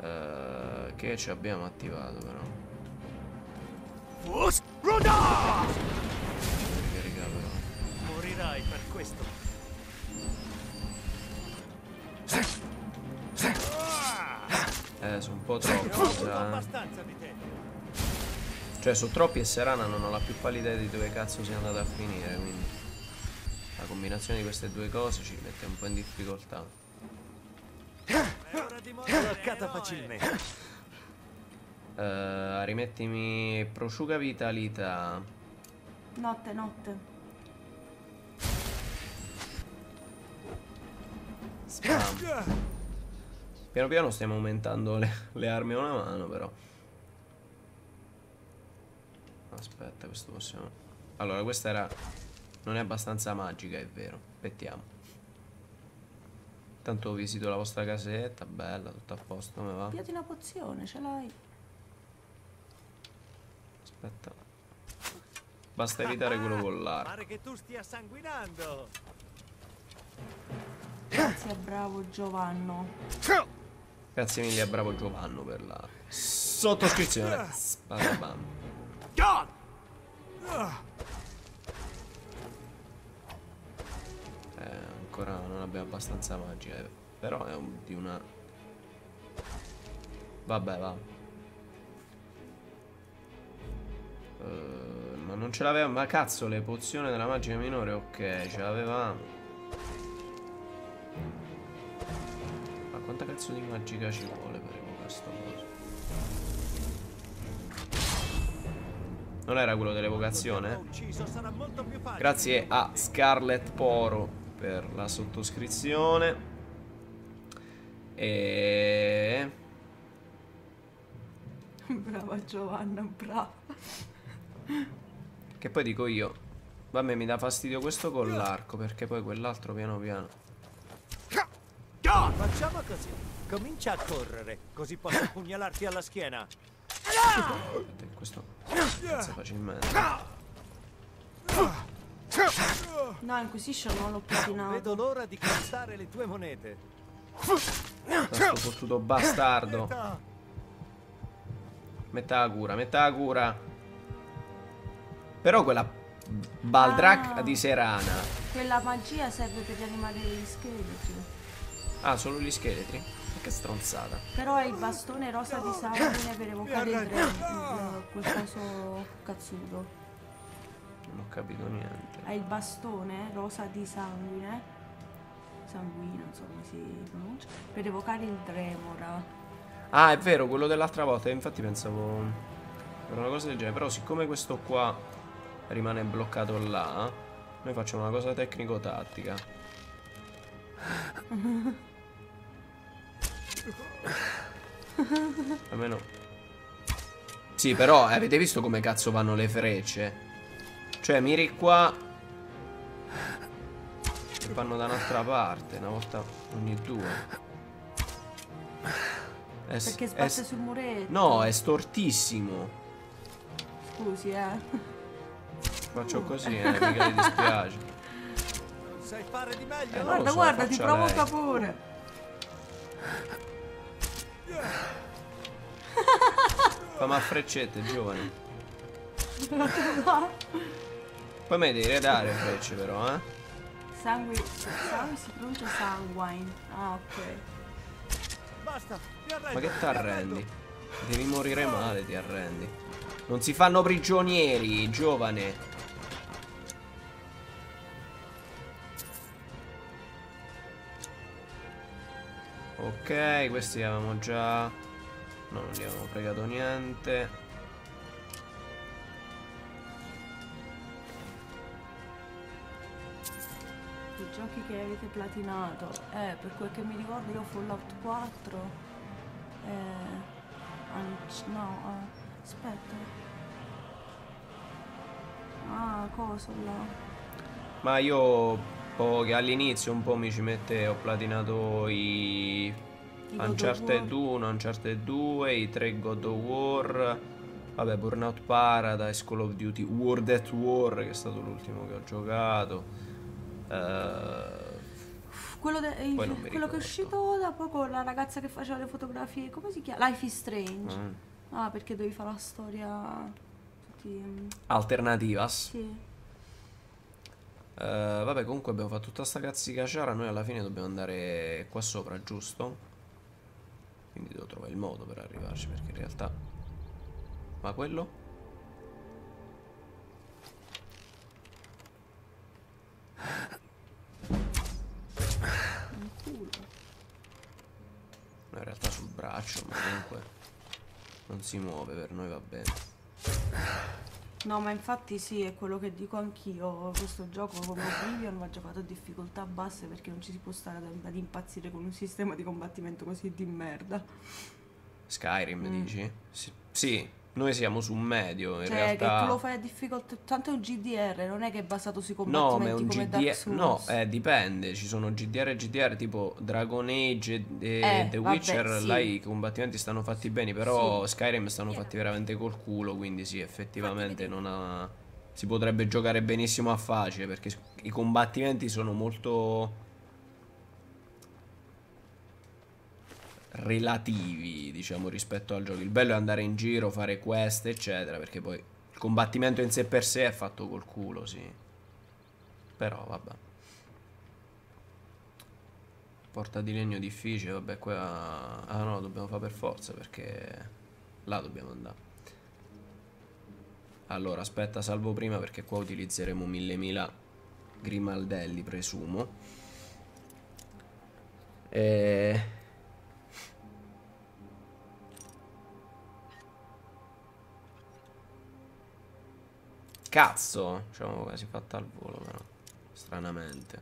Uh, che ci abbiamo attivato però. Ruda! Ricarica però. Morirai per questo. Eh, sono un po' troppi già. Cioè, sono troppi e Serana non ho la più pallida di dove cazzo sia andata a finire, quindi. La combinazione di queste due cose ci mette un po' in difficoltà. Bloccata facilmente. Uh, rimettimi prosciuga vitalità. Notte, notte. Spam. Piano piano stiamo aumentando le, le armi a una mano, però. Aspetta, questo possiamo... Allora, questa era... Non è abbastanza magica, è vero. Aspettiamo. Intanto visito la vostra casetta, bella, tutto a posto, come va? Piati una pozione, ce l'hai. Aspetta. Basta evitare quello con l'arco. Pare che tu stia sanguinando. Grazie, bravo Giovanno. Grazie mille a bravo Giovanno per la sottoscrizione. Spadabam. Eh, ancora non abbiamo abbastanza magia, eh. però è un, di una... Vabbè, va. Uh, ma non ce l'avevamo, ma cazzo, le pozioni della magica minore, ok, ce l'avevamo. Ma quanta cazzo di magica ci vuole per evocare sto coso? Non era quello dell'evocazione? Grazie a Scarlet Poro per la sottoscrizione. E... Brava Giovanna, brava. Che poi dico io. Vabbè, mi dà fastidio questo con l'arco, perché poi quell'altro piano piano. Facciamo così. Comincia a correre, così posso pugnalarti alla schiena. Aspetta, questo passa facilmente. No, Inquisition non l'ho platinato. Vedo l'ora di costare le tue monete. Questo fottuto bastardo. Metta la cura, metta la cura. Però quella Baldrak Ah. di Serana. Quella magia serve per rianimare gli scheletri. Ah, solo gli scheletri? Ma Che stronzata. Però è il bastone rosa di sangue per evocare il il- quel coso cazzuto. Non ho capito niente. È il bastone rosa di sanguine. Sanguino, insomma, come si pronuncia. Per evocare il Dremora. Ah, è vero, quello dell'altra volta. Infatti pensavo. Era una cosa del genere. Però, siccome questo qua rimane bloccato là, noi facciamo una cosa tecnico-tattica. *laughs* Almeno. Sì, però eh, avete visto come cazzo vanno le frecce? Cioè, miri qua. E vanno da un'altra parte, una volta ogni due. È Perché sbatte sul muretto. No, è stortissimo. Scusi, eh. Faccio così, eh, mica gli dispiace. Non sai fare di meglio? Eh, Guarda, so, guarda, ti provoca lei. pure. Fammi a freccette, giovane. *laughs* Poi mi devi redare frecce, però, eh. Sangue, sangue si pronuncia sanguine. Ah, ok. Basta, ti arrendi. Ma che ti arrendi? Devi morire male, ti arrendi. Non si fanno prigionieri, giovane. Ok, questi li avevamo già. No, non gli avevamo fregato niente. Giochi che avete platinato. Eh, per quel che mi ricordo io Fallout 4. Eh, no, eh, aspetta. Ah, cosa là? Ma io poche all'inizio un po' mi ci mette, ho platinato i Uncharted War. 1, Uncharted 2, i 3 God of War, vabbè Burnout Paradise, Call of Duty World at War che è stato l'ultimo che ho giocato. Eh, Quello, de- il- quello che è uscito da poco, la ragazza che faceva le fotografie, come si chiama? Life is Strange. Mm. Ah, perché devi fare la storia. Tutti. mm, Alternativas. Sì. Eh, vabbè, comunque abbiamo fatto tutta sta cazzicaciara. Noi alla fine dobbiamo andare qua sopra, giusto? Quindi devo trovare il modo per arrivarci. Perché in realtà. Ma quello? Culo. No, in realtà sul braccio, ma comunque. Non si muove per noi, va bene. No, ma infatti sì, è quello che dico anch'io. Questo gioco come Oblivion va giocato a difficoltà basse perché non ci si può stare ad, ad impazzire con un sistema di combattimento così di merda. Skyrim, Mm. dici? Sì, Noi siamo su medio, in cioè, realtà... che tu lo fai a difficoltà. Tanto è un GDR, non è che è basato sui No, ma è combattimenti un come GDR. Dark Souls. No, eh, dipende. Ci sono GDR e GDR tipo Dragon Age e Eh, The vabbè, Witcher. sì. Là i combattimenti stanno fatti bene, però Skyrim stanno fatti veramente col culo. Quindi sì, effettivamente non ha. Si potrebbe giocare benissimo a facile perché i combattimenti sono molto. Relativi, diciamo, rispetto al gioco. Il bello è andare in giro, fare quest, eccetera, perché poi il combattimento in sé per sé è fatto col culo, sì. Però, vabbè. Porta di legno difficile, vabbè, qua... Ah no, dobbiamo fare per forza, perché... Là dobbiamo andare. Allora, aspetta, salvo prima, perché qua utilizzeremo mille mila grimaldelli, presumo. E... Cazzo, diciamo quasi fatta al volo però, stranamente.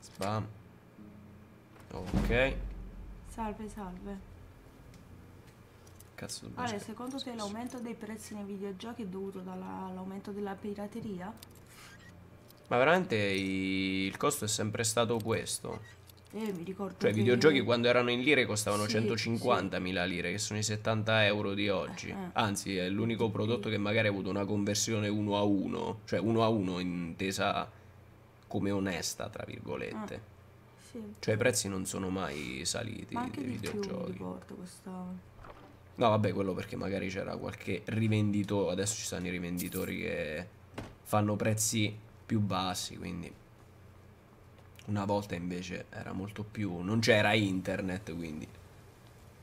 Spam. Ok. Salve, salve. Cazzo dobbiamo Ale, sca- secondo te l'aumento dei prezzi nei videogiochi è dovuto all'aumento della pirateria? Ma veramente il costo è sempre stato questo. Eh, mi ricordo Cioè, i videogiochi quando erano in lire costavano Sì, 150.000 lire, che sono i 70 euro di oggi. Eh, eh. Anzi, è l'unico prodotto che magari ha avuto una conversione 1 a 1, cioè 1 a 1 intesa come onesta, tra virgolette. Ah, Sì. Cioè, i prezzi non sono mai saliti Ma dei di più videogiochi. ricordo questa... No, vabbè, quello perché magari c'era qualche rivenditore. Adesso ci stanno i rivenditori che fanno prezzi più bassi, quindi. Una volta invece era molto più. Non c'era internet, quindi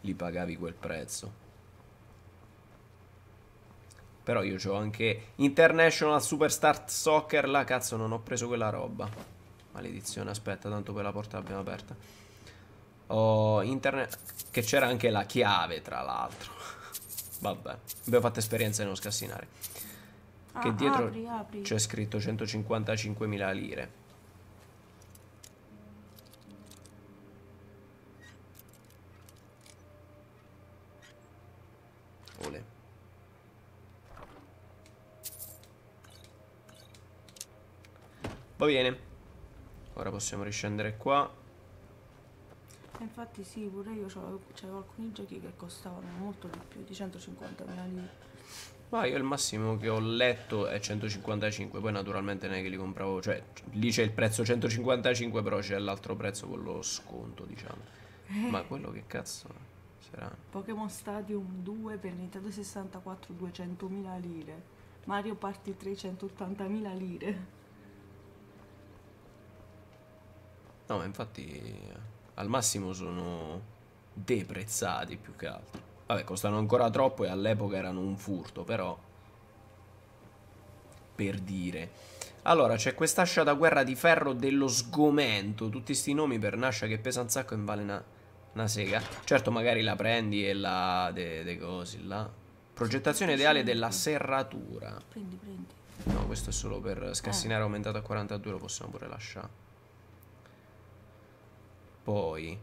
li pagavi quel prezzo. Però io ho anche International Superstar Soccer. Là, cazzo, non ho preso quella roba. Maledizione, aspetta, tanto per la porta l'abbiamo aperta. Ho internet. Che c'era anche la chiave, tra l'altro. *laughs* Vabbè, abbiamo fatto esperienza di non scassinare. Che Ah, dietro c'è scritto 155.000 lire. Ole. Va bene. Ora possiamo riscendere qua. Infatti sì, pure io c'avevo alcuni giochi che costavano molto di più, di 150.000 lire. Ma io il massimo che ho letto è 155, poi naturalmente non è che li compravo, cioè lì c'è il prezzo 155, però c'è l'altro prezzo con lo sconto, diciamo. Eh. Ma quello che cazzo sarà? Pokémon Stadium 2 per Nintendo 64 200.000 lire. Mario Party 3 180.000 lire. No, ma infatti eh, al massimo sono deprezzati più che altro. Vabbè, costano ancora troppo e all'epoca erano un furto, però per dire. Allora, c'è quest'ascia da guerra di ferro dello sgomento. Tutti sti nomi per un'ascia che pesa un sacco e vale una, una sega. Certo, magari la prendi e la... de, de cosi là. Progettazione ideale della serratura. Prendi, prendi. No, questo è solo per scassinare aumentato a 42, lo possiamo pure lasciare. Poi...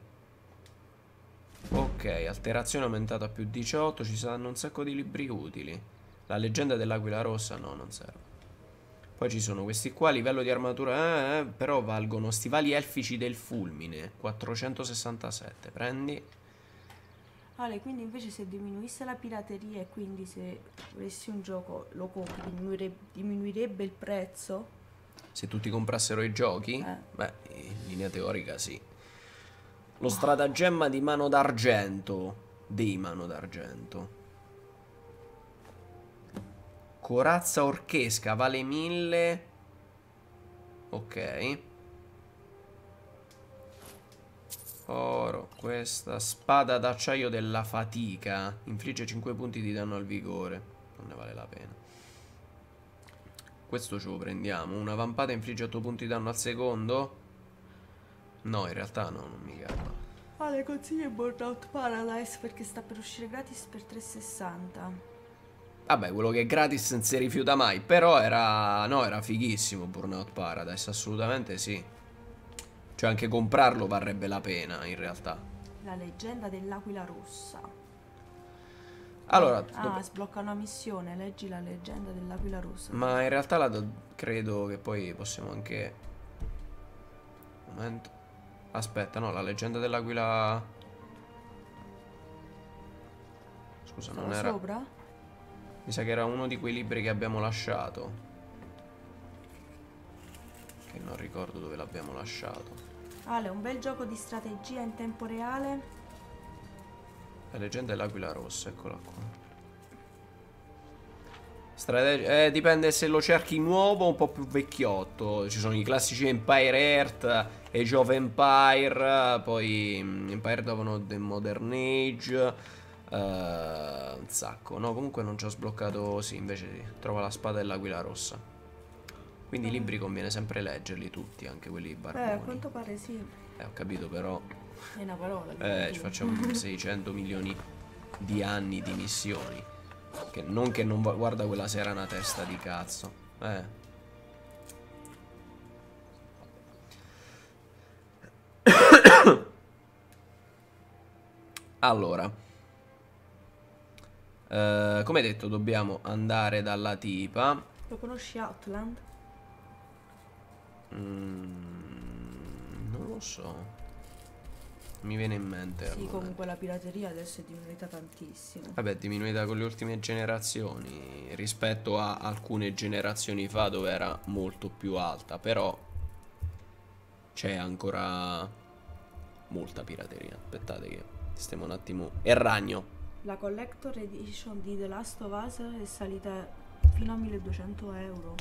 Ok, alterazione aumentata a più 18, ci saranno un sacco di libri utili. La leggenda dell'aquila rossa, no, non serve. Poi ci sono questi qua, livello di armatura, eh, eh, però valgono stivali elfici del fulmine, 467, prendi. Ale, quindi invece se diminuisse la pirateria e quindi se avessi un gioco lo compri, diminuire- diminuirebbe il prezzo? Se tutti comprassero i giochi, Eh. beh, in linea teorica sì. Lo stratagemma di mano d'argento, dei mano d'argento. Corazza orchesca vale 1000. Ok. Oro, questa spada d'acciaio della fatica infligge 5 punti di danno al vigore. Non ne vale la pena. Questo ce lo prendiamo. Una vampata infligge 8 punti di danno al secondo? No, in realtà no, non mi garba. Ale, consiglio Burnout Paradise perché sta per uscire gratis per 360. Vabbè, quello che è gratis non si rifiuta mai. Però era. No, era fighissimo Burnout Paradise, assolutamente sì. Cioè, anche comprarlo varrebbe la pena, in realtà. La leggenda dell'aquila rossa. Allora, Ah, dopo- sblocca una missione, leggi la leggenda dell'aquila rossa. ma in realtà la do- credo che poi possiamo anche... Momento. Aspetta, no, la leggenda dell'aquila... Scusa, non Stava era... sopra? Mi sa che era uno di quei libri che abbiamo lasciato. Che non ricordo dove l'abbiamo lasciato. Ale, un bel gioco di strategia in tempo reale. La leggenda dell'aquila rossa, eccola qua. Strate- eh, dipende se lo cerchi nuovo o un po' più vecchiotto. Ci sono i classici Empire Earth, Age of Empire, poi mm, Empire Dawn the Modern Age. eh, un sacco. No, comunque non ci ho sbloccato. Sì, invece sì. Trova la spada dell'aquila rossa. Quindi i libri conviene sempre leggerli tutti, anche quelli Eh, a barboni. quanto pare sì. Eh, ho capito, però. È una parola. Eh, ci facciamo *laughs* 600 milioni di anni di missioni. Che non che non va- guarda quella sera una testa di cazzo. Eh. allora. Eh, come detto, dobbiamo andare dalla tipa. Lo conosci Outland? Mm, non lo so. Mi viene in mente. Sì, comunque la pirateria adesso è diminuita tantissimo. Vabbè, è diminuita con le ultime generazioni rispetto a alcune generazioni fa dove era molto più alta, però c'è ancora molta pirateria. Aspettate che stiamo un attimo... E ragno. La Collector Edition di The Last of Us è salita fino a 1200 euro.